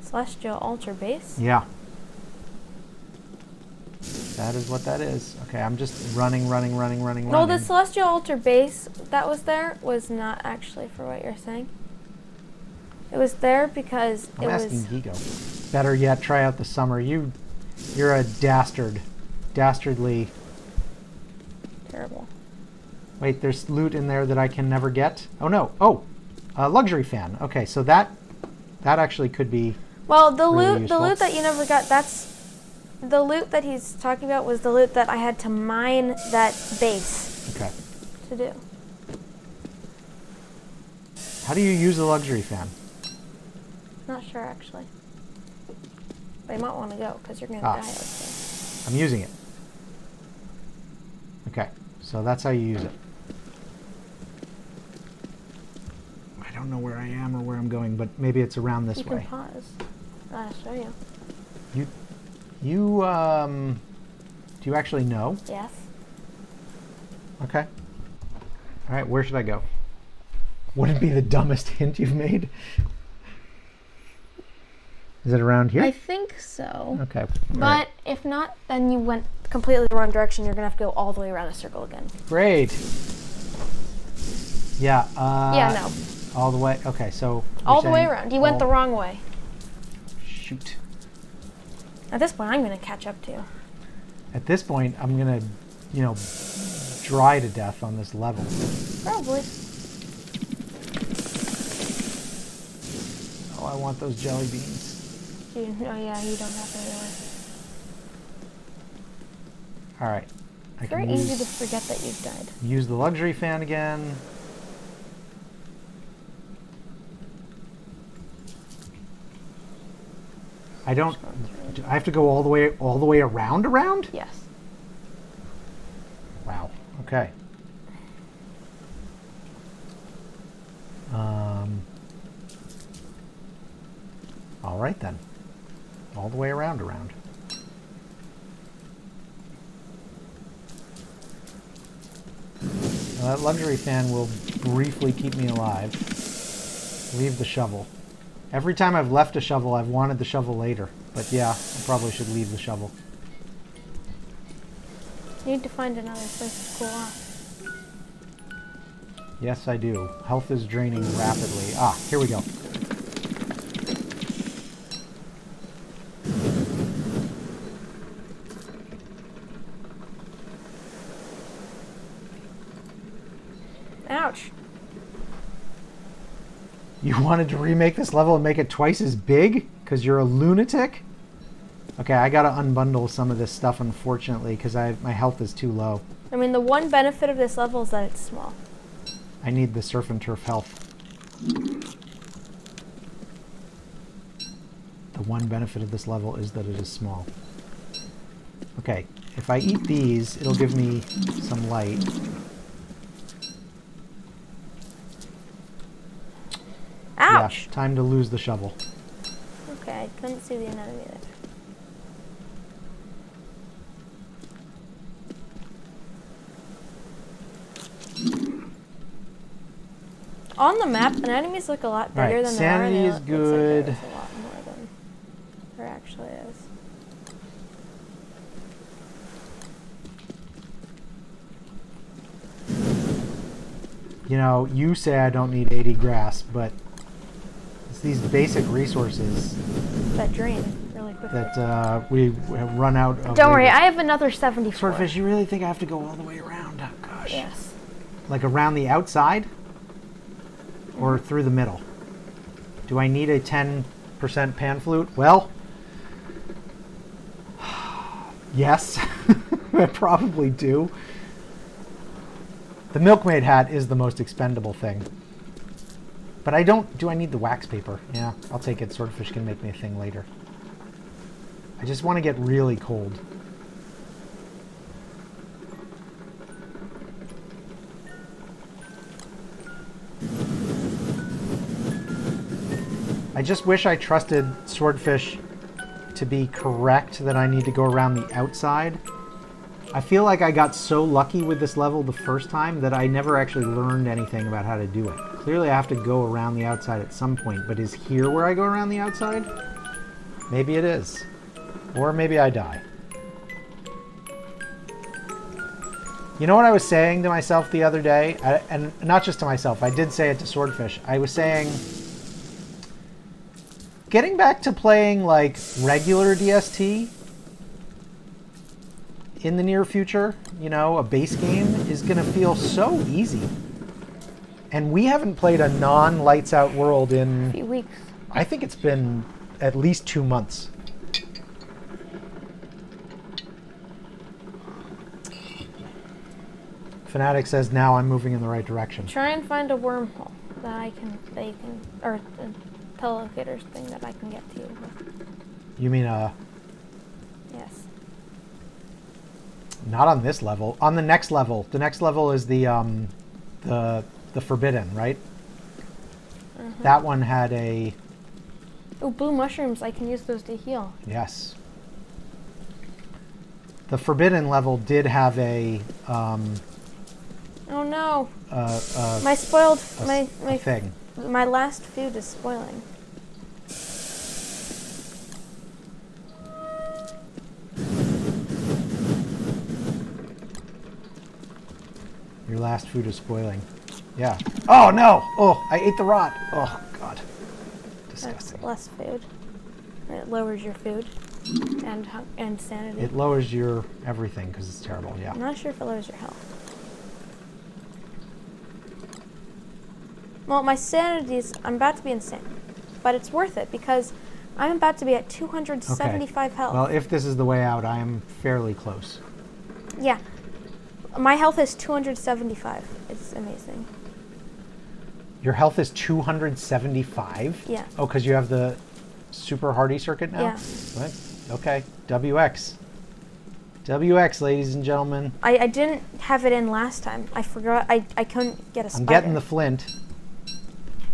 Celestial altar base. Yeah. That is what that is. Okay, I'm just running, running, running, running, No, running. the celestial altar base that was there was not actually for what you're saying. It was there because I'm it asking was. Gigo. Better yet, try out the summer. You, you're a dastard, dastardly. Terrible. Wait, there's loot in there that I can never get. Oh no! Oh, a luxury fan. Okay, so that, that actually could be. Well, the Really loot, the loot that you never got, that's the loot that he's talking about was the loot that I had to mine that base Okay. to do. How do you use a luxury fan? Not sure actually. But you might want to go because you're gonna Ah. die. Okay. I'm using it. Okay, so that's how you use it. I don't know where I am or where I'm going, but maybe it's around this You way. can pause. I'll show you. You, you, um, do you actually know? Yes. Okay. All right, where should I go? Wouldn't be the dumbest hint you've made. Is it around here? I think so. okay. all But right. if not, then you went completely the wrong direction. You're gonna have to go all the way around a circle again. Great. Yeah. Uh, yeah, no. All the way. Okay, so. All the way around. You went the wrong way. Shoot. At this point, I'm gonna catch up to you. At this point, I'm gonna, you know, dry to death on this level. Probably. Oh, I want those jelly beans. You, oh yeah, you don't have any more. All right. I It's very easy to forget that you've died. use the luxury fan again. I don't. do I have to go all the way all the way around around? Yes. Wow. Okay. Um. All right then. All the way around around. Now, that luxury fan will briefly keep me alive. Leave the shovel. Every time I've left a shovel, I've wanted the shovel later. But yeah, I probably should leave the shovel. Need to find another place to cool off. Yes, I do. Health is draining rapidly. Ah, here we go. Ouch. You wanted to remake this level and make it twice as big? Because you're a lunatic? Okay, I gotta unbundle some of this stuff, unfortunately, because I my health is too low. I mean, the one benefit of this level is that it's small. I need the surf and turf health. The one benefit of this level is that it is small. Okay, if I eat these, it'll give me some light. Yeah, time to lose the shovel. Okay, I couldn't see the enemy there. On the map, an enemies look a lot bigger right, than sanity they are. is good. Like a lot more than there actually is. You know, you say I don't need 80 grass, but it's these basic resources that drain really quickly. that uh, we have run out of. Don't worry. I have another 74. Swordfish, you really think I have to go all the way around? Oh, gosh. Yes. Like around the outside? Or through the middle? Do I need a 10% pan flute? Well, yes, I probably do. The milkmaid hat is the most expendable thing. But I don't... Do I need the wax paper? Yeah, I'll take it. Swordfish can make me a thing later. I just want to get really cold. I just wish I trusted Swordfish to be correct that I need to go around the outside. I feel like I got so lucky with this level the first time that I never actually learned anything about how to do it. Clearly I have to go around the outside at some point, but is here where I go around the outside? Maybe it is. Or maybe I die. You know what I was saying to myself the other day? I, and not just to myself, I did say it to Swordfish. I was saying getting back to playing like regular DST in the near future, you know, a base game is going to feel so easy. And we haven't played a non lights out world in A few weeks. I think it's been at least 2 months. Fanatic says now I'm moving in the right direction. Try and find a wormhole that I can, they can, or a telelocators thing that I can get to you. You mean uh Yes. Not on this level. On the next level. The next level is the um, the the forbidden, right? Mhm. That one had a Oh, blue mushrooms. I can use those to heal. yes. The forbidden level did have a um, Oh no, uh, uh, my spoiled, a my my thing. my last food is spoiling. Your last food is spoiling. Yeah. Oh no! Oh, I ate the rot. Oh god. That's Disgusting. less food. It lowers your food and and sanity. It lowers your everything because it's terrible. Yeah. I'm not sure if it lowers your health. Well, my sanity's I'm about to be insane, but it's worth it because I'm about to be at 275 health. Well, if this is the way out, I am fairly close. yeah, my health is 275. It's amazing. Your health is 275? Yeah. Oh, because you have the super hardy circuit now? Yeah. What? Okay. WX. WX, ladies and gentlemen. I, I didn't have it in last time. I forgot. I, I couldn't get a spider. I'm getting the flint.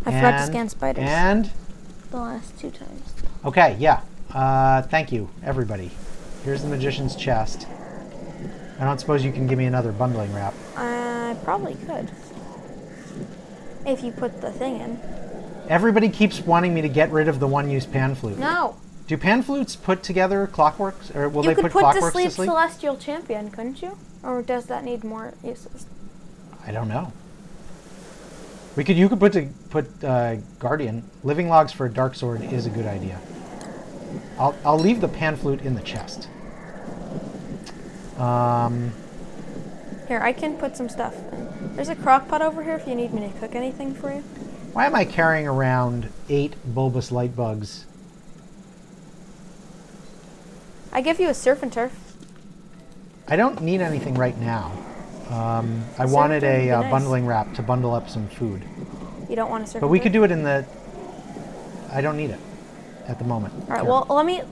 I forgot to scan spiders And, the last two times. okay, yeah. Uh, thank you, everybody. Here's the magician's chest. I don't suppose you can give me another bundling wrap. I probably could. If you put the thing in. Everybody keeps wanting me to get rid of the one-use pan flute. No. Do pan flutes put together clockworks, or will you they put, put to clockworks sleep, to sleep? Celestial Champion, couldn't you? Or does that need more uses? I don't know. We could. You could put to put uh, guardian. Living logs for a dark sword is a good idea. I'll I'll leave the pan flute in the chest. Um, Here, I can put some stuff. in. There's a crock pot over here if you need me to cook anything for you. why am I carrying around eight bulbous light bugs? I give you a surf and turf. I don't need anything right now. Um, I Surf wanted a uh, nice. bundling wrap to bundle up some food, You don't want a surf but we could do it in the. I don't need it at the moment. All right. Here. Well, let me.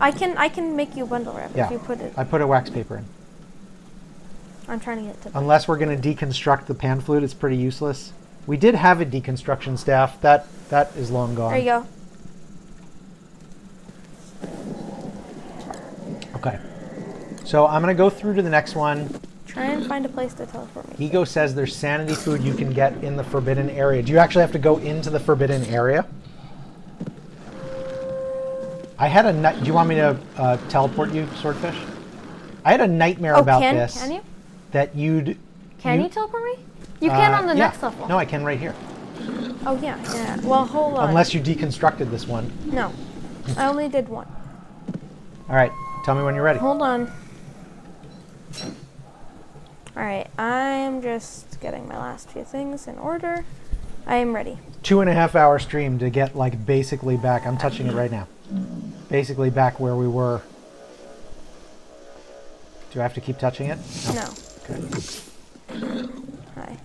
I can I can make you a bundle wrap Yeah. if you put it. I put a wax paper in. I'm trying to get to. Unless we're going to deconstruct the pan flute, it's pretty useless. We did have a deconstruction staff. That that is long gone. There you go. Okay. So I'm going to go through to the next one. Try and find a place to teleport me. Gigo says there's sanity food you can get in the forbidden area. Do you actually have to go into the forbidden area? I had a night. Do you want me to uh, teleport you, swordfish? I had a nightmare Oh, about can this. can you? That you'd. Can you, teleport me? You can uh, on the yeah. next level. No, I can right here. Oh yeah, yeah. Well, hold on. Unless you deconstructed this one. No, I only did one. All right. Tell me when you're ready. Hold on. All right, I'm just getting my last few things in order. I am ready. two and a half hour stream to get like basically back. I'm touching it right now. Basically back where we were. Do I have to keep touching it? No. Okay. Hi.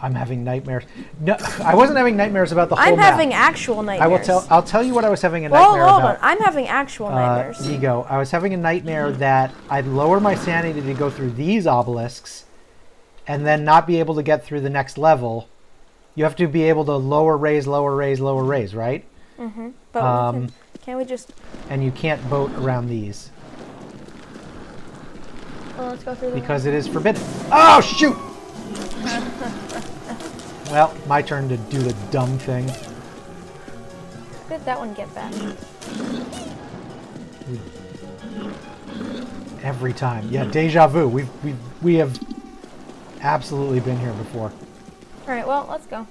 I'm having nightmares. No, I wasn't having nightmares about the whole I'm map. having actual nightmares. I will tell. I'll tell you what I was having a Whoa, nightmare hold on. I'm having actual Uh, nightmares. ego. I was having a nightmare that I'd lower my sanity to go through these obelisks, and then not be able to get through the next level. You have to be able to lower, raise, lower, raise, lower, raise, right? mm-hmm. But um, can, can we just? And you can't boat around these. Well, let's go through because it is forbidden. Oh shoot! well, my turn to do the dumb thing. How did that one get back? Every time, yeah, deja vu. We've we we have absolutely been here before. All right. Well, let's go.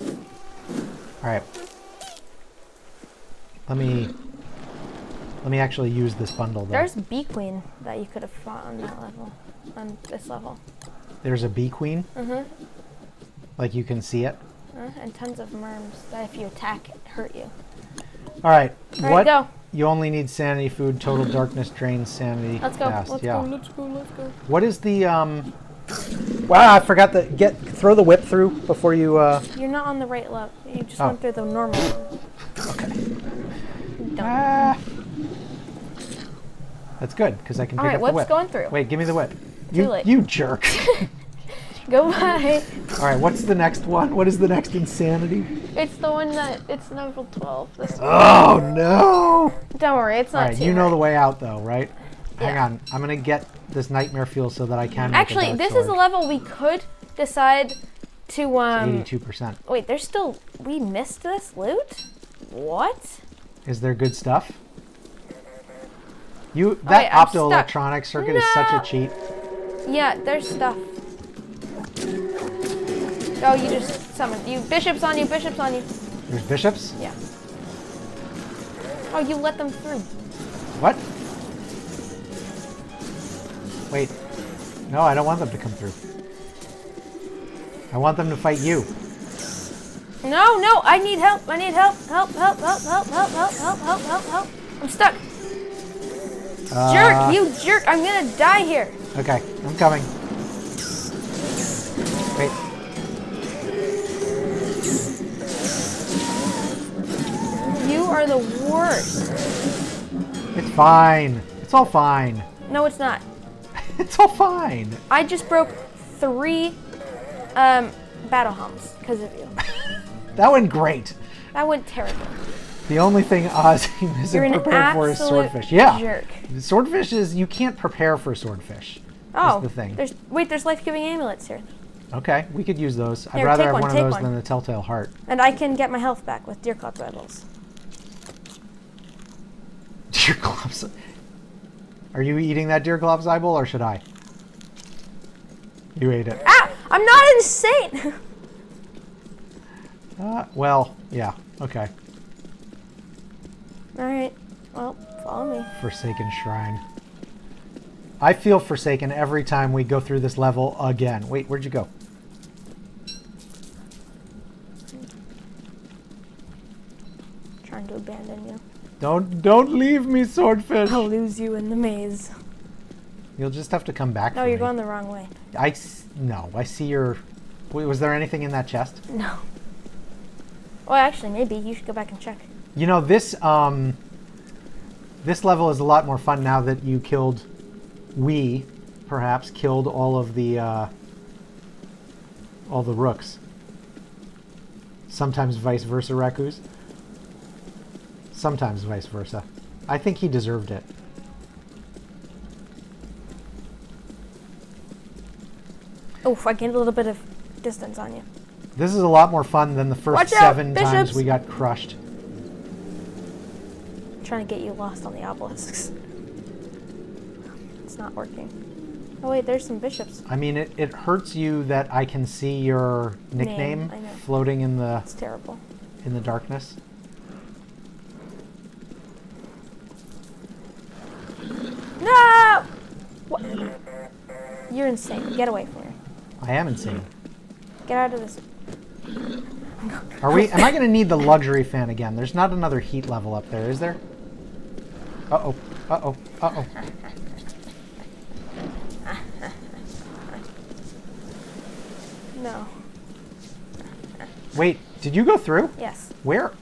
All right, let me let me actually use this bundle. Though. There's Bee Queen that you could have fought on that level, on this level. There's a bee queen, Mm-hmm. like you can see it. Uh, and tons of merms that if you attack, hurt you. All right, All right, what? go. You only need sanity food. Total darkness drains sanity. Let's go. fast. Let's yeah. go. Let's go. Let's go. What is the um? Wow, I forgot to get throw the whip through before you. uh You're not on the right level. You just Oh. went through the normal one. Okay. Dumb. Ah. That's good because I can All pick right, up the what's whip. going through? Wait, give me the whip. Too You late. you jerk. Go by. All right, what's the next one? What is the next insanity? It's the one that it's level 12. This one. Oh no! Don't worry, it's not right, too you know hard. the way out though, right? Hang on, I'm gonna get this nightmare fuel so that I can. Actually, this is a level we could decide to um. Eighty-two percent. Wait, there's still we missed this loot. What? Is there good stuff? You that I'm optoelectronic circuit is such a cheat. Yeah, there's stuff. Oh, you just summoned you bishops on you, bishops on you. There's bishops. Yeah. Oh, you let them through. What? Wait. No, I don't want them to come through. I want them to fight you. No, no, I need help. I need help. Help, help, help, help, help, help, help, help, help, help. I'm stuck. Uh, Jerk, you jerk. I'm gonna die here. Okay, I'm coming. Wait. You are the worst. It's fine. It's all fine. No, it's not. It's all fine. I just broke three um, battle helms because of you. That went great. That went terrible. The only thing Ozzy isn't prepared for is swordfish. Yeah. jerk. Swordfish is you can't prepare for swordfish. Oh, the thing. There's wait. There's life-giving amulets here. Okay, we could use those. I'd rather have one, one, of those one. than the Telltale Heart. And I can get my health back with Deerclops eyeballs. Deerclops. Are you eating that Deerclops eyeball or should I? You ate it. Ah! I'm not insane! Uh, well, yeah. Okay. Alright, well, follow me. Forsaken Shrine. I feel forsaken every time we go through this level again. Wait, where'd you go? Trying to abandon you. Don't don't leave me, swordfish. I'll lose you in the maze. You'll just have to come back. No, you're me. going the wrong way. I s- no. I see your. Wait, was there anything in that chest? No. Well, actually, maybe. You should go back and check. You know this. Um. This level is a lot more fun now that you killed. We, perhaps, killed all of the. Uh, all the rooks. Sometimes vice versa, Rakus. Sometimes vice versa. I think he deserved it. Oh, I gained a little bit of distance on you. This is a lot more fun than the first Watch out, seven times we got crushed. Trying to get you lost on the obelisks. It's not working. Oh wait, there's some bishops. I mean, it, it hurts you that I can see your nickname know. floating in the It's terrible. in the darkness. No! What? You're insane. Get away from me. I am insane. Get out of this. Are we? Am I going to need the luxury fan again? There's not another heat level up there, is there? Uh oh. Uh oh. Uh oh. No. Wait. Did you go through? Yes. Where?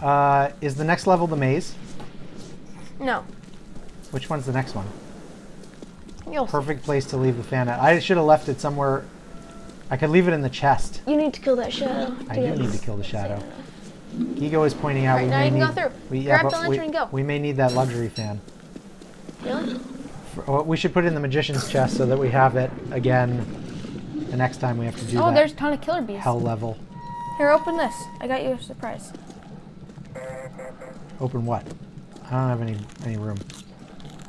Uh, is the next level the maze? No. Which one's the next one? You'll. Perfect place to leave the fan at. I should have left it somewhere. I could leave it in the chest. You need to kill that shadow. I do need to kill the shadow. Gigo is pointing out Alright, we now may you can need. go through. We, yeah, Grab the we, lantern and go. we may need that luxury fan. Really? For- well, we should put it in the magician's chest so that we have it again the next time we have to do Oh, that there's a ton of killer bees. hell level. Here, open this. I got you a surprise. Open what? I don't have any any room.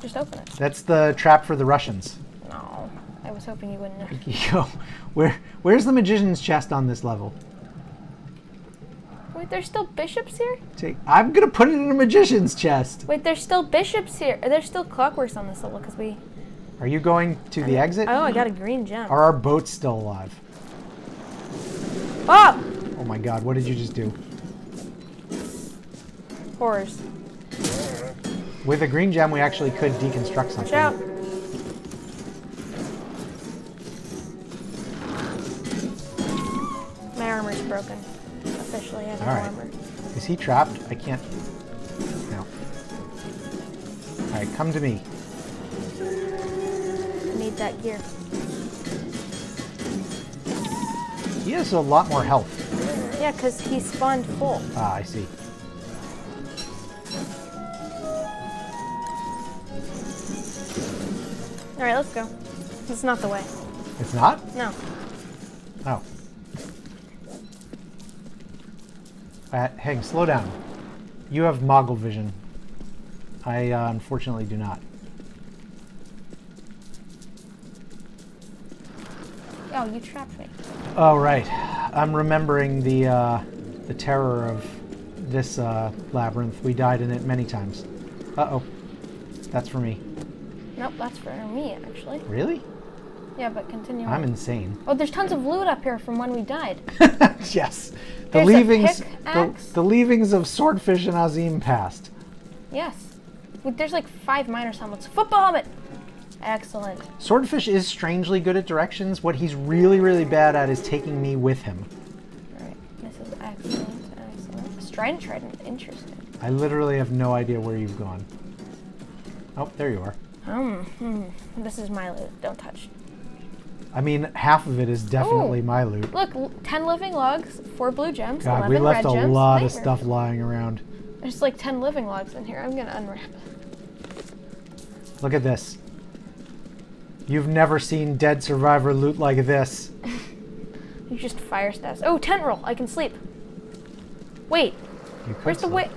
Just open it. That's the trap for the Russians. No. I was hoping you wouldn't know. Gigo, where where's the magician's chest on this level? Wait, there's still bishops here? Take, I'm gonna put it in a magician's chest. Wait, there's still bishops here. There's still clockworks on this level because we. Are you going to the exit? Oh, I got a green gem. Are our boats still alive? Oh! Oh my god, what did you just do? Horrors. With a green gem, we actually could deconstruct something. Watch out. My armor's broken. Have Alright. armor. Is he trapped? I can't. No. Alright, come to me. I need that gear. He has a lot more health. Yeah, because he spawned full. Ah, I see. Alright, let's go. It's not the way. It's not? No. Oh. Uh, hang, slow down. You have Moggle vision. I uh, unfortunately do not. Oh, you trapped me. Oh right, I'm remembering the uh, the terror of this uh, labyrinth. We died in it many times. Uh oh, that's for me. Nope, that's for me, actually. Really? Yeah, but continue. I'm on. insane. Oh, there's tons of loot up here from when we died. yes, the leavings, the, the leavings of Swordfish and Ozym passed. Yes. There's like five miners helmets. Football helmet! Excellent. Swordfish is strangely good at directions. What he's really, really bad at is taking me with him. Alright, this is excellent, excellent. Strident trident, interesting. I literally have no idea where you've gone. Oh, there you are. Um, hmm. This is my loot. Don't touch. I mean, half of it is definitely Ooh. my loot. Look, l- 10 living logs, 4 blue gems, God, 11 we left red a gems. lot of stuff lying around. There's like 10 living logs in here. I'm gonna unwrap it. Look at this. You've never seen dead survivor loot like this. You just fire stats. Oh, tent roll. I can sleep. Wait, where's the sleep. way?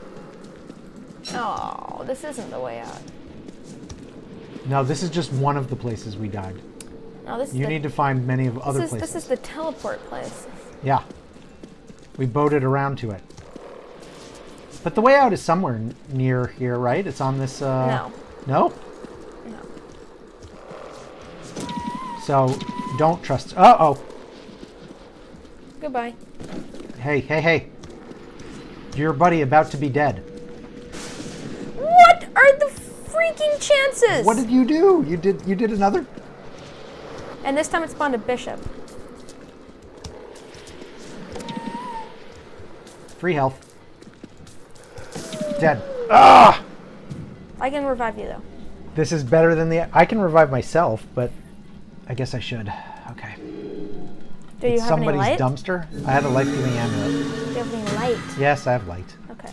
Oh, this isn't the way out. No, this is just one of the places we died. No, this is You the, need to find many of other this is, places. This is the teleport place. Yeah. We boated around to it. But the way out is somewhere near here, right? It's on this. Uh, no, No? no. So don't trust. Uh oh. Goodbye. Hey, hey, hey. Your buddy about to be dead. What are the freaking chances? What did you do? You did you did another and this time it spawned a bishop. free health. Dead. Ah! I can revive you though. This is better than the I can revive myself, but I guess I should. Okay. Do you It's have somebody's any light? dumpster. I had a life-giving amulet. Do you have any light? Yes, I have light. Okay.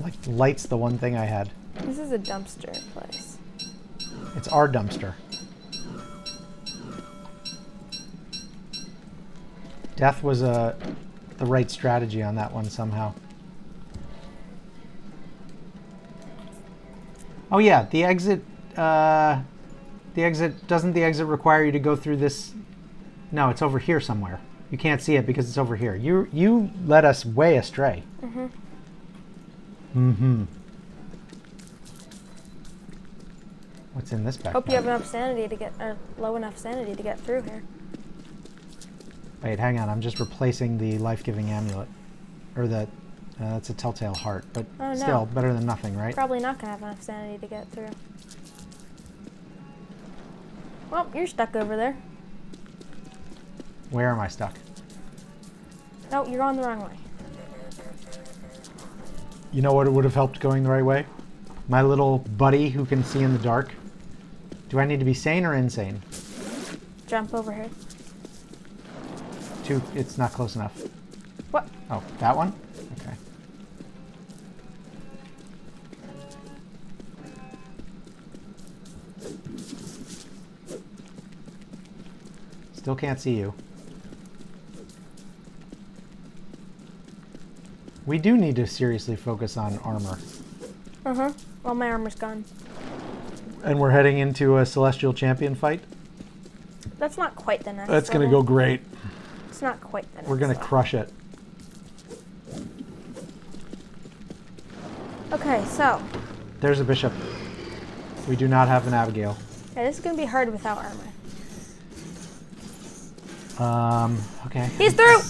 Like light's the one thing I had. This is a dumpster place. It's our dumpster. Death was a the right strategy on that one somehow. Oh yeah, the exit. Uh, the exit doesn't the exit require you to go through this? No, it's over here somewhere. You can't see it because it's over here. You you led us way astray. Mhm. Mm-hmm. What's in this backpack? Hope you have enough sanity to get, or low enough sanity to get through here. Wait, hang on. I'm just replacing the life-giving amulet, or the. Uh, that's a telltale heart, but Oh, no. still better than nothing, right? Probably not gonna have enough sanity to get through. Well, you're stuck over there. Where am I stuck? No, you're on the wrong way. You know what would have helped going the right way? My little buddy who can see in the dark. Do I need to be sane or insane? Jump over here. Too. It's not close enough. What? Oh, that one? Okay. Still can't see you. We do need to seriously focus on armor. Uh huh. Well, my armor's gone. And we're heading into a Celestial Champion fight. That's not quite the next. That's going to go great. Not quite the. We're going to crush it. Okay, so There's a bishop. We do not have an Abigail. yeah, this is gonna be hard without armor. Um, okay. He's through.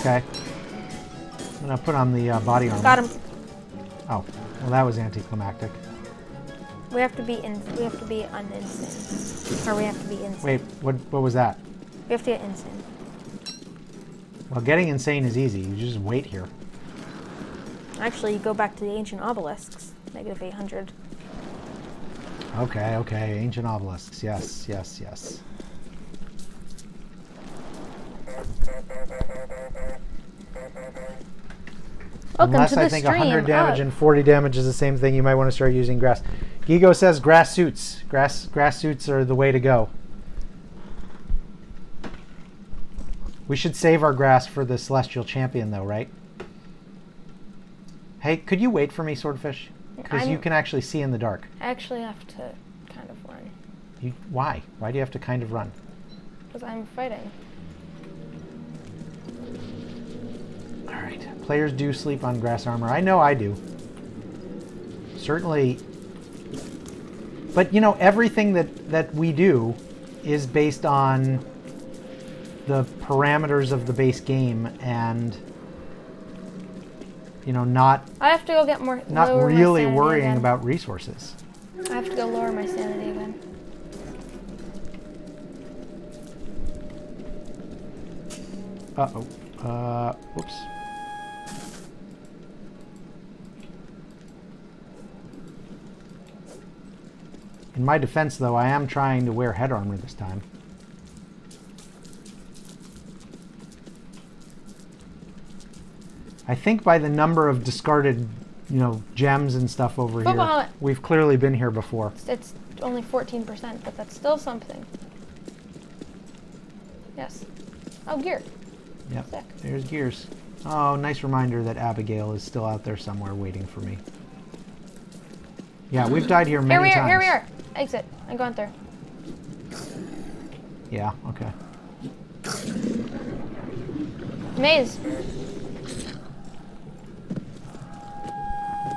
Okay. I'm gonna put on the uh, body armor. Got him. Oh, well, that was anticlimactic. We have to be in. We have to be uninsane, or we have to be insane. Wait, what? What was that? We have to get insane. Well, getting insane is easy. You just wait here. Actually, you go back to the ancient obelisks. Negative 800. Okay, okay. Ancient obelisks. Yes, yes, yes. Welcome Unless to the I think stream. 100 damage Oh, and 40 damage is the same thing, you might want to start using grass. Gigo says grass suits. Grass grass suits are the way to go. We should save our grass for the celestial champion, though, right? Hey, could you wait for me, swordfish? Because you can actually see in the dark. I actually have to kind of run You, why? Why do you have to kind of run? because I'm fighting. All right. Players do sleep on grass armor. I know I do. Certainly. But you know, everything that that we do is based on the parameters of the base game and you know, not I have to go get more. not really worrying again. about resources. I have to go lower my sanity again. Uh-oh. Uh, whoops. In my defense, though, I am trying to wear head armor this time. I think by the number of discarded, you know, gems and stuff over Football here, helmet. we've clearly been here before. It's only 14%, but that's still something. Yes. Oh, gear. Yep. Sick. There's gears. Oh, nice reminder that Abigail is still out there somewhere waiting for me. Yeah, we've died here Here many we are, times. here we are. Exit. I'm going through. Yeah, okay. Maze.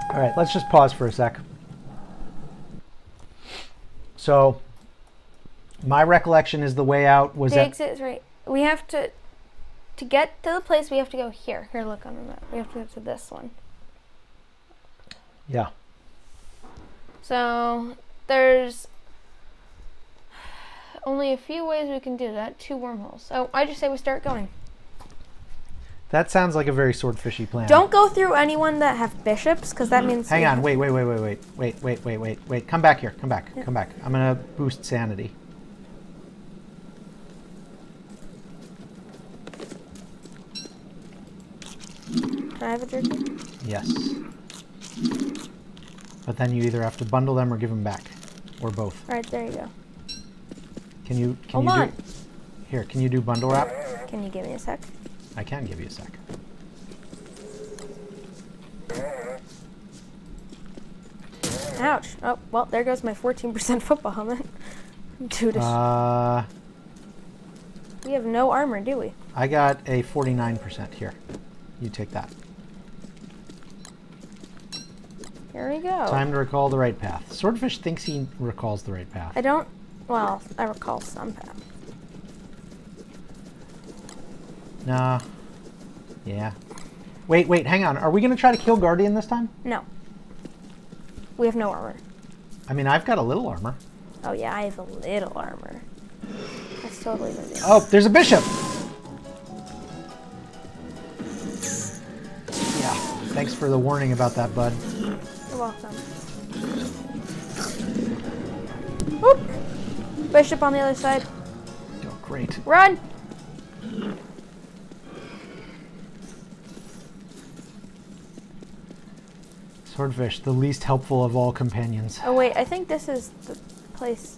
All right, let's just pause for a sec. So, my recollection is the way out was The exit is right. We have to, to get to the place, we have to go here. Here, look on the map. We have to go to this one. yeah. So, there's only a few ways we can do that. Two wormholes. So, I just say we start going. That sounds like a very swordfishy plan. Don't go through anyone that have bishops, because that means. Hang on, wait, wait, wait, wait, wait, wait, wait, wait, wait, wait. Come back here. Come back. Come back. I'm gonna boost sanity. Can I have a jerky? Yes. But then you either have to bundle them or give them back, or both. All right, there you go. Can you? Can Hold you on. do? Here, can you do bundle wrap? Can you give me a sec? I can give you a sec. Ouch. Oh, well, there goes my 14% football helmet. Dude, Uh, we have no armor, do we? I got a 49% here. You take that. Here we go. Time to recall the right path. Swordfish thinks he recalls the right path. I don't. Well, I recall some path. Nah. Yeah. Wait, wait, hang on. Are we going to try to kill Guardian this time? No. We have no armor. I mean, I've got a little armor. Oh yeah, I have a little armor. That's totally. Oh, there's a bishop! Yeah. Thanks for the warning about that, bud. You're welcome. Whoop! Bishop on the other side. Oh, great. Run! Swordfish, the least helpful of all companions. Oh wait, I think this is the place.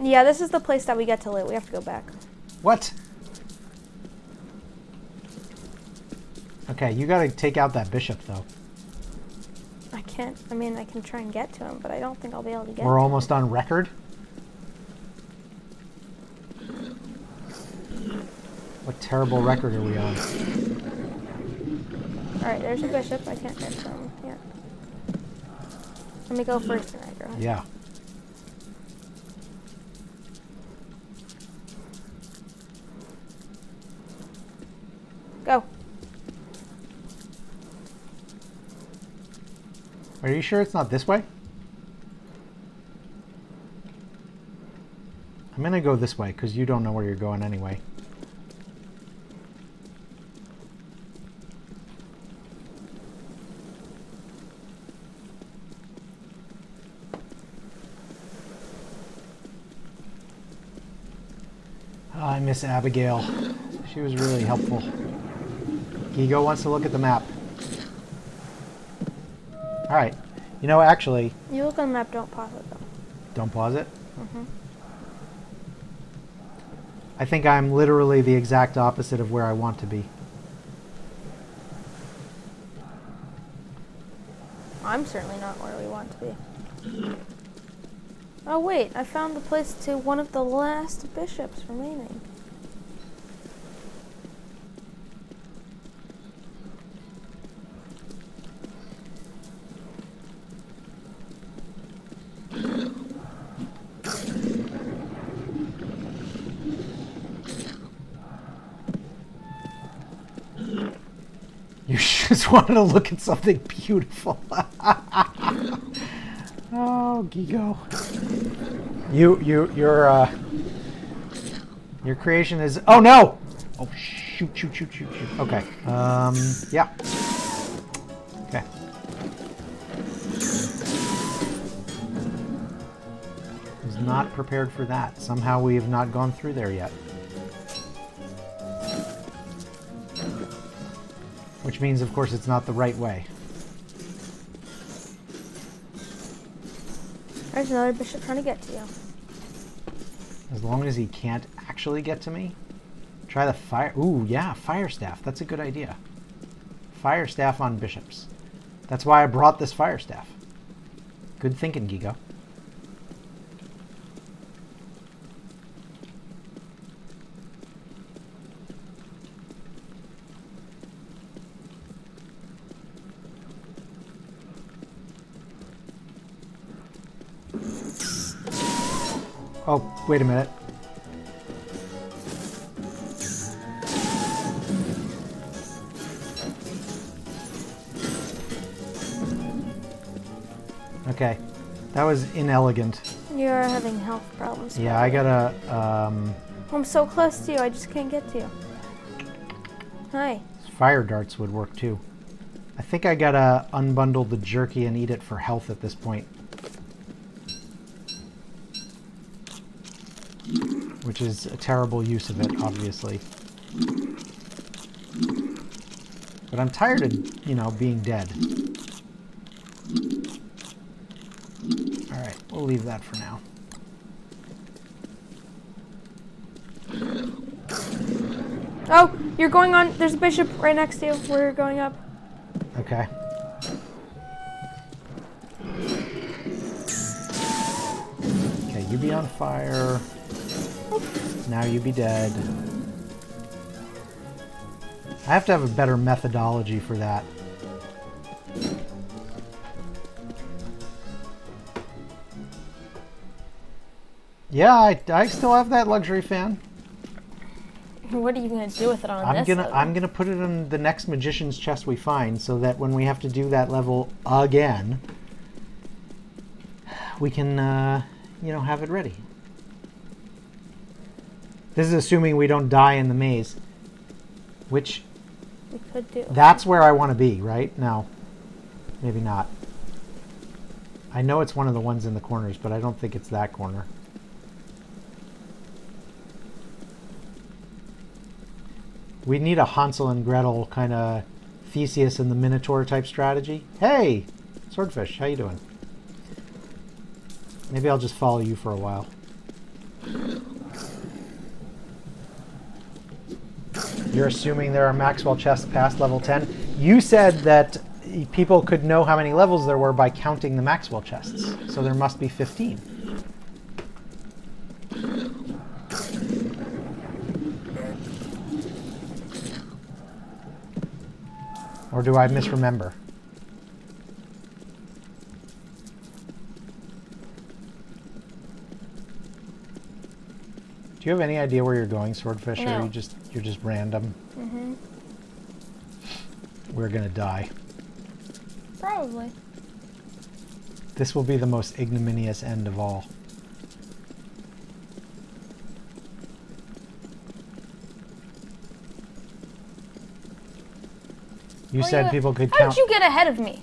Yeah, this is the place that we get to loot. We have to go back. What? Okay, you gotta take out that bishop, though. I can't. I mean, I can try and get to him, but I don't think I'll be able to get. We're to almost on record. What terrible record are we on? All right, there's a bishop. I can't get to him. Let me go first, and I go. ahead. Yeah. Go. Are you sure it's not this way? I'm gonna go this way because you don't know where you're going anyway. Oh, I miss Abigail. She was really helpful. Gigo wants to look at the map. All right. You know, actually, You look on the map. Don't pause it though. don't pause it. Mhm. I think I'm literally the exact opposite of where I want to be. I'm certainly not where we want to be. Oh wait, I found the place to one of the last bishops remaining. You just wanted to look at something beautiful. oh, Gigo. You, you, your, uh, your creation is. Oh no! Oh shoot! Shoot! Shoot! Shoot! Shoot! Okay. Um. Yeah. Okay. Was not prepared for that. Somehow we have not gone through there yet. Which means, of course, it's not the right way. There's another bishop trying to get to you. As long as he can't actually get to me. Try the fire. Ooh, yeah, fire staff. That's a good idea. Fire staff on bishops. That's why I brought this fire staff. Good thinking, Gigo. Oh, wait a minute. Okay, that was inelegant. You're having health problems. Yeah, I gotta, um, I'm so close to you, I just can't get to you. Hi. fire darts would work too. I think I gotta unbundle the jerky and eat it for health at this point. Which is a terrible use of it, obviously. But I'm tired of, you know, being dead. Alright, we'll leave that for now. Oh, you're going on. There's a bishop right next to you. We're going up. Okay. Okay, you be on fire. Now you be dead. I have to have a better methodology for that. Yeah, I, I still have that luxury fan. What are you gonna do with it on I'm this? gonna level? I'm gonna put it in the next magician's chest we find, so that when we have to do that level again, we can uh, you know have it ready. This is assuming we don't die in the maze, which We could do. that's where I want to be, right? now. maybe not. I know it's one of the ones in the corners, but I don't think it's that corner. We need a Hansel and Gretel kind of Theseus and the Minotaur type strategy. Hey, Swordfish, how you doing? Maybe I'll just follow you for a while. You're assuming there are Maxwell chests past level 10. You said that people could know how many levels there were by counting the Maxwell chests. So there must be 15. Or do I misremember? Do you have any idea where you're going, Swordfish, or No. you just you're just random? hmm We're gonna die. Probably. This will be the most ignominious end of all. You said you- people could How count. did you get ahead of me?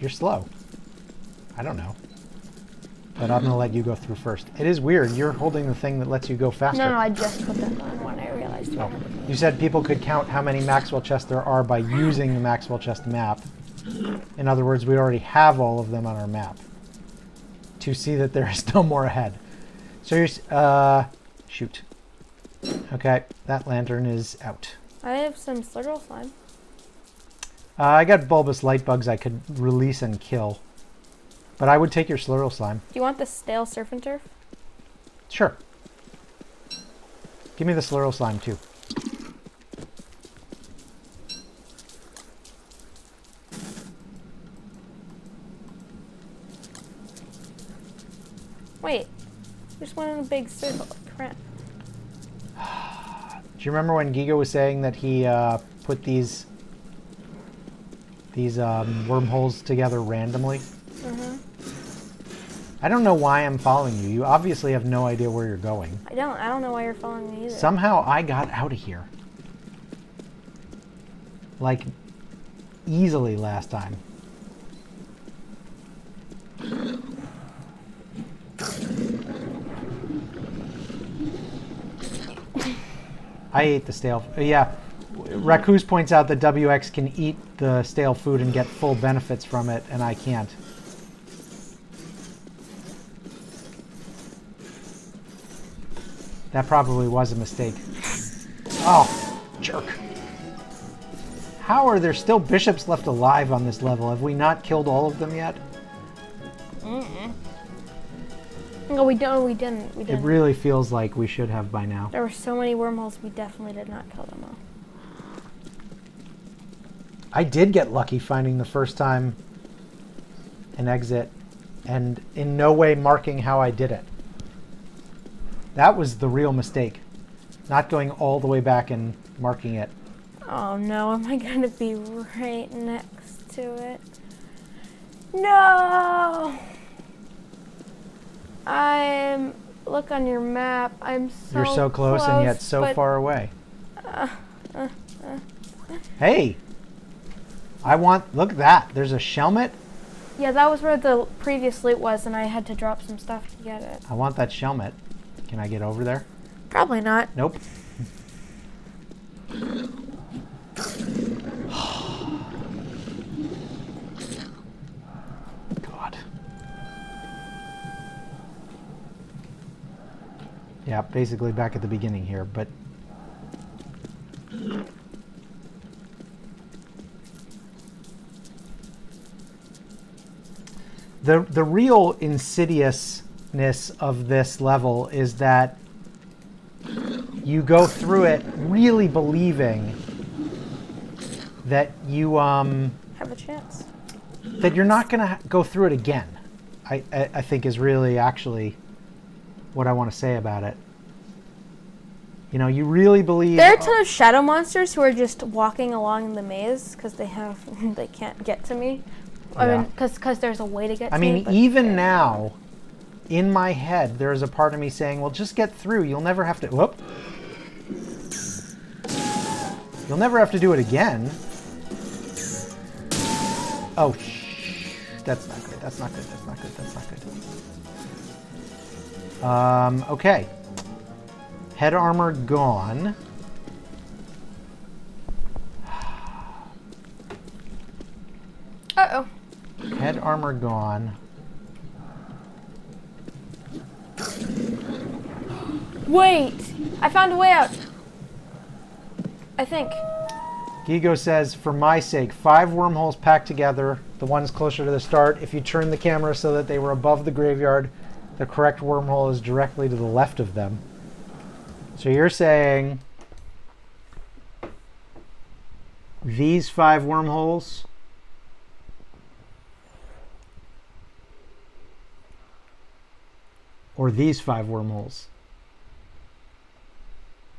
You're slow. I don't know. But I'm gonna let you go through first. It is weird. You're holding the thing that lets you go faster. No, no, I just put that on when I realized you Oh. were ahead of me. You said people could count how many Maxwell chests there are by using the Maxwell chest map. In other words, we already have all of them on our map to see that there is no more ahead. So you're, uh, shoot. Okay, that lantern is out. I have some slurtle slime. Uh, I got bulbous light bugs I could release and kill. But I would take your slurtle slime. Do you want the stale surf and turf? Sure. Give me the slurtle slime too. Wait. Just went in a big circle. Crap. Do you remember when Gigo was saying that he uh, put these these um, wormholes together randomly? Uh-huh. I don't know why I'm following you. You obviously have no idea where you're going. I don't. I don't know why you're following me either. Somehow I got out of here. Like easily last time. I ate the stale. yeah, Raccoos points out that WX can eat the stale food and get full benefits from it, and I can't. That probably was a mistake. Oh, jerk. How are there still bishops left alive on this level? Have we not killed all of them yet? No, we don't. We didn't. We didn't. It really feels like we should have by now. there were so many wormholes. We definitely did not kill them all. I did get lucky finding the first time an exit and in no way marking how I did it. That was the real mistake. Not going all the way back and marking it. Oh no! Am I gonna be right next to it? No! I'm. Look on your map. I'm so. You're so close, and yet so but- far away. uh, uh. Hey! I want, look at that. There's a Shelmet. Yeah, that was where the previous loot was, and I had to drop some stuff to get it. I want that Shelmet. Can I get over there? Probably not. Nope. God. Yeah, basically back at the beginning here, but the the real of this level is that you go through it really believing that you um Have a chance. that you're not going to ha- go through it again. I, I I think is really actually what I want to say about it. You know, you really believe There are a ton of shadow monsters who are just walking along the maze because they have they can't get to me. I Yeah. mean, because there's a way to get I to me. mean, but even now, in my head, there is a part of me saying, "Well, just get through. You'll never have to." Whoop. You'll never have to do it again. Oh, shh. That's not good. That's not good. That's not good. That's not good. Um, okay. Head armor gone. Uh-oh. Head armor gone. Wait! I found a way out. I think. Gigo says, for my sake, five wormholes packed together, the ones closer to the start. If you turn the camera so that they were above the graveyard, the correct wormhole is directly to the left of them. So you're saying these five wormholes or these five wormholes?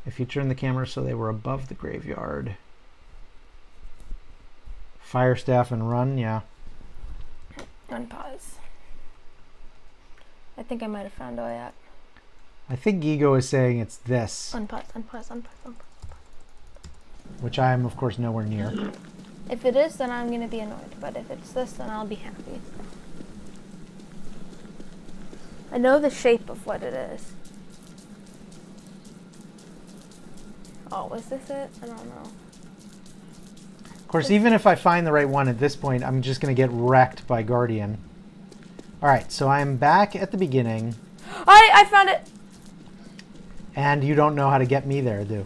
If you turn the camera so they were above the graveyard. Fire staff and run, yeah. Unpause. I think I might have found way. I think Gigo is saying it's this, Unpause, unpause, unpause, unpause. which I am, of course, nowhere near. If it is, then I'm gonna be annoyed. But if it's this, then I'll be happy. I know the shape of what it is. Oh, was this it? I don't know. Of course, even if I find the right one at this point, I'm just going to get wrecked by Guardian. All right, so I'm back at the beginning, I I found it. and you don't know how to get me there, do?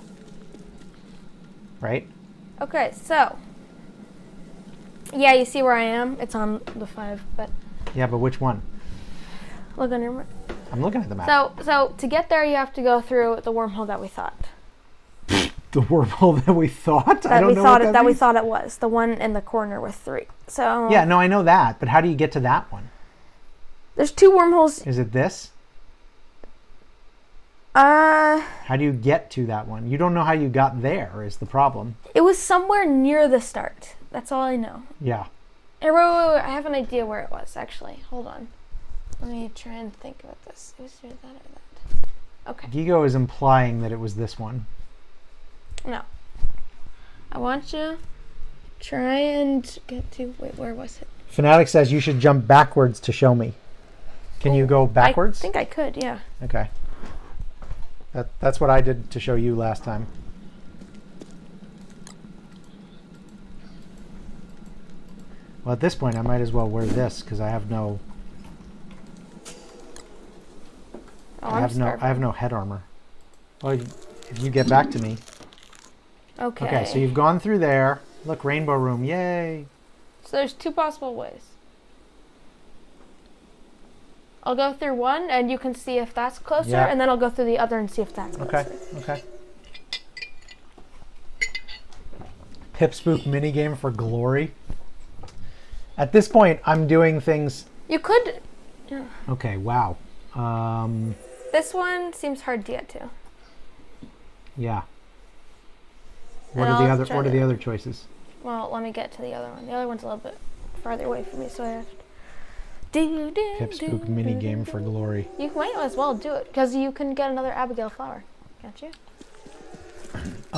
Right? Okay, so yeah, you see where I am. It's on the five, but Yeah, but which one? Look on your. mar- I'm looking at the map. So so to get there, you have to go through the wormhole that we thought. the wormhole that we thought? I That don't we know thought what it, that that we thought it was the one in the corner with three. So Yeah, no, I know that, but how do you get to that one? there's two wormholes. Is it this? Uh, How do you get to that one? You don't know how you got there, is the problem. it was somewhere near the start. That's all I know. Yeah. Wait, wait, wait, I have an idea where it was actually. Hold on. Let me try and think about this. It was either that or that. Okay. Gigo is implying that it was this one. No. I want you try and get to wait. Where was it? Fanatic says you should jump backwards to show me. Can you oh, go backwards? I think I could. Yeah. Okay. That, that's what I did to show you last time. Well, at this point, I might as well wear this because I have no, Oh, I have no. I have no head armor. Well, if you get back to me. Okay. Okay, so you've gone through there. Look, rainbow room. Yay. So there's two possible ways. I'll go through one, and you can see if that's closer, Yeah. and then I'll go through the other and see if that's closer. Okay, okay. Pip Spook minigame for glory. At this point, I'm doing things. You could. Okay, wow. Um, This one seems hard to get to. yeah. What And are the I'll other try What are the other choices? Well, let me get to the other one. The other one's a little bit farther away from me, so I have to. Do, do, Pip do, Spook do, minigame do. for glory. You might as well do it because you can get another Abigail flower, can't you?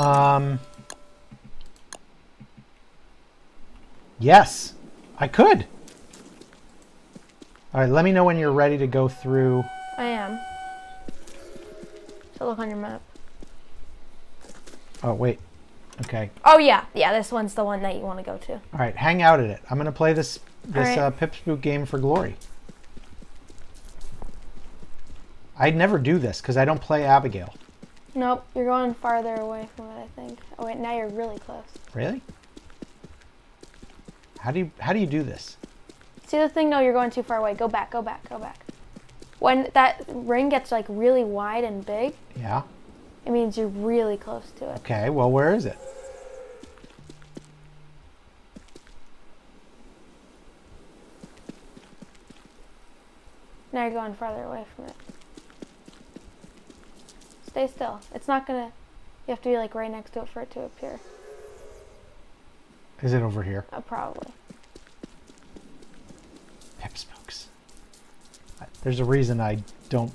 Um. Yes, I could. All right, let me know when you're ready to go through. I am. So look on your map. Oh wait. Okay. Oh yeah, yeah. This one's the one that you want to go to. All right, hang out at it. I'm gonna play this this right. uh, Pip Spook game for glory. I'd never do this because I don't play Abigail. Nope, you're going farther away from it. I think. Oh wait, now you're really close. Really? How do you how do you do this? See the thing? No, you're going too far away. Go back. Go back. Go back. When that ring gets like really wide and big, Yeah. it means you're really close to it. Okay. Well, where is it? Now you're going farther away from it. Stay still. It's not gonna. You have to be like right next to it for it to appear. Is it over here? Uh, probably. Pip Spooks. There's a reason I don't.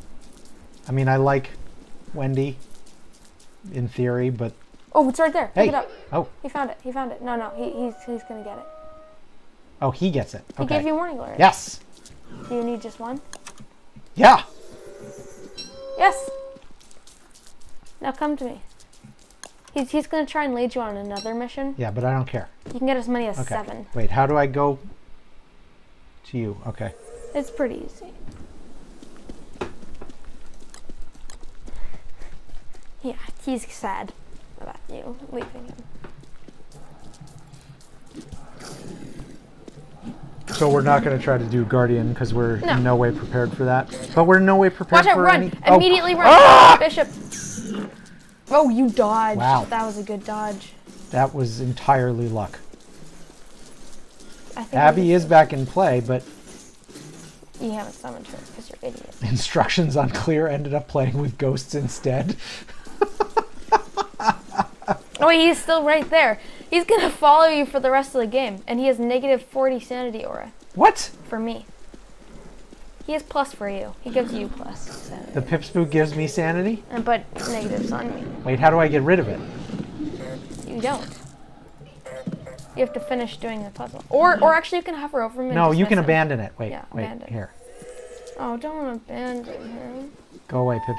I mean, I like Wendy in theory, but Oh, it's right there. Pick hey. it up. Oh, He found it. He found it. No, no. He, he's he's gonna get it. oh, he gets it. He gave you warning glory. yes. Do you need just one? Yeah. Yes. Now come to me. He's he's gonna try and lead you on another mission. Yeah, but I don't care. You can get as many as Okay. seven. Wait, how do I go to you? Okay. It's pretty easy. Yeah, he's sad about you leaving him. So we're not going to try to do Guardian because we're No. in no way prepared for that. But we're in no way prepared Watch out! for Run! any. Oh, Immediately run! Ah! Bishop. Oh, you dodged. Wow. That was a good dodge. that was entirely luck. I think Abby is back in play, but You haven't summoned her because you're idiot. instructions on clear ended up playing with ghosts instead. Oh, wait, he's still right there. He's gonna follow you for the rest of the game, and he has negative 40 sanity aura What? for me. He has plus for you. He gives you plus sanity. The Pip Spook gives me sanity? And but negatives on me. Wait, how do I get rid of it? You don't. You have to finish doing the puzzle, or or actually you can hover over him. And No, you can abandon it. Wait, Yeah, wait, abandon. here. Oh, don't abandon him. Go away, Pip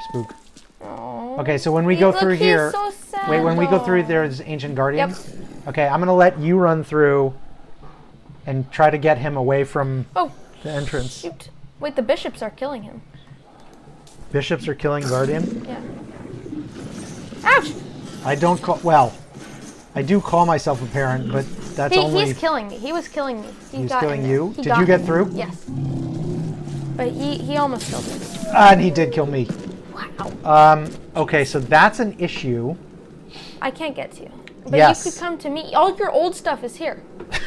Oh. Okay, so when we go look, through here, so sad, wait, when we go through there's Ancient Guardians. Okay, I'm gonna let you run through and try to get him away from Oh, the entrance. shoot! Wait, the bishops are killing him. Bishops are killing Guardian. Yeah. Ouch! I don't call well. I do call myself a parent, but that's He, only he's killing me. He was killing me. He He's killing you? He Did you get through? Yes. But he, he almost killed me. Ah, and he did kill me. Um, okay, so that's an issue. I can't get to you. But Yes. you could come to me. All your old stuff is here.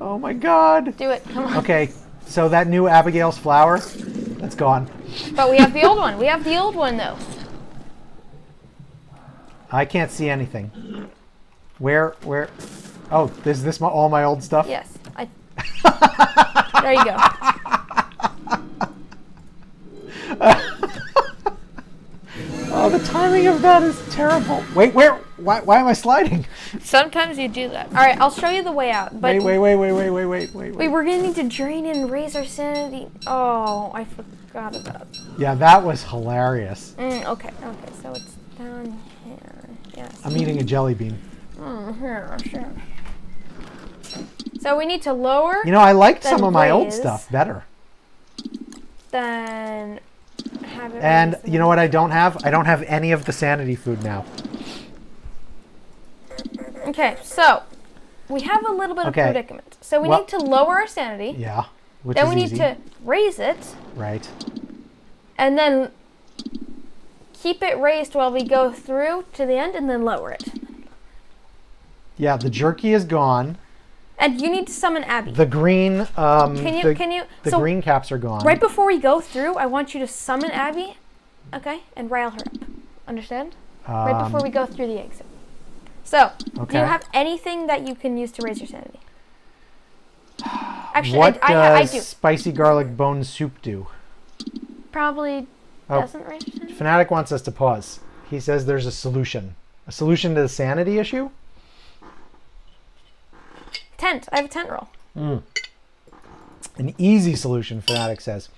Oh my god. Do it. Come on. Okay, so that new Abigail's flower, that's gone. But we have the old one. We have the old one though. I can't see anything. Where, where? Oh, is this my, all my old stuff? Yes. I. there you go. Oh, the timing of that is terrible. Wait, where? Why, why am I sliding? Sometimes you do that. All right, I'll show you the way out. But Wait, wait, wait, wait, wait, wait, wait, wait. Wait, we're gonna need to drain and raise our sanity. Oh, I forgot about. Yeah, that was hilarious. Mm, okay, okay, so it's down here. Yes. I'm eating a jelly bean. Mm, here, sure. So we need to lower, You know, I liked some of my old stuff better. then have have it And you know what I don't have? I don't have any of the sanity food now. Okay, so we have a little bit Okay. of predicament. So we Well- need to lower our sanity. Yeah. Which then we easy. need to raise it, Right. and then keep it raised while we go through to the end, and then lower it. Yeah, the jerky is gone. And you need to summon Abby. The green um Can you? the, can you? the so green caps are gone. right before we go through, I want you to summon Abby, okay, and rile her up. Understand? right before Um, we go through the exit. So, do you have anything that you can use to raise your sanity? Actually, what I, I, I does do. spicy garlic bone soup do? Probably Oh. doesn't raise your sanity. Fanatic wants us to pause. He says there's a solution. A solution to the sanity issue? Tent. I have a tent roll. An easy solution, Fanatic says.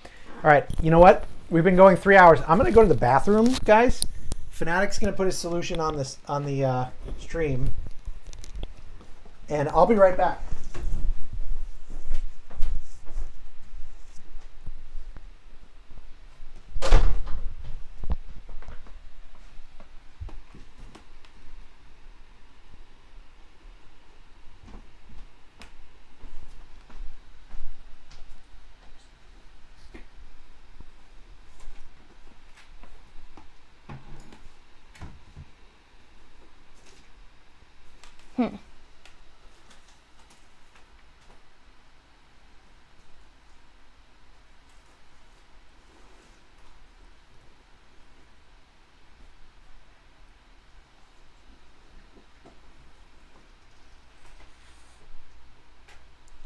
All right, you know what? We've been going three hours. I'm gonna go to the bathroom, guys. Fanatic's gonna put his solution on this on the uh, stream, and I'll be right back.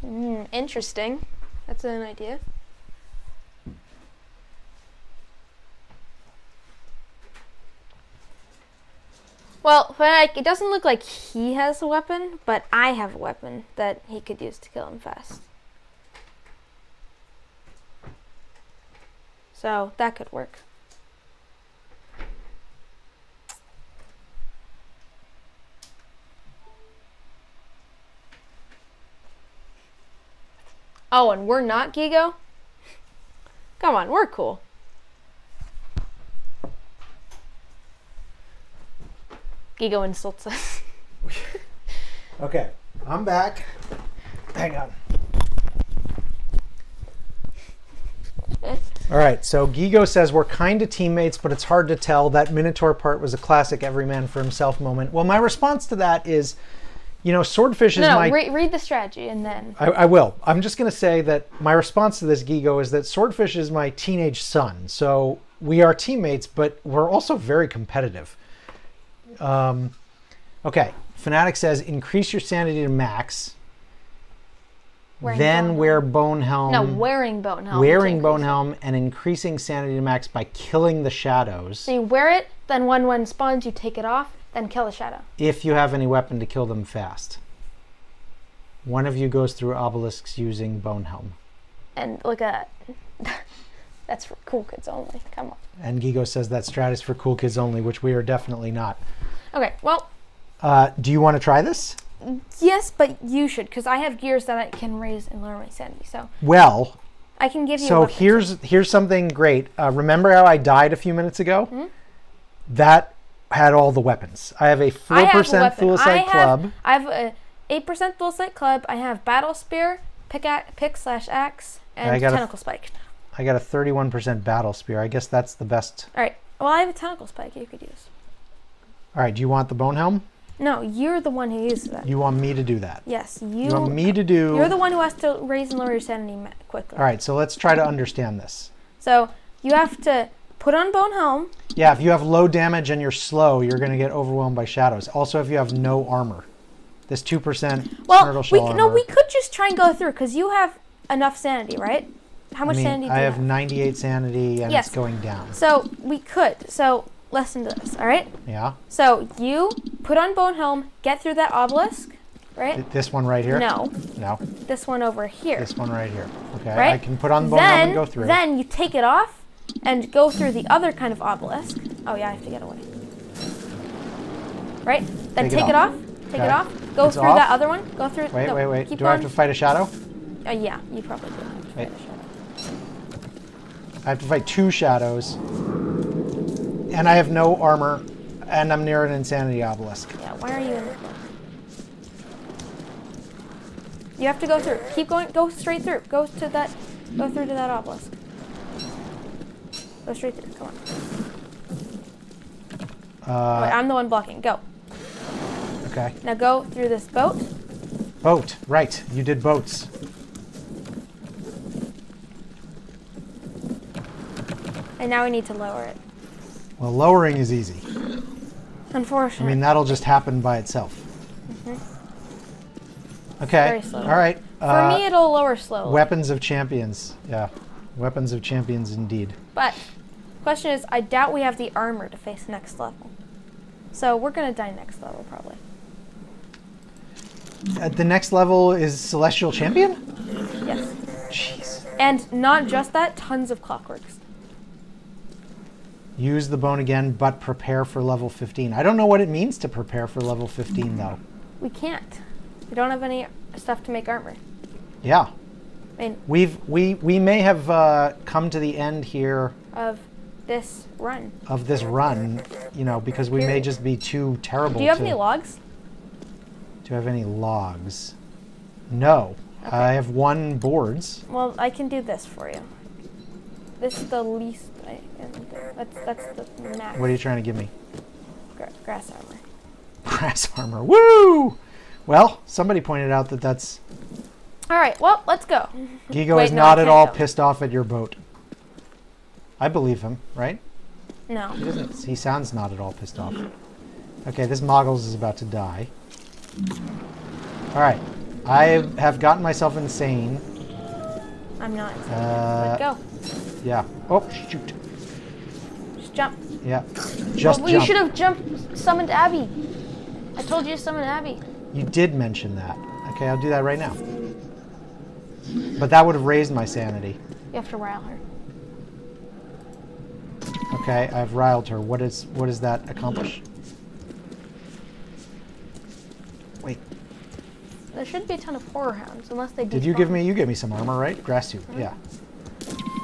Mm, interesting. That's an idea. Well, like, it doesn't look like he has a weapon, but I have a weapon that he could use to kill him fast. So that could work. Oh, and we're not Gigo? Come on, we're cool. Gigo insults us. Okay, I'm back. Hang on. All right, so Gigo says we're kind of teammates, but it's hard to tell. That Minotaur part was a classic every man for himself moment. Well, my response to that is, you know, Swordfish is No, no, my. re- read the strategy and then. I, I will. I'm just going to say that my response to this, Gigo, is that Swordfish is my teenage son. So we are teammates, but we're also very competitive. Um, okay, Fnatic says increase your sanity to max, Wearing then bone wear bone helm. No, wearing bone helm. wearing bone it. helm and increasing sanity to max by killing the shadows. So you wear it, then when one spawns, you take it off, then kill the shadow. if you have any weapon to kill them fast. One of you goes through obelisks using bone helm. And look at that. That's for cool kids only. Come on. And Gigo says that strat is for cool kids only, which we are definitely not. Okay, well, Uh, do you want to try this? yes, but you should, because I have gears that I can raise and lower my sanity. So Well, I can give you. so here's here's something great. Uh, remember how I died a few minutes ago? Hmm? That had all the weapons. I have a four percent. I club. I have a eight percent Thulecite club. I have battle spear, pick pick slash axe, I and got a- tentacle spike. I got a thirty-one percent battle spear. I guess that's the best. All right. Well, I have a tentacle spike you could use. All right. Do you want the bone helm? No, you're the one who uses that. You want me to do that? yes, you. You want me to do? You're the one who has to raise and lower your sanity quickly. All right. So let's try to understand this. So you have to put on bone helm. Yeah, if you have low damage and you're slow, you're going to get overwhelmed by shadows. Also, if you have no armor, this two percent Well, turtle we shell c- armor. no, we could just try and go through because you have enough sanity, right? How I much mean, sanity do I you have have? 98 sanity and Yes. it's going down. So we could. So listen to this, all right? Yeah, So you put on bone helm, get through that obelisk, right? Th- this one right here. No, no, this one over here, this one right here. Okay, right? I can put on bone helm and go through. Then you take it off and go through the other kind of obelisk. Oh yeah, I have to get away. Right? Then Take it take it off. off. Take Okay. it off. Go It's through off? that other one. Go through. wait, no, wait, wait. Keep Do on. I have to fight a shadow? Uh, yeah, you probably do have to Wait. fight a shadow. I have to fight two shadows. and I have no armor, and I'm near an insanity obelisk. Yeah, why are you in? You have to go through. Keep going. Go straight through. Go to that. Go through to that obelisk. Go straight through. Come on. Wait, Uh, I'm the one blocking. Go. okay. Now go through this boat. Boat. Right. You did boats. And now we need to lower it. Well, lowering is easy. Unfortunately. I mean, that'll just happen by itself. Okay. Very slowly. All right. For uh, me, it'll lower slowly. weapons of champions. Yeah. Weapons of champions indeed. But question is, I doubt we have the armor to face next level. So we're gonna die next level probably. At the next level is Celestial Champion? Yes. Jeez. And not just that, tons of clockworks. Use the bone again, but prepare for level 15. I don't know what it means to prepare for level 15, though. We can't. We don't have any stuff to make armor. Yeah. I mean, We've we we may have uh, come to the end here of this run. of this run, you know, because we may just be too terrible. Do you have to, any logs? Do I have any logs? No. I have one boards. Well, I can do this for you. This is the least I can do. That's that's the max. What are you trying to give me? Gra- grass armor. Brass armor. Woo! Well, somebody pointed out that that's All right. Well, let's go. Gigo Wait, is no, not at all go. pissed off at your boat. I believe him, right? No. He doesn't. He sounds not at all pissed off. Okay, this Moggles is about to die. All right, I have gotten myself insane. I'm not. Uh, Let's go. Yeah. Oh shoot. Just jump. Yeah. Just well, you should have jumped, summoned Abby. I told you to summon Abby. You did mention that. Okay, I'll do that right now. But that would have raised my sanity. You have to rile her. Okay, I've riled her. What is what does that accomplish? Wait, There should be a ton of horror hounds, unless they. did you give me you gave me some armor, right? Grass suit. Yeah.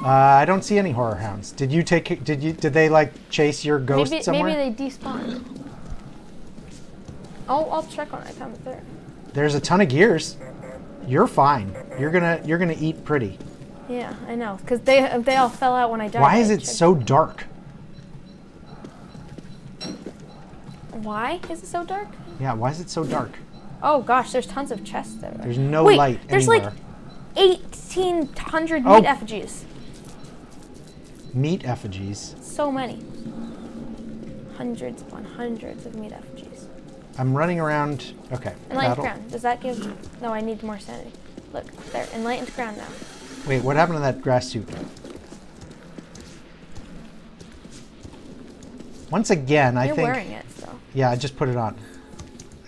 Uh, I don't see any horror hounds. Did you take? Did you? Did they like chase your ghost maybe, somewhere? Maybe they despawned. I'll, I'll check when I come through. There's a ton of gears. You're fine. You're gonna you're gonna eat pretty. Yeah, I know, because they they all fell out when I died. Why is it so dark? Why is it so dark? Yeah, why is it so dark? Oh gosh, there's tons of chests there. There's no Wait, light there's anywhere. like 1,800 Oh. meat effigies. Meat effigies. So many. Hundreds upon hundreds of meat effigies. I'm running around. Okay. Enlightened crown. Does that give? No, I need more sanity. Look, there, enlightened crown now. Wait, what happened to that grass suit? Once again, I think. You're wearing it, so. Yeah, I just put it on.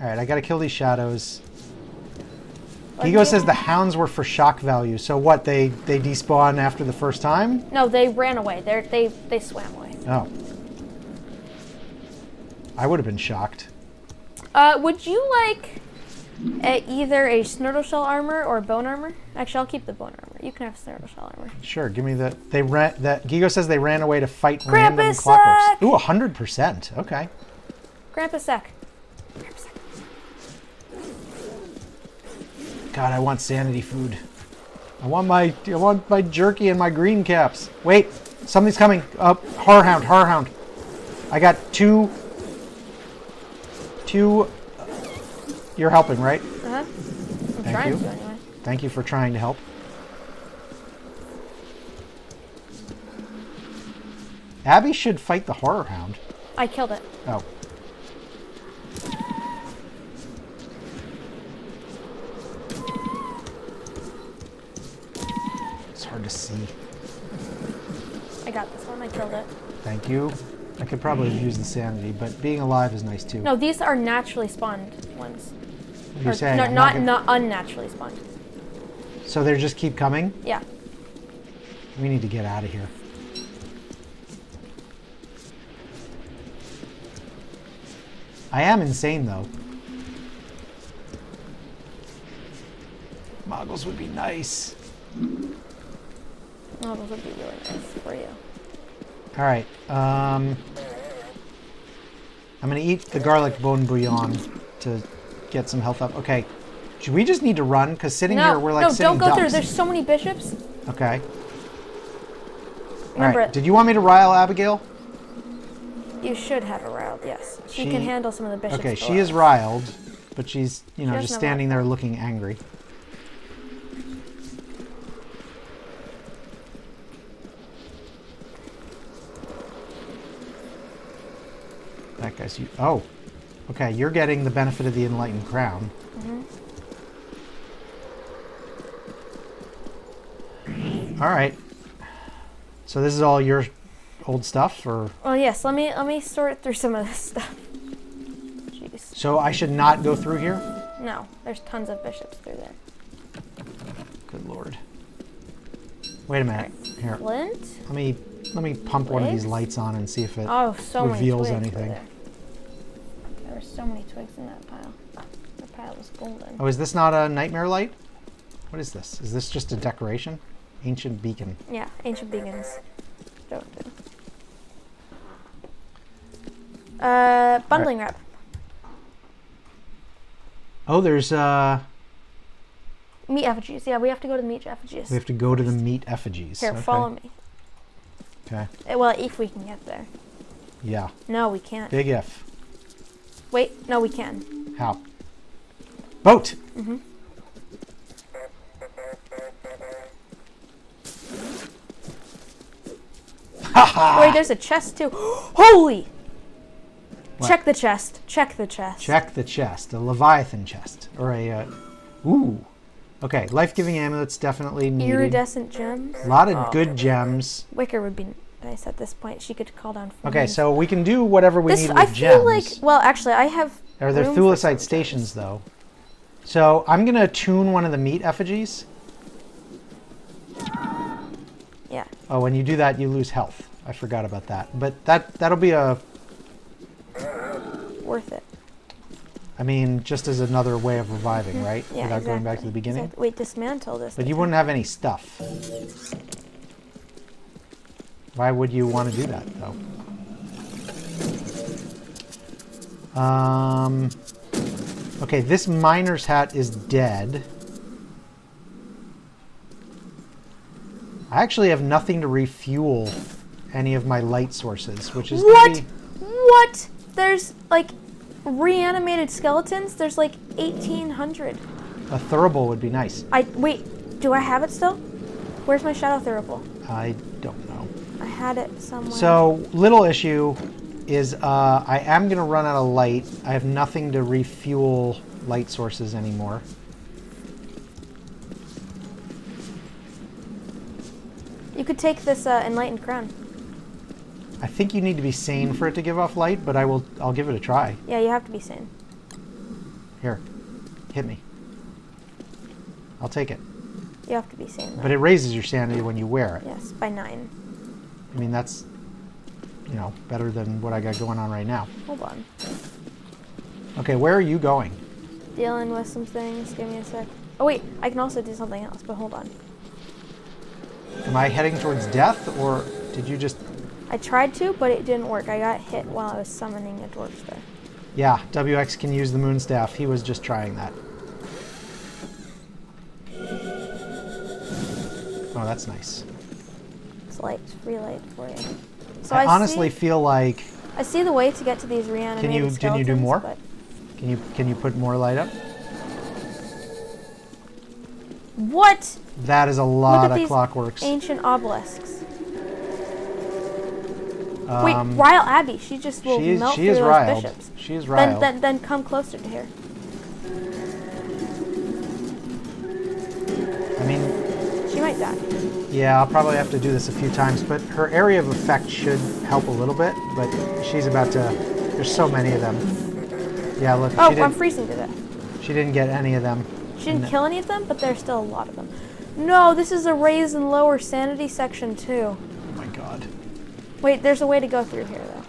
All right, I got to kill these shadows. Gigo you- says the hounds were for shock value. So what? They they despawn after the first time? No, they ran away. They they they swam away. Oh. I would have been shocked. Uh, would you like uh, either a Snurtle Shell armor or bone armor? Actually, I'll keep the bone armor. You can have Snurtle Shell armor. Sure, give me the. They ran. That Gigo says they ran away to fight random Krampus clockworks. sack! Ooh, hundred percent. Okay. Grandpa Sec. Grandpa Sec. God, I want sanity food. I want my I want my jerky and my green caps. Wait, something's coming. Up, uh, horror hound, horror hound. I got two. Two. You're helping, right? Uh huh. I'm Thank trying you. to anyway. Thank you for trying to help. Abby should fight the horror hound. I killed it. Oh. It's hard to see. I got this one. I killed it. Thank you. I could probably use the sanity, but being alive is nice too. No, these are naturally spawned ones. You're Or- saying no, I'm not not unnaturally spawned. So they just keep coming? Yeah. We need to get out of here. I am insane though. Moggles would be nice. Oh, those would be really nice for you. All right. Um, I'm gonna eat the garlic bone bouillon to get some health up. Okay. Should we just need to run? Because sitting no, here, we're like no, sitting don't go through. There's so many bishops. Okay. Remember, right. Did you want me to rile Abigail? you should have her riled. Yes, she, She- can handle some of the bishops. Okay, she is riled, but she's, you know, doesn't just standing there looking angry. That guy's you. Oh, okay. You're getting the benefit of the enlightened crown. Mm-hmm. All right. So this is all your old stuff, or Oh, yes. Let me let me sort through some of this stuff. Jeez. so I should not go through here. No, there's tons of bishops through there. Good lord. Wait a minute. Here, Flint. let me let me pump one of these lights on and see if it. Oh, so reveals many twigs were anything. There. there were so many twigs in that pile. The pile was golden. Oh, is this not a nightmare light? What is this? Is this just a decoration? Ancient beacon. Yeah, ancient beacons. Don't do. Uh, bundling wrap. Oh, there's uh. Meat effigies. Yeah, we have to go to the meat effigies. We have to go to the meat effigies. Here, okay. follow me. Okay. Uh, Well, if we can get there. Yeah. No, we can't. Big if. Wait, no, we can. How? Boat. Mm-hmm. Wait, there's a chest too. Holy! What? Check the chest. Check the chest. Check the chest. A leviathan chest or a. Uh, ooh. Okay. Life-giving amulets definitely needed. Iridescent gems. A lot of Oh. good gems. Wicker would be nice at this point. She could call down. Okay, so we can do whatever we this need with I gems. feel like. Well, actually, I have. Are there room for thulecite some stations though? So I'm gonna tune one of the meat effigies. Yeah. Oh, when you do that, you lose health. I forgot about that. But that that'll be a. Worth it. I mean, just as another way of reviving, right? Yeah. Without going back to the beginning. Exact- Wait, dismantle this. But you wouldn't have any stuff. Why would you want to do that, though? Um. Okay, this miner's hat is dead. I actually have nothing to refuel any of my light sources, which is What? What? There's like reanimated skeletons. There's like 1,800. a thurible would be nice. I wait. Do I have it still? Where's my shadow thurible? I don't know. I had it somewhere. So, little issue is uh, I am going to run out of light. I have nothing to refuel light sources anymore. you could take this uh, enlightened crown. I think you need to be sane for it to give off light, but I will. I'll give it a try. Yeah, you have to be sane. Here, hit me. I'll take it. You have to be sane. Though. But it raises your sanity when you wear it. yes, by nine. I mean, that's you know better than what I got going on right now. Hold on. Okay, where are you going? Dealing with some things. Give me a sec. Oh wait, I can also do something else. But hold on. Am I heading towards death, or did you just? I tried to, but it didn't work. I got hit while I was summoning a dwarf star. Yeah, WX can use the moon staff. He was just trying that. Oh, that's nice. It's light, free light for you. So I, I, honestly see, feel like I see the way to get to these reanimated Can you- can you do more? Can you can you put more light up? what? That is a lot of clockworks. Ancient obelisks. Wait, Um, Rile Abby. She just will she is melt she through those riled. bishops. She is Then, riled. then, then come closer to here. I mean, She might die. yeah, I'll probably have to do this a few times, but her area of effect should help a little bit. But she's about to. There's so many of them. Yeah, look, Oh, she I'm freezing to death. She didn't get any of them. She didn't No. kill any of them, but there's still a lot of them. No, this is a raise and lower sanity section too. Oh my god. Wait, there's a way to go through here though.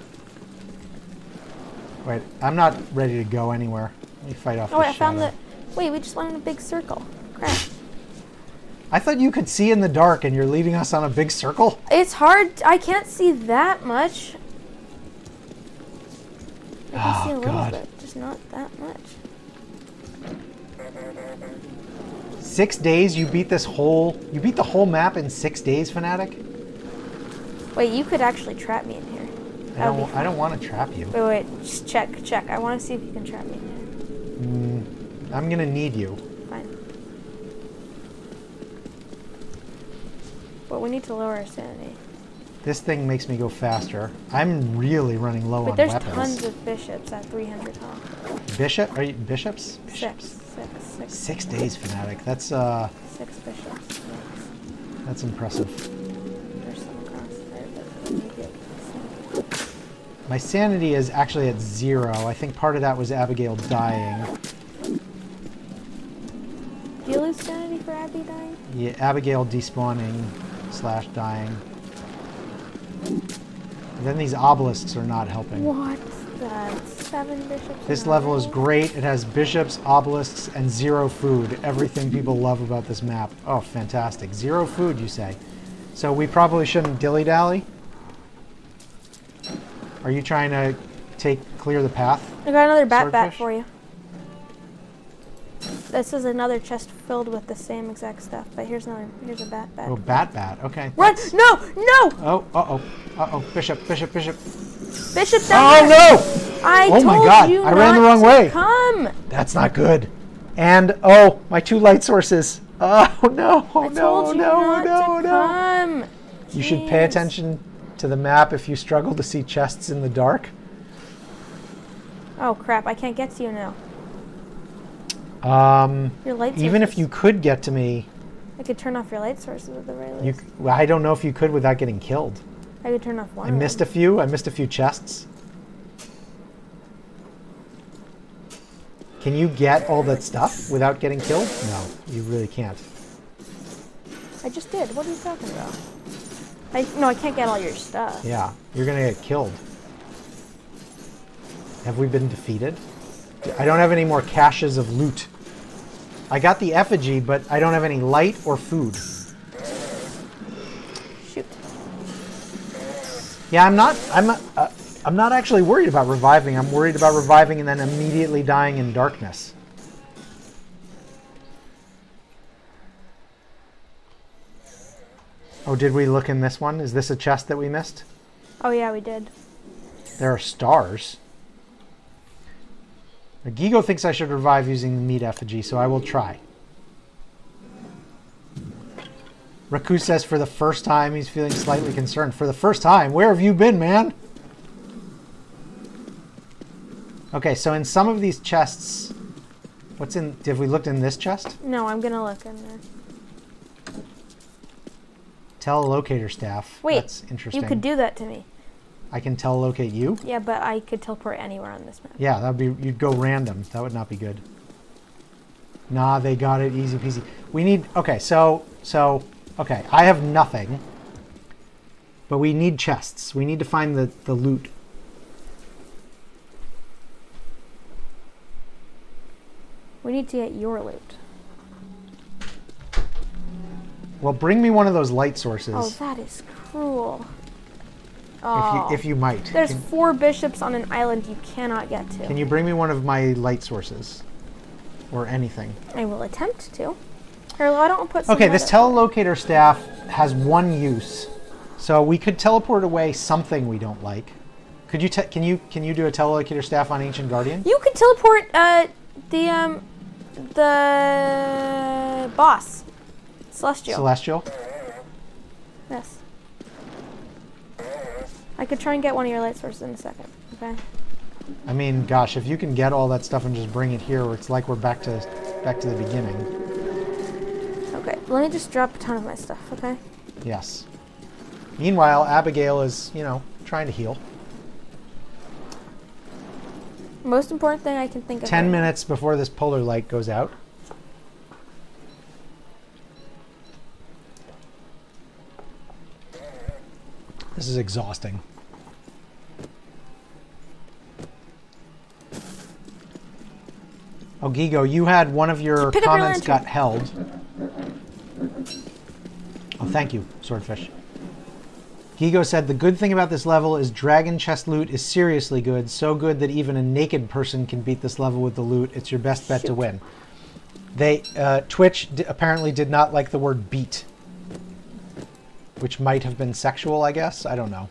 Wait, I'm not ready to go anywhere. Let me fight off Oh wait, I found shadow. the. Wait, we just went in a big circle. Crap. I thought you could see in the dark, and you're leading us on a big circle. It's hard. I can't see that much. I can see a Oh, little God. bit, just not that much. Six days? You beat this whole... You beat the whole map in six days, Fanatic? Wait, you could actually trap me in here. I That don't, I don't want to trap you. Wait, wait, just check, check. I want to see if you can trap me in here. I'm gonna need you. Fine. But we need to lower our sanity. This thing makes me go faster. I'm really running low But on there's weapons. tons of bishops at 300 health. Bishop? Are you bishops? Six, Bishops. six, six, Six days, Fanatic. That's uh, six bishops. That's impressive. My sanity is actually at zero. I think part of that was Abigail dying. Do you lose sanity for Abby dying? Yeah, Abigail despawning slash dying. And then these obelisks are not helping. What? Seven bishops. This level is great. It has bishops, obelisks, and zero food. Everything people love about this map. Oh, fantastic. Zero food, you say. So we probably shouldn't dilly-dally? Are you trying to take clear the path? I got another bat bat for you. This is another chest filled with the same exact stuff, but here's another. Here's a bat bat. Oh, bat bat. Okay. Run! No! No! Oh, uh-oh. Uh-oh. Bishop, bishop, bishop. Bishop down Oh, there! no! I Oh my God, you I ran the wrong way. Come! That's not good. And, oh, my two light sources. Oh, no. Oh, no, no, no, no. come. You should pay attention to the map if you struggle to see chests in the dark. Oh crap! I can't get to you now. Um, Your light. even if you could get to me, I could turn off your light sources at the very you, well, I don't know if you could without getting killed. I could turn off one. I missed a few. I missed a few chests. Can you get all that stuff without getting killed? No, you really can't. I just did. What are you talking about? I no, I can't get all your stuff. Yeah, you're gonna get killed. Have we been defeated? I don't have any more caches of loot. I got the effigy, but I don't have any light or food. Shoot. Yeah, I'm not. I'm. Uh, I'm not actually worried about reviving. I'm worried about reviving and then immediately dying in darkness. Oh, did we look in this one? Is this a chest that we missed? Oh yeah, we did. There are stars. Gigo thinks I should revive using the meat effigy, so I will try. Raku says for the first time he's feeling slightly concerned. For the first time? Where have you been, man? Okay, so in some of these chests, what's in? Have we looked in this chest? No, I'm gonna look in there. Telelocator staff. Wait, that's interesting. You could do that to me. I can telelocate you. Yeah, but I could teleport anywhere on this map. Yeah, that'd be you'd go random. That would not be good. Nah, they got it easy peasy. We need okay, so so okay, I have nothing. But we need chests. We need to find the, the loot. We need to get your loot. Well, bring me one of those light sources. Oh, that is cruel. if Oh, you if you might. there's Can, four bishops on an island you cannot get to. can you bring me one of my light sources? Or anything. I will attempt to. Here, why don't we put Okay, this telelocator staff has one use. So we could teleport away something we don't like. Could you can you can you do a telelocator staff on Ancient Guardian? You could teleport uh the um the boss. Celestial. Celestial? yes. I could try and get one of your light sources in a second. Okay. I mean, gosh, if you can get all that stuff and just bring it here, it's like we're back to back to the beginning. Okay. Let me just drop a ton of my stuff. Okay. Yes. Meanwhile, Abigail is, you know, trying to heal. Most important thing I can think of. 10 right now. minutes before this polar light goes out. This is exhausting. Oh, Gigo, you had one of your Pick up your comments got held. Oh, thank you, Swordfish. Gigo said the good thing about this level is dragon chest loot is seriously good, so good that even a naked person can beat this level with the loot. It's your best bet to win. They uh, Twitch d- apparently did not like the word beat, which might have been sexual. I guess I don't know.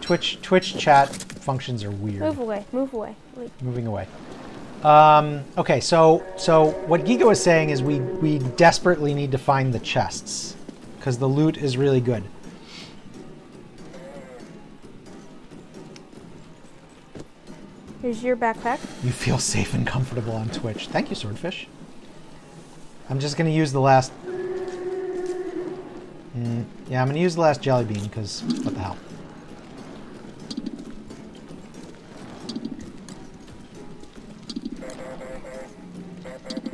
Twitch Twitch chat functions are weird. Move away. Move away. Wait. Moving away. Um, okay, so so what Gigo is saying is we we desperately need to find the chests because the loot is really good. Here's your backpack. You feel safe and comfortable on Twitch. Thank you, Swordfish. I'm just going to use the last... Mm, yeah, I'm going to use the last jelly bean, because what the hell.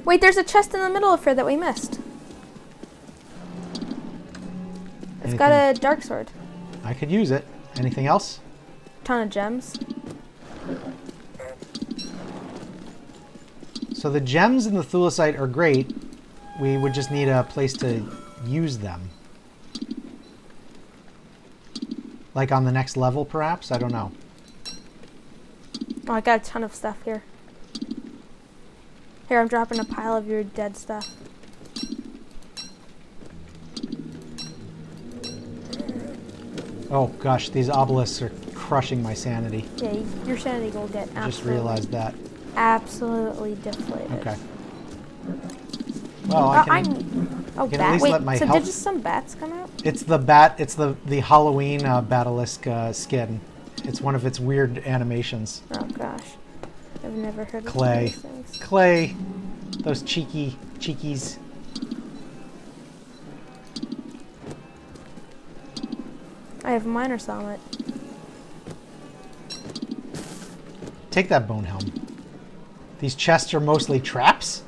Wait, there's a chest in the middle of here that we missed. It's got a dark sword. I could use it. Anything else? Ton of gems. So the gems in the thulecite are great. We would just need a place to use them. Like on the next level, perhaps? I don't know. Oh, I got a ton of stuff here. Here, I'm dropping a pile of your dead stuff. Oh gosh, these obelisks are crushing my sanity. Yeah, your sanity will get absolutely, just realized that. absolutely deflated. Okay. Well, I Uh, can. I'm. Oh, can at bat. least Wait, let my so health- did just some bats come out? It's the bat. It's the the Halloween uh, basilisk uh, skin. It's one of its weird animations. Oh gosh, I've never heard of Clay. these things. Clay, those cheeky cheekies. I have a minor summit. Take that bone helm. These chests are mostly traps.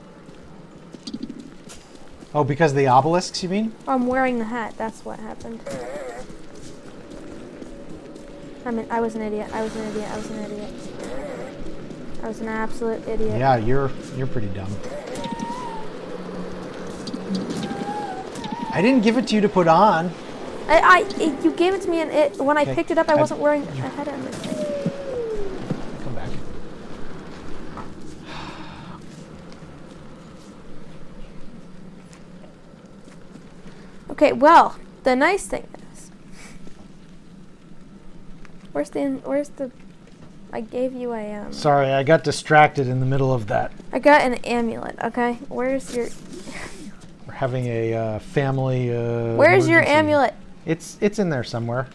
Oh, because of the obelisks, you mean? I'm wearing the hat. That's what happened. I mean, I was an idiot. I was an idiot. I was an idiot. I was an absolute idiot. Yeah, you're you're pretty dumb. I didn't give it to you to put on. I, I it, you gave it to me, and it when I Okay. picked it up, I I- wasn't wearing a hat on thing. Come back. Okay, well, the nice thing is, where's the where's the? I gave you a um. Sorry, I got distracted in the middle of that. I got an amulet. Okay, where's your We're having a uh, family. Uh, where's your amulet? It's it's in there somewhere.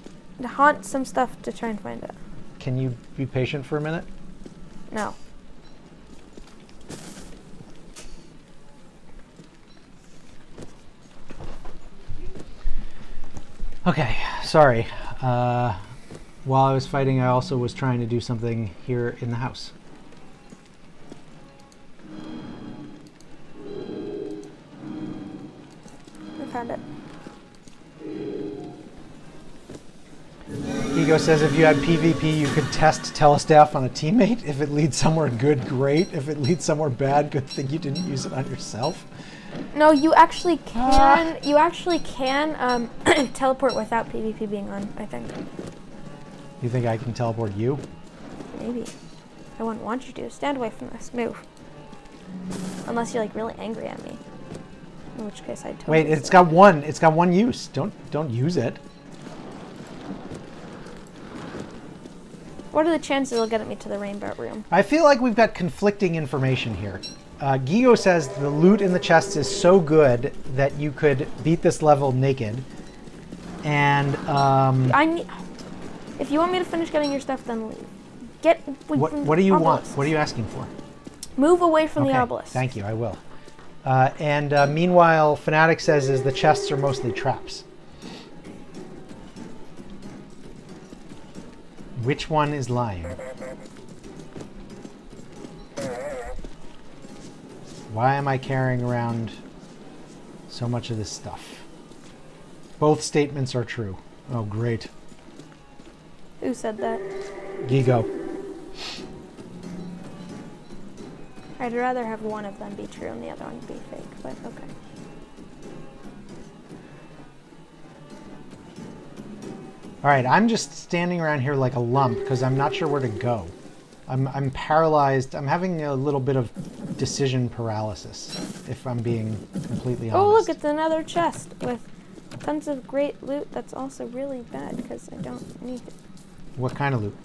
Haunt some stuff to try and find it. Can you be patient for a minute? No. Okay, sorry. Uh, while I was fighting, I also was trying to do something here in the house. I found it. Gigo says if you had PvP, you could test Telestaff on a teammate. If it leads somewhere good, great. If it leads somewhere bad, good thing you didn't use it on yourself. No, you actually Ah. can. You actually can um, teleport without PvP being on. I think You think I can teleport you? maybe. I wouldn't want you to. Stand away from this. Move. Unless you're like really angry at me. In which case I'd totally. Wait, it's got one. It's got one use. Don't don't use it. it. What are the chances it'll get me to the rainbow room? I feel like we've got conflicting information here. Uh, Gigo says the loot in the chests is so good that you could beat this level naked. And um, I need. If you want me to finish getting your stuff, then leave. Get. what, what do you want? What are you asking for? Move away from the obelisk. Thank you, I will. Uh, and uh, meanwhile, Fnatic says is the chests are mostly traps. Which one is lying? Why am I carrying around so much of this stuff? Both statements are true. Oh, great. Who said that? Gigo. I'd rather have one of them be true and the other one be fake, but okay. All right, I'm just standing around here like a lump because I'm not sure where to go. I'm, I'm paralyzed. I'm having a little bit of decision paralysis, if I'm being completely honest. Oh, look, it's another chest with tons of great loot that's also really bad because I don't need it. What kind of loot?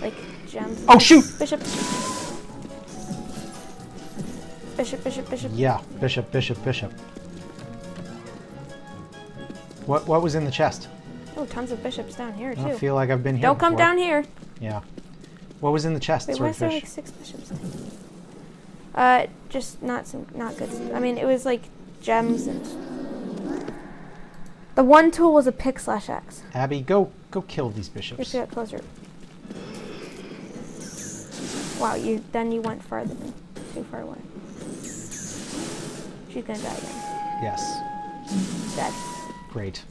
Like gems. Oh, shoot! Bishop. Bishop, bishop, bishop. Yeah, bishop, bishop, bishop. What what was in the chest? Oh, tons of bishops down here I too. don't feel like I've been here. Don't come before. down here. Yeah. What was in the chest, Wait, why is there like six bishops? Uh, just not some, not good. I mean, it was like gems and. The one tool was a pick slash axe. Abby, go go kill these bishops. to get closer. Wow, you then you went farther than too far away. She's gonna die again. Yes. Dead. Great.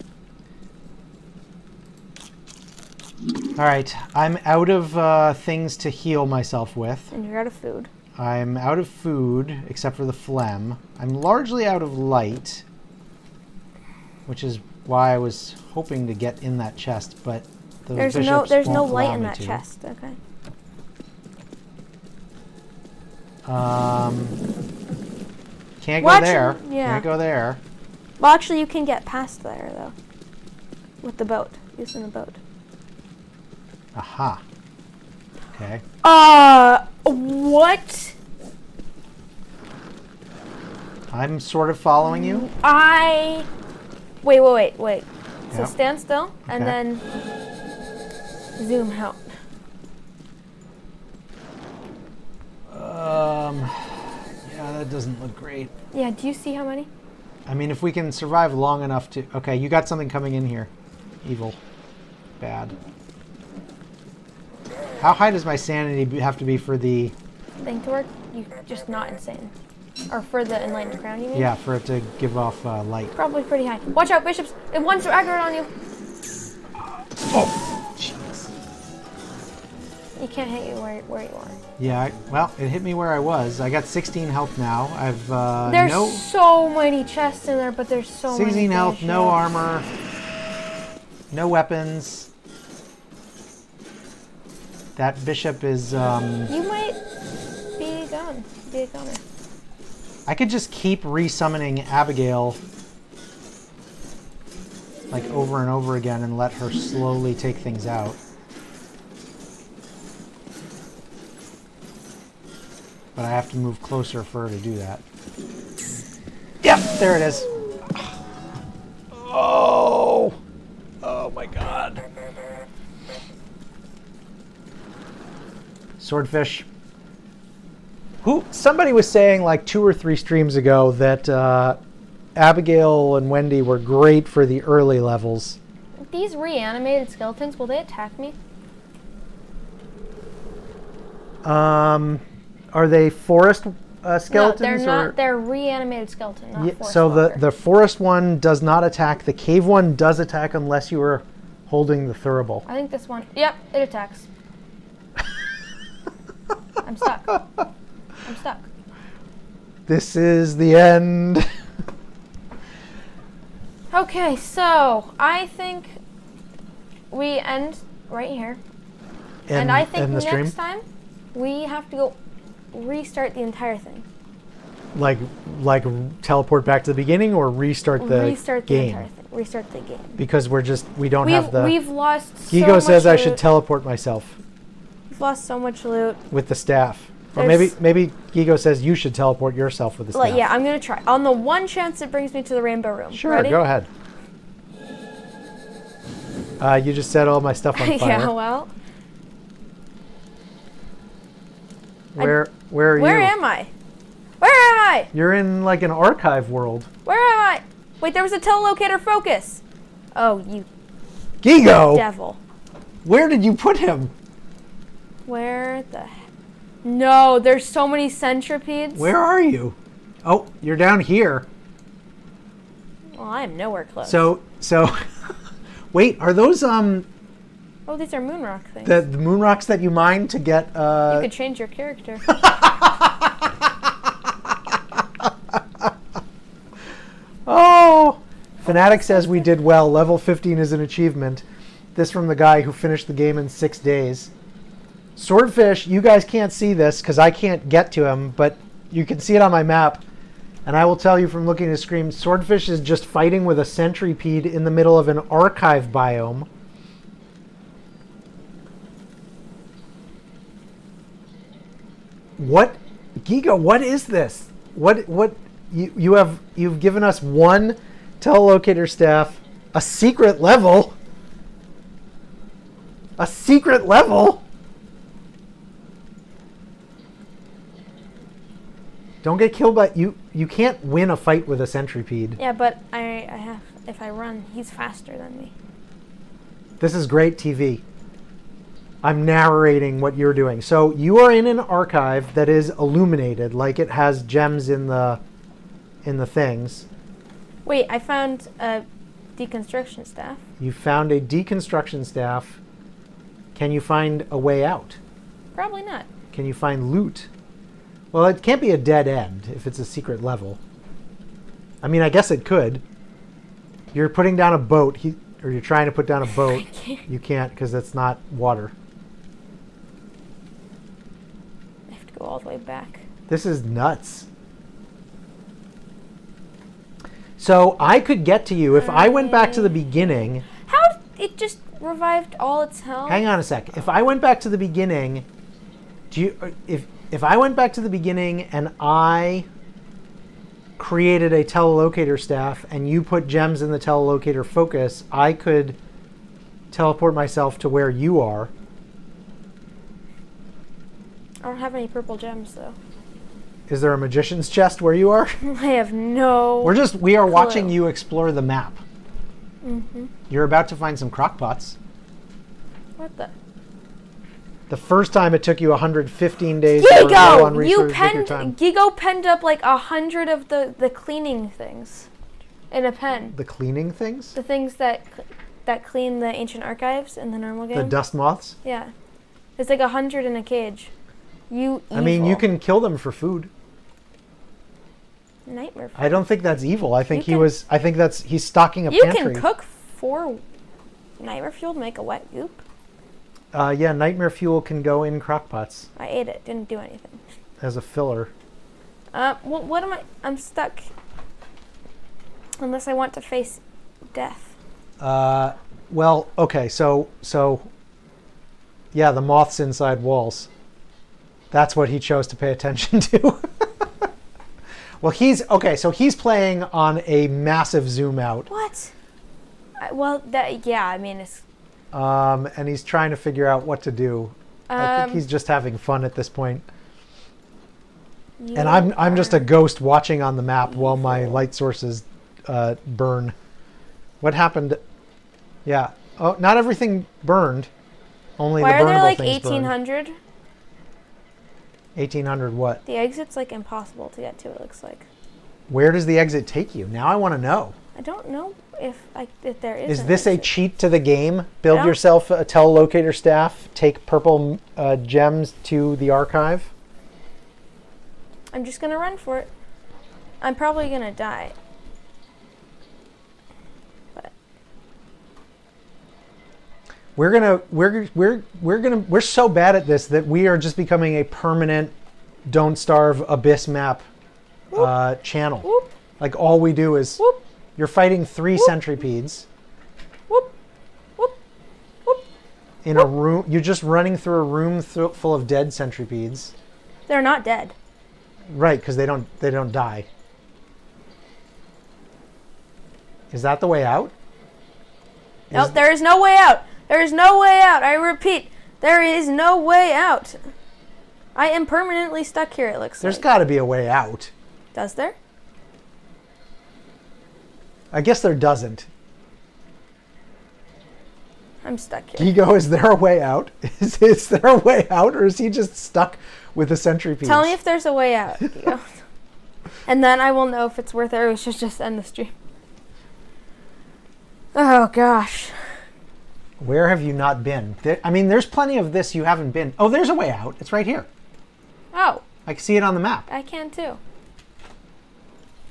All right, I'm out of uh, things to heal myself with. And you're out of food. I'm out of food, except for the phlegm. I'm largely out of light, which is why I was hoping to get in that chest, but those There's no there's no light in that to. chest. Okay. Um, can't Well, go there. actually, yeah. Can't go there. Well, actually, you can get past there though. With the boat, using the boat. Aha. Okay. Uh, what? I'm sort of following you. I. Wait, wait, wait, wait. So Yeah. stand still and Okay. then zoom out. Um, yeah, that doesn't look great. Yeah, do you see how many? I mean, if we can survive long enough to. Okay, you got something coming in here. Evil. Bad. How high does my sanity have to be for the. Thing to work? You just not insane. Or for the enlightened crown, you mean? Yeah, for it to give off uh, light? Probably pretty high. Watch out, bishops! If one's aggro on you, Oh! Jeez. you can't hit you where, where you are. Yeah, I, well, it hit me where I was. I got 16 health now. I've. Uh, There's no. so many chests in there, but there's so many. 16 health, no armor, no weapons. That bishop is. Um, You might be gone. Be a goner. I could just keep resummoning Abigail like over and over again and let her slowly take things out. But I have to move closer for her to do that. Yep, there it is. Oh! Oh my god. Swordfish. Who somebody was saying like two or three streams ago that uh, Abigail and Wendy were great for the early levels. These reanimated skeletons, will they attack me? Um, are they forest uh, skeletons? no, they're or? not. They're reanimated skeleton, not Yeah, forest so the the forest one does not attack. The cave one does attack unless you are holding the thurible. I think this one. Yep, it attacks. I'm stuck. I'm stuck. This is the end. Okay, so I think we end right here, and, I think in the next stream, time we have to go restart the entire thing. like like teleport back to the beginning or restart the restart the game entire thing. Restart the game. because we're just we don't We've have the. we've lost. Gigo so says I should teleport myself lost so much loot. with the staff. Or maybe maybe Gigo says you should teleport yourself with the staff. Yeah, I'm gonna try. On the one chance it brings me to the rainbow room. Sure, Ready? go ahead. Uh, you just set all my stuff on fire. yeah. Well, where where are where you? Where am I? Where am I? You're in like an archive world. Where am I? Wait, there was a telelocator focus. Oh, you Gigo, devil. where did you put him? Where the? he- No, there's so many centipedes. Where are you? Oh, you're down here. Well, I am nowhere close. So so, wait, are those um oh, these are moon rock things. the, the moon rocks that you mine to get uh? you could change your character. Oh, Fanatic says we did well. Level 15 is an achievement. this from the guy who finished the game in six days. Swordfish, you guys can't see this because I can't get to him, but you can see it on my map. And I will tell you from looking at the screen, Swordfish is just fighting with a centipede in the middle of an archive biome. What, Gigo? What is this? What? What? You you have you've given us one telelocator staff, a secret level. A secret level. Don't get killed by you. You can't win a fight with a centipede. Yeah, but I, I have. If I run, he's faster than me. This is great TV. I'm narrating what you're doing. So you are in an archive that is illuminated, like it has gems in the in the things. Wait, I found a deconstruction staff. You found a deconstruction staff. Can you find a way out? Probably not. Can you find loot? Well, it can't be a dead end if it's a secret level. I mean, I guess it could. You're putting down a boat, he, or you're trying to put down a boat. can't. You can't because that's not water. I have to go all the way back. This is nuts. So I could get to you if I went back to the beginning. How it just revived all its health? Hang on a sec. If I went back to the beginning, do you if if I went back to the beginning and I created a telelocator staff and you put gems in the telelocator focus, I could teleport myself to where you are. I don't have any purple gems though. Is there a magician's chest where you are? I have no. We're just we are watching you explore the map. hmm You're about to find some crockpots. What the? The first time it took you 115 days. you were low on Gigo! You take your penned. Gigo penned up like a hundred of the the cleaning things, in a pen. The cleaning things, The things that that clean the ancient archives in the normal game. the dust moths. Yeah, it's like a hundred in a cage. You. Evil. I mean, you can kill them for food. nightmare. I don't think that's evil. I think You he can- was. I think that's he's stocking a You pantry. can cook four nightmare fuel to make a wet goop. Uh, yeah, nightmare fuel can go in crockpots I ate it. Didn't do anything. as a filler. Uh, what, what am I? I'm stuck. Unless I want to face death. Uh, well, okay, so so. Yeah, the moths inside walls. That's what he chose to pay attention to. well, he's okay. So he's playing on a massive zoom out. What? I, well, that yeah. I mean, it's. Um, and he's trying to figure out what to do. I think Um, he's just having fun at this point. And I'm I'm just a ghost watching on the map while my light sources uh, burn. What happened? Yeah. Oh, not everything burned. Only Why the are there like 1800? 1800 what? The exit's like impossible to get to. It looks like. Where does the exit take you? Now I want to know. I don't know if I if there is. Is this a cheat to the game? Build yourself a telelocator staff, take purple uh, gems to the archive. I'm just gonna run for it. I'm probably gonna die. But We're gonna we're we're we're gonna we're so bad at this that we are just becoming a permanent don't starve abyss map uh, channel. whoop Like all we do is whoop you're fighting three Whoop. centripedes whoop whoop whoop. in a room. You're just running through a room th- full of dead centripedes, They're not dead. right? Because they don't they don't die. Is that the way out? No, Is- there is no way out. There is no way out. I repeat, there is no way out. I am permanently stuck here. It looks There's like. got to be a way out. Does there? I guess there doesn't. I'm stuck here. Gigo, is there a way out? Is, is there a way out, or is he just stuck with the centripedes? Tell me if there's a way out. And then I will know if it's worth it or we should just end the stream. Oh gosh. Where have you not been? There, I mean, there's plenty of this you haven't been. Oh, there's a way out. It's right here. Oh, I can see it on the map. I can too.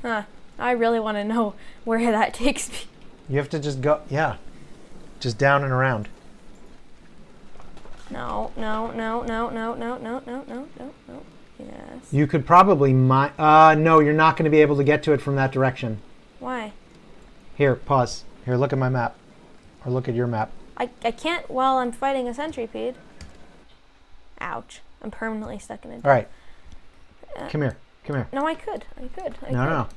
Huh. I really want to know where that takes me. You have to just go, yeah, just down and around. No, no, no, no, no, no, no, no, no, no, no. Yes. You could probably mine. Uh, no, you're not going to be able to get to it from that direction. Why? Here, pause. Here, look at my map. Or look at your map. I, I can't while I'm fighting a centipede. Ouch. I'm permanently stuck in it. All right. Uh, Come here. Come here. No, I could. I could. I No, could. no, no.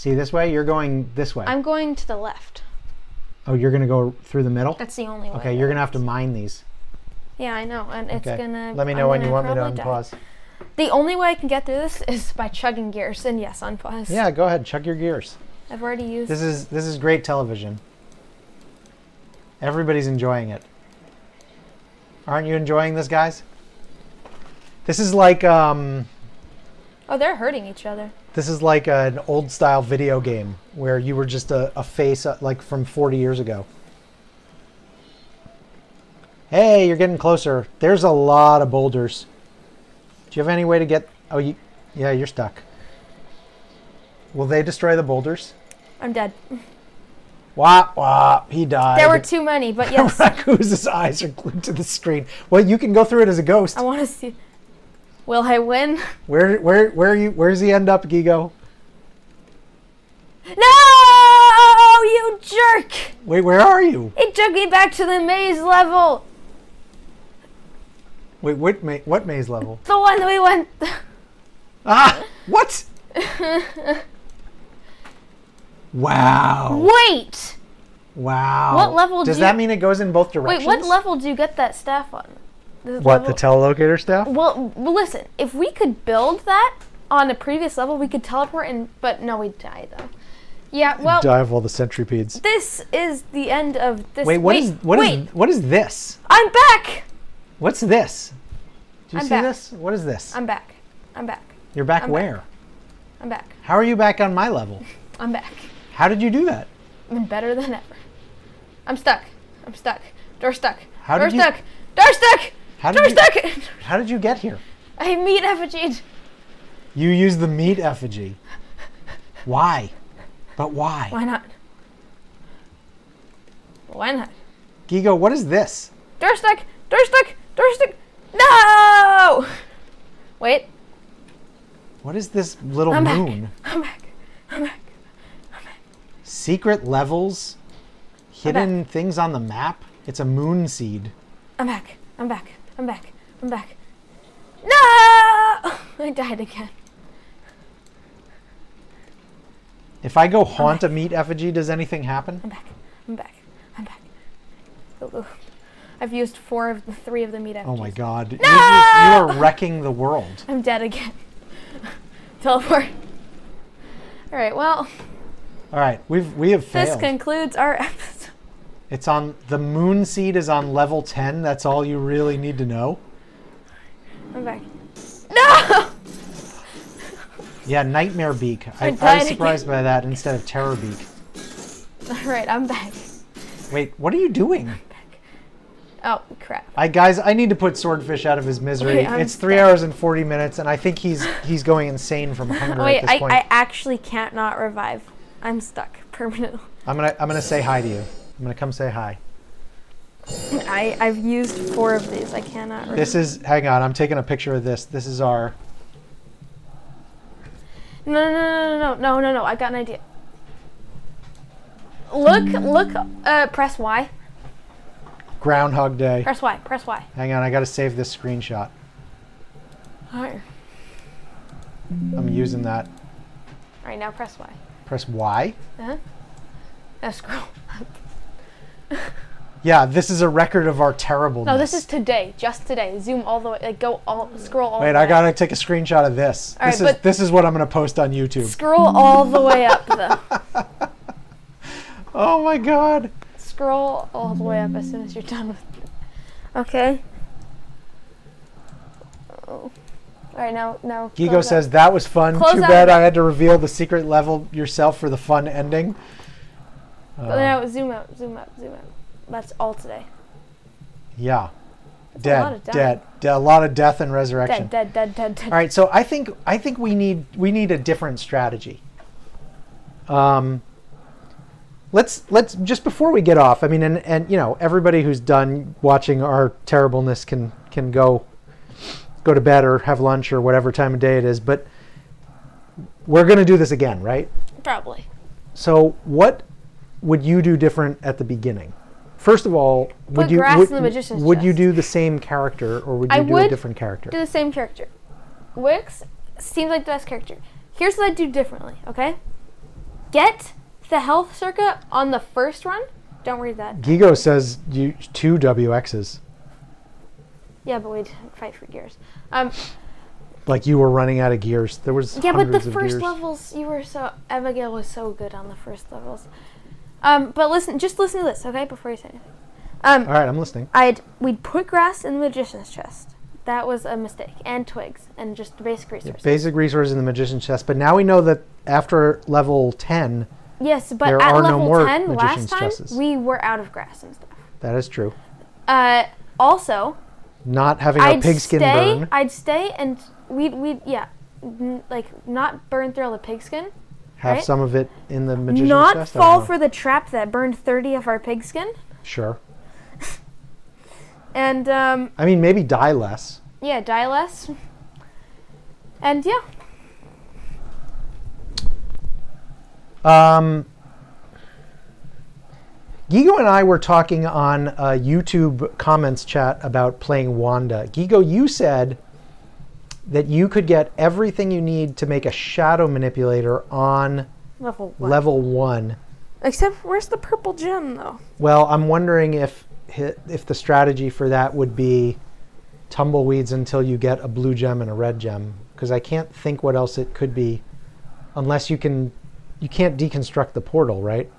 See this way? You're going this way. I'm going to the left. oh, you're going to go through the middle? That's the only way. Okay, you're going to have to mine these. Yeah, I know, and it's Okay. gonna. Let me I'm know when you want me to probably die. unpause. The only way I can get through this is by chugging gears, and yes, unpause. Yeah, go ahead. Chug your gears. I've already used. This is this is great television. Everybody's enjoying it. Aren't you enjoying this, guys? This is like um, oh, they're hurting each other. this is like an old style video game where you were just a, a face uh, like from 40 years ago. Hey, you're getting closer. There's a lot of boulders. Do you have any way to get? Oh, you, yeah, you're stuck. Will they destroy the boulders? I'm dead. Wah wah. He died. There were too many, but yes, Raku's eyes are glued to the screen. Well, you can go through it as a ghost. I want to see. Will I win? Where, where, where are you? Where's he end up, Gigo? No, you jerk! Wait, where are you? It took me back to the maze level, Wait, what? Ma- what maze level? the one that we went. Ah, what? wow, Wait, wow. What level Does do that you- mean it goes in both directions? wait. What level do you get that staff on? The What the telelocator stuff? Well, well, listen. If we could build that on a previous level, we could teleport and. But no, we'd die though. Yeah. Well, Die of all the centripedes. this is the end of this. Wait, what is what is wait, what is this? I'm back. What's this? Do you I'm see back. this? What is this? I'm back. I'm back. You're back I'm back. where? I'm back. How are you back on my level? I'm back. How did you do that? I'm better than ever. I'm stuck. I'm stuck. Door stuck. How Door did you- stuck. Door stuck. How did you. How did you get here? I meat effigy. You used the meat effigy. Why? But why? Why not? Why not? Gigo, what is this? Door stuck. Door stuck. Door stuck. No. Wait. What is this little moon? I'm back. I'm back. I'm back. Secret levels? Hidden things on the map? It's a moon seed. I'm back. I'm back. I'm back. I'm back. No! I died again. If I go haunt a meat effigy, does anything happen? I'm back. I'm back. I'm back. Ooh. I've used four of the three of the meat effigies. Oh my god. You, you- you are wrecking the world. I'm dead again. Teleport. All right. Well, Alright, we've we have this concludes our episode. It's on the moon seed is on level 10. That's all you really need to know. I'm back. No! Yeah, Nightmare Beak. I, I I was surprised by that instead of Terror Beak. All right. I'm back. Wait, what are you doing? Oh crap. I guys, I need to put Swordfish out of his misery. Wait, it's three stuck. hours and forty minutes, and I think he's he's going insane from hunger Wait, at this I, point. I actually can't not revive. I'm stuck permanently. I'm gonna I'm gonna say hi to you. I'm gonna come say hi. I I've used four of these. I cannot. Revive. This is hang on. I'm taking a picture of this. This is our No, no, no, no, no, no, no, no. I got an idea. Look, look. Uh, press Y. Groundhog Day. Press Y. Press Y. Hang on, I gotta save this screenshot. Right. I'm using that. All right. Now press Y. Press Y. Uh huh. Now scroll. Yeah, this is a record of our terrible. No, this is today. Just today. Zoom all the way. Like go all. Scroll all. Wait, I way gotta take a screenshot of this. All this right, is this is what I'm gonna post on YouTube. Scroll all the way up though. Oh my god. Scroll all the way up as soon as you're done with it. Okay. Oh. All right, now now. Gigo says that was fun. Close Too bad I had to reveal the secret level yourself for the fun ending. But now zoom out, zoom out, zoom out. That's all today. yeah. That's a lot Dead, of dying. dead, dead, a lot of death and resurrection. Dead, dead, dead, dead, dead. All right, so I think I think we need we need a different strategy. Um, let's let's just before we get off. I mean, and and you know, everybody who's done watching our terribleness can can go go to bed or have lunch or whatever time of day it is. But we're going to do this again, right? Probably. So, what would you do different at the beginning? First of all, would Put you would, would you do the same character or would you I do a different character? Do the same character. Wix seems like the best character. Here's what I do differently, okay? Get the health circuit on the first run. Don't read that. Gigo says you two WXs. Yeah, but we'd fight for gears. Um, Like you were running out of gears. There was yeah, but the first gears. levels, you were so Abigail was so good on the first levels. Um, but listen, just listen to this, okay? Before you say anything. Um, All right, I'm listening. I'd we'd put grass in the magician's chest. That was a mistake, and twigs, and just the basic resources. Basic resources in the magician's chest, but now we know that after level 10, yes, but there at are no more ten last magician's time, chests. we were out of grass and stuff. that is true. Uh, also, Not having a I'd pigskin stay. burn. I'd stay, and we'd we'd yeah, n- like not burn through all the pigskin. Have right? some of it in the magician's not chest. Fall for the trap that burned thirty of our pigskin, Sure. and um, I mean, maybe die less. yeah, die less. And yeah, Um, Gigo and I were talking on a YouTube comments chat about playing Wanda. Gigo, you said that you could get everything you need to make a shadow manipulator on level one. level one. Except where's the purple gem though? Well, I'm wondering if if the strategy for that would be tumbleweeds until you get a blue gem and a red gem, because I can't think what else it could be, unless you can, you can't deconstruct the portal, right?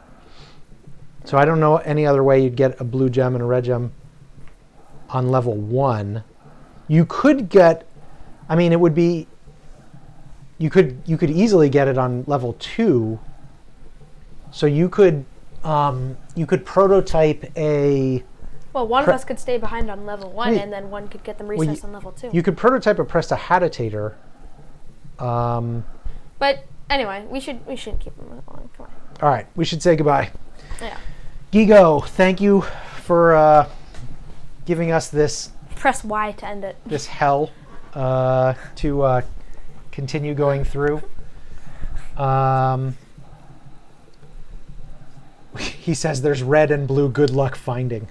So I don't know any other way you'd get a blue gem and a red gem on level one. You could get, I mean, it would be. You could you could easily get it on level two. So you could um, you could prototype a Well, one of us could stay behind on level one, Wait. and then one could get them you- on level two. you could prototype a prestihatitator. Um, but anyway, we should we should keep them along. Come on. all right, we should say goodbye. Yeah. Gigo, thank you for uh, giving us this Press Y to end it. this hell uh, to uh, continue going through. Um, he says there's red and blue. Good luck finding.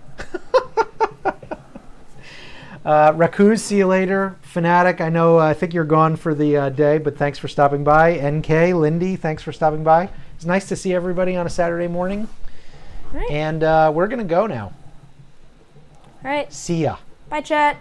uh, see you later. Fanatic, I know. uh, I think you're gone for the uh, day, but thanks for stopping by. NK, Lindy, thanks for stopping by. It's nice to see everybody on a Saturday morning. Right. And uh, we're gonna go now. All right. See ya. Bye, chat.